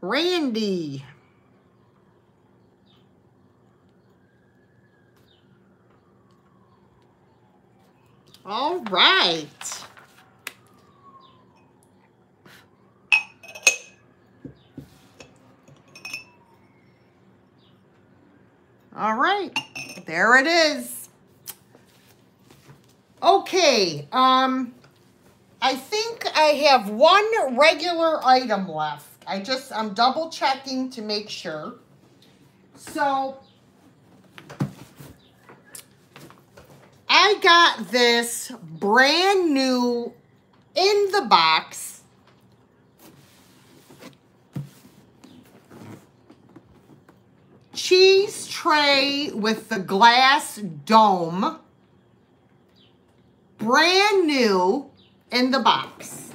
Randy. All right. All right, there it is. Okay, um, I think I have one regular item left. I just, I'm double checking to make sure. So, I got this brand new in the box. Cheese tray with the glass dome. Brand new in the box.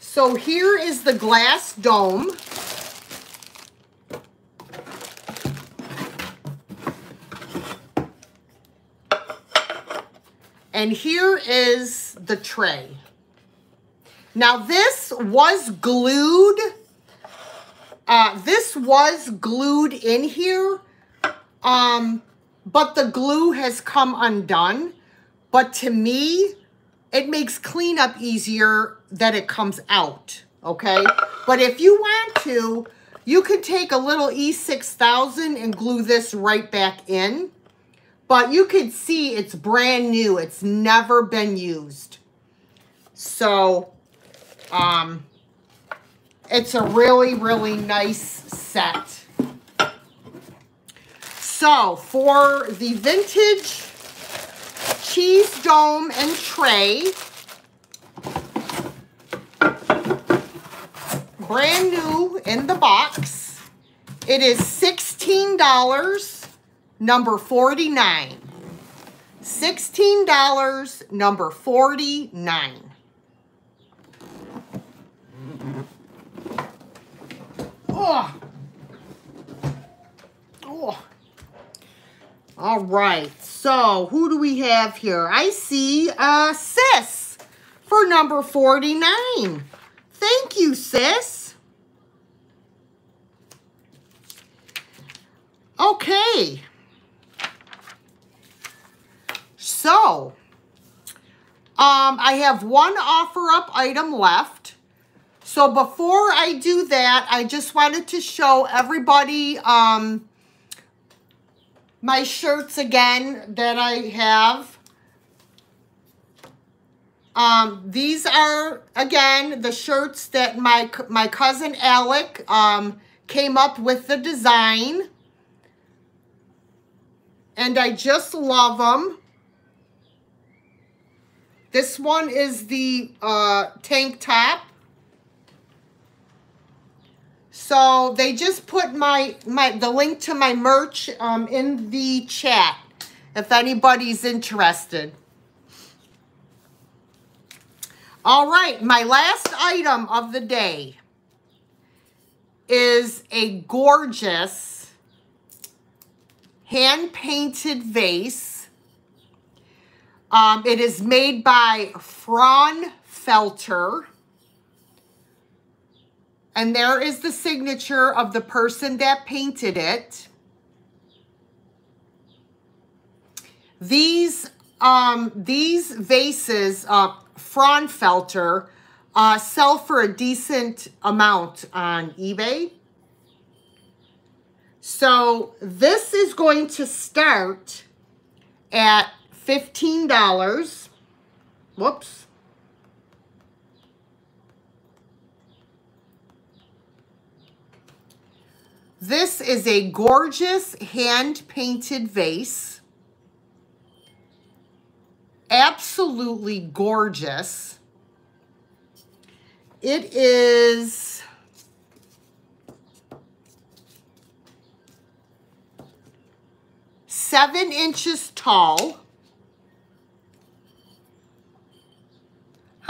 So here is the glass dome. And here is the tray. Now this was glued. Uh, this was glued in here. Um, but the glue has come undone. But to me, it makes cleanup easier that it comes out, okay? But if you want to, you could take a little E6000 and glue this right back in. But you can see it's brand new. It's never been used. So, um, it's a really, really nice set. So, for the vintage cheese dome and tray. Brand new in the box. It is $16, number 49. $16, number 49. Oh. Oh. All right. So, who do we have here? I see uh, Sis for number 49. Thank you, Sis. Okay. So, um, I have one offer up item left. So before I do that, I just wanted to show everybody um, my shirts again that I have. Um, these are, again, the shirts that my, my cousin Alec um, came up with the design. And I just love them. This one is the uh, tank top. So they just put my, my the link to my merch um, in the chat if anybody's interested. All right, my last item of the day is a gorgeous hand-painted vase. Um, it is made by Fraunfelter. And there is the signature of the person that painted it. These um, these vases, uh, Fraunfelter, uh, sell for a decent amount on eBay. So this is going to start at $15. Whoops. This is a gorgeous hand-painted vase. absolutely gorgeous. It is seven inches tall.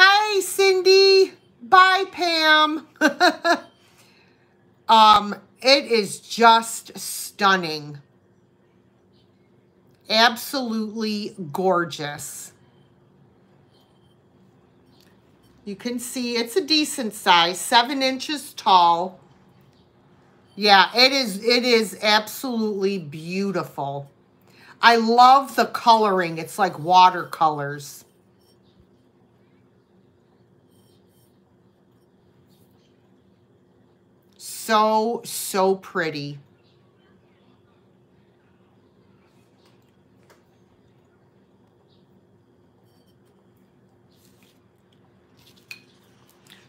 Hi, Cindy. Bye, Pam. um, it is just stunning. Absolutely gorgeous. You can see it's a decent size, seven inches tall. Yeah, it is, it is absolutely beautiful. I love the coloring. It's like watercolors. So, so pretty.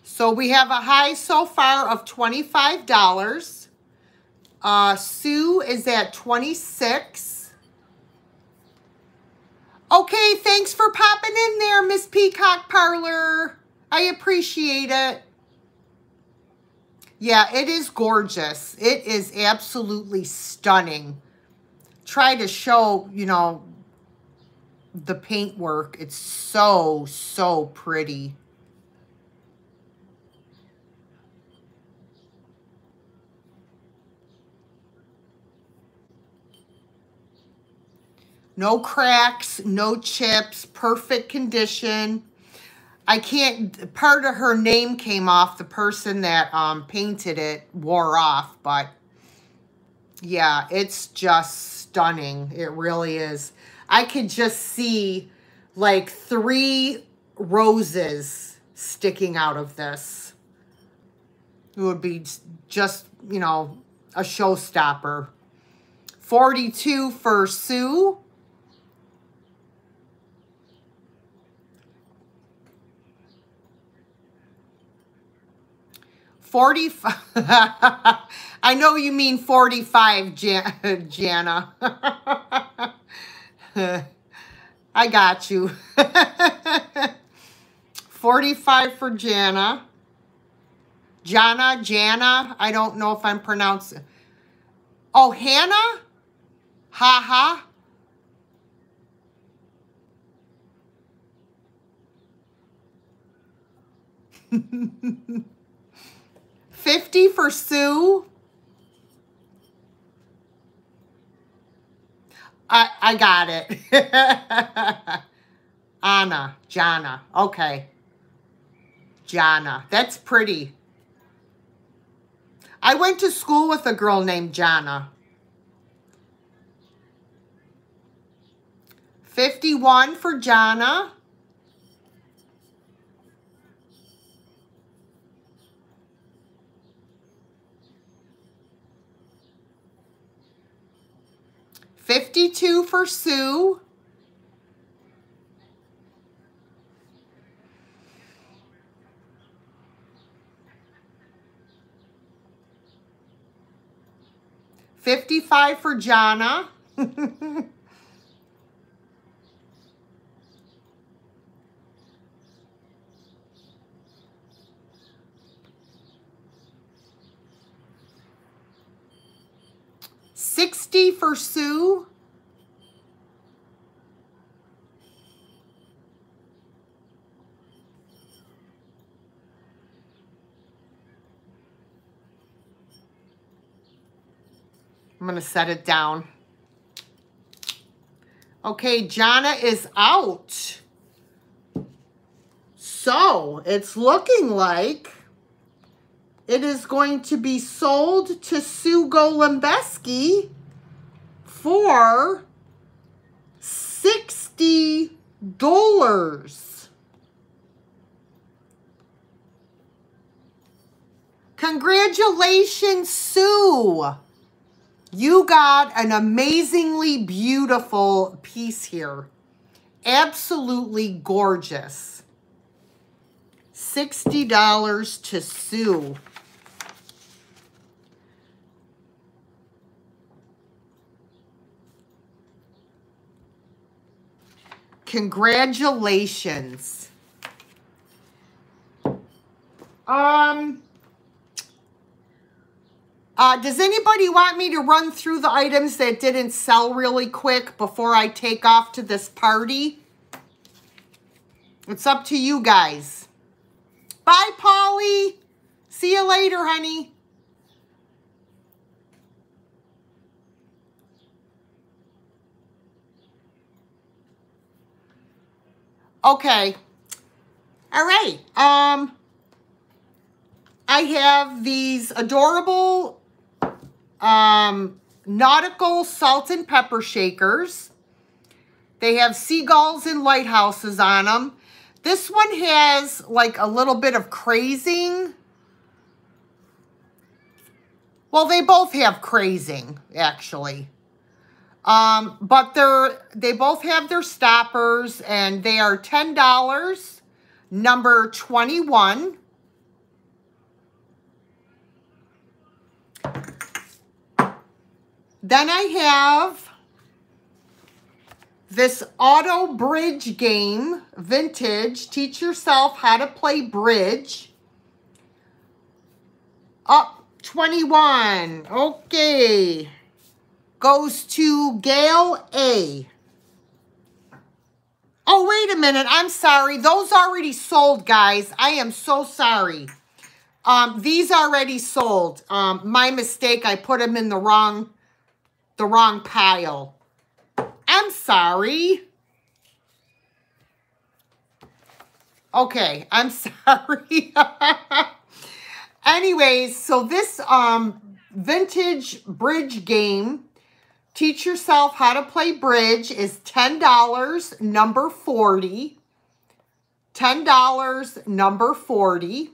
So we have a high so far of $25. Uh, Sue is at 26 Okay, thanks for popping in there, Miss Peacock Parlor. I appreciate it. Yeah, it is gorgeous. It is absolutely stunning. Try to show, you know, the paintwork. It's so, so pretty. No cracks, no chips, perfect condition. I can't, part of her name came off. The person that um, painted it wore off, but yeah, it's just stunning. It really is. I could just see like three roses sticking out of this. It would be just, you know, a showstopper. 42 for Sue. 45. I know you mean 45, Jan Jana. I got you. 45 for Jana. Jana, Jana. I don't know if I'm pronouncing. Oh, Hannah? Ha ha. 50 for Sue. I, I got it. Anna, Jana. Okay. Jana. That's pretty. I went to school with a girl named Jana. 51 for Jana. 52 for Sue. Fifty-five for Jana. 60 for Sue. I'm going to set it down. Okay, Jana is out. So, it's looking like it is going to be sold to Sue Golembeski for $60. Congratulations, Sue. You got an amazingly beautiful piece here. Absolutely gorgeous. $60 to Sue. Congratulations. Um, uh, does anybody want me to run through the items that didn't sell really quick before I take off to this party? It's up to you guys. Bye, Polly. See you later, honey. Okay. All right. Um, I have these adorable um, nautical salt and pepper shakers. They have seagulls and lighthouses on them. This one has like a little bit of crazing. Well, they both have crazing, actually. Um, but they're they both have their stoppers and they are $10, number 21. Then I have this auto bridge game, vintage. Teach yourself how to play bridge. Up 21. Okay. Goes to Gail A. Oh, wait a minute. I'm sorry. Those already sold, guys. I am so sorry. Um, these already sold. Um, my mistake. I put them in the wrong the wrong pile. I'm sorry. Okay, I'm sorry. Anyways, so this um vintage bridge game, teach yourself how to play bridge is $10, number 40. $10, number 40.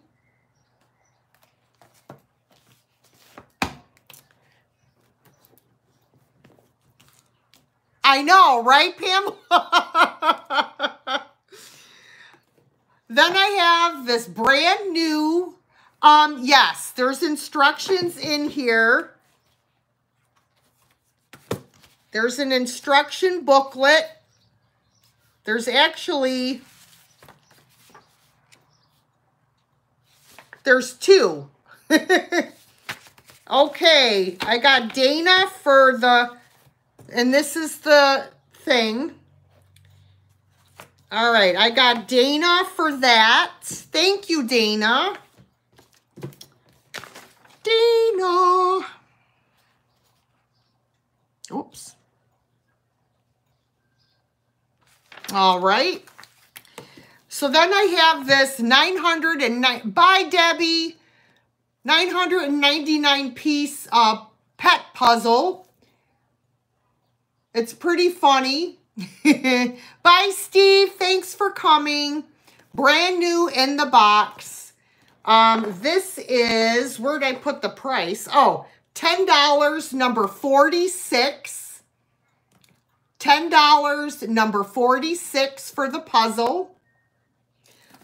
I know, right, Pam? then I have this brand new, um, yes, there's instructions in here. There's an instruction booklet. There's actually, there's two. okay, I got Dana for the and this is the thing. All right, I got Dana for that. Thank you, Dana. Dana. Oops. All right. So then I have this 909, by Debbie, 999 piece uh, pet puzzle. It's pretty funny. Bye, Steve. Thanks for coming. Brand new in the box. Um, this is, where did I put the price? Oh, $10, number 46. $10, number 46 for the puzzle.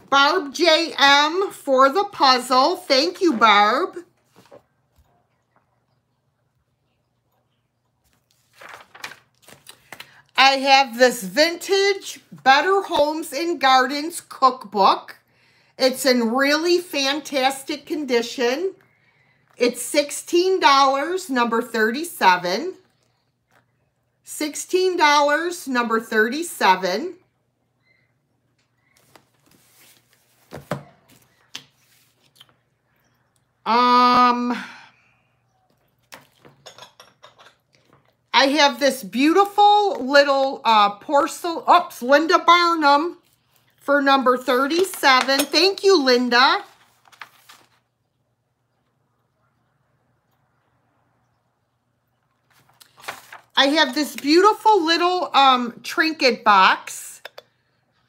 Barb JM for the puzzle. Thank you, Barb. I have this vintage Better Homes and Gardens cookbook. It's in really fantastic condition. It's $16, number 37. $16, number 37. Um... I have this beautiful little uh, porcelain, oops, Linda Barnum for number 37. Thank you, Linda. I have this beautiful little um, trinket box.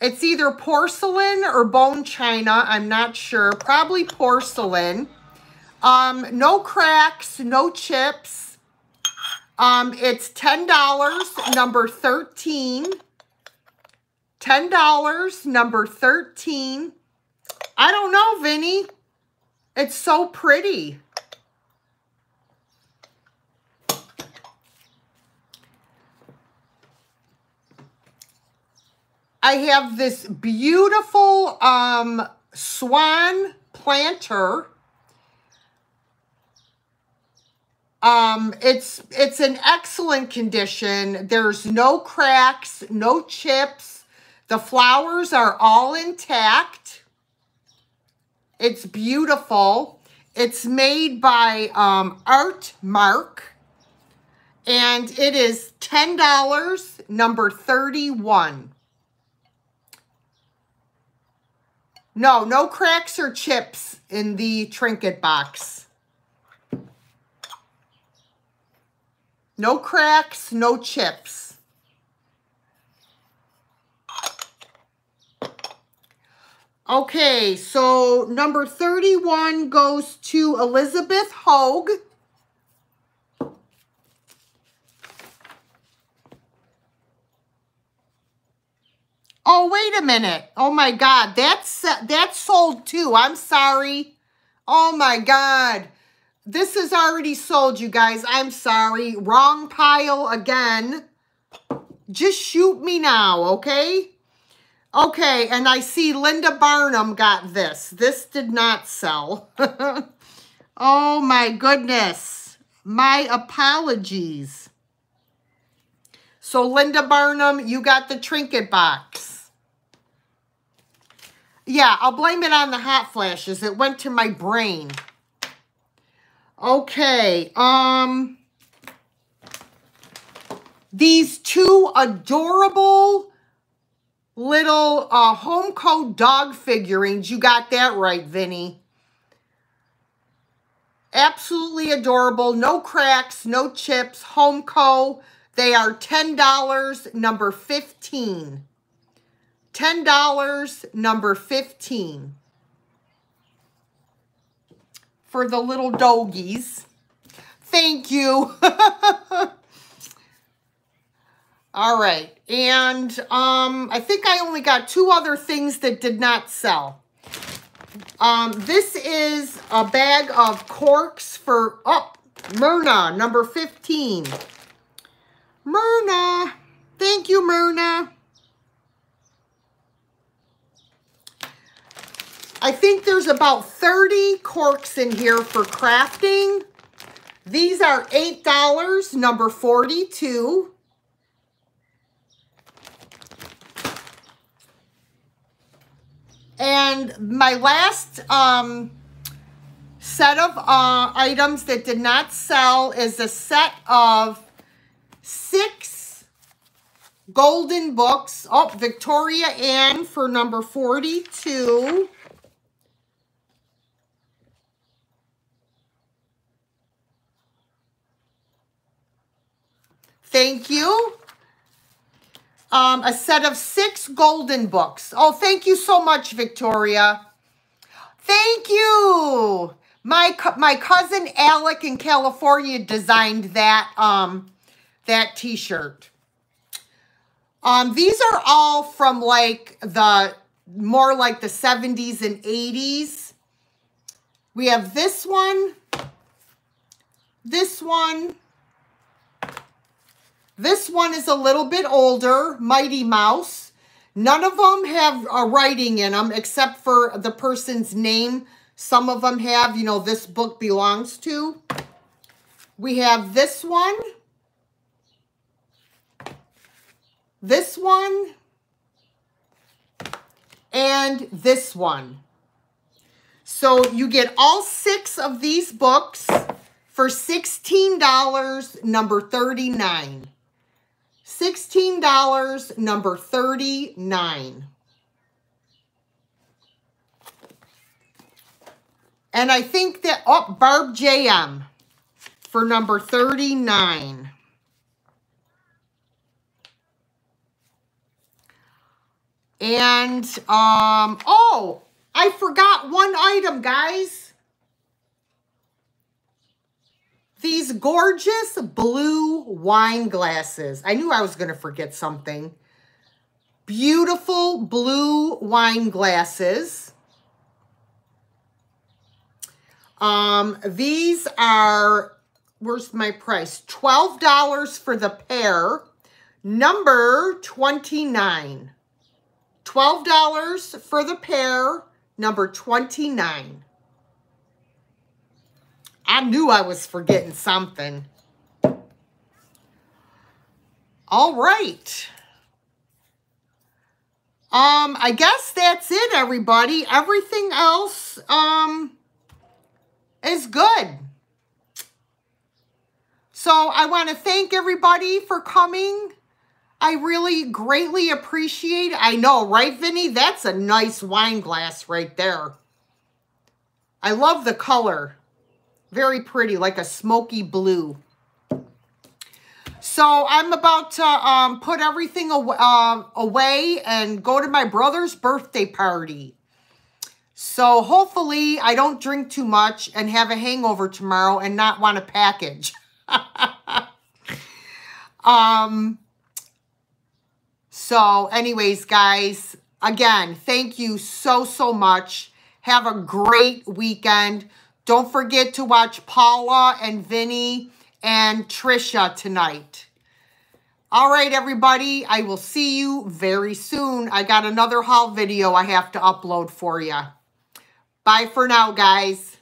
It's either porcelain or bone china. I'm not sure. Probably porcelain. Um, no cracks, no chips. Um, it's $10, number 13. $10, number 13. I don't know, Vinny. It's so pretty. I have this beautiful um, swan planter. Um, it's it's in excellent condition. There's no cracks, no chips. The flowers are all intact. It's beautiful. It's made by um, Art Mark. And it is $10, number 31. No, no cracks or chips in the trinket box. No cracks, no chips. Okay, so number 31 goes to Elizabeth Hogue. Oh, wait a minute. Oh my God, that's that's sold too. I'm sorry. Oh my God. This is already sold, you guys. I'm sorry. Wrong pile again. Just shoot me now, okay? Okay, and I see Linda Barnum got this. This did not sell. oh my goodness. My apologies. So Linda Barnum, you got the trinket box. Yeah, I'll blame it on the hot flashes. It went to my brain. Okay, um, these two adorable little uh, Homco dog figurines. You got that right, Vinny. Absolutely adorable. No cracks, no chips. Homco. They are $10, number 15. $10, number 15. For the little doggies. Thank you. All right. And um, I think I only got two other things that did not sell. Um, this is a bag of corks for, oh, Myrna, number 15. Myrna. Thank you, Myrna. I think there's about 30 corks in here for crafting. These are $8, number 42. And my last um, set of uh, items that did not sell is a set of six golden books. Oh, Victoria Ann for number 42. Thank you um, a set of six golden books. Oh, thank you so much, Victoria. Thank you. My my cousin Alec in California designed that um that T-shirt. Um, these are all from like the more like the 70s and 80s. We have this one, this one, this one is a little bit older, Mighty Mouse. None of them have a writing in them except for the person's name. Some of them have, you know, this book belongs to. We have this one. This one. And this one. So you get all six of these books for $16, number 39 $16, number 39. And I think that, oh, Barb JM for number 39. And, um, oh, I forgot one item, guys. These gorgeous blue wine glasses. I knew I was going to forget something. Beautiful blue wine glasses. Um, these are, where's my price? $12 for the pair. Number 29. $12 for the pair, number 29. I knew I was forgetting something. All right. Um, I guess that's it, everybody. Everything else, um, is good. So I want to thank everybody for coming. I really greatly appreciate. I know, right, Vinny? That's a nice wine glass right there. I love the color. Very pretty, like a smoky blue. So I'm about to um, put everything aw uh, away and go to my brother's birthday party. So hopefully I don't drink too much and have a hangover tomorrow and not want a package. um, so anyways, guys, again, thank you so, so much. Have a great weekend. Don't forget to watch Paula and Vinny and Trisha tonight. All right, everybody. I will see you very soon. I got another haul video I have to upload for you. Bye for now, guys.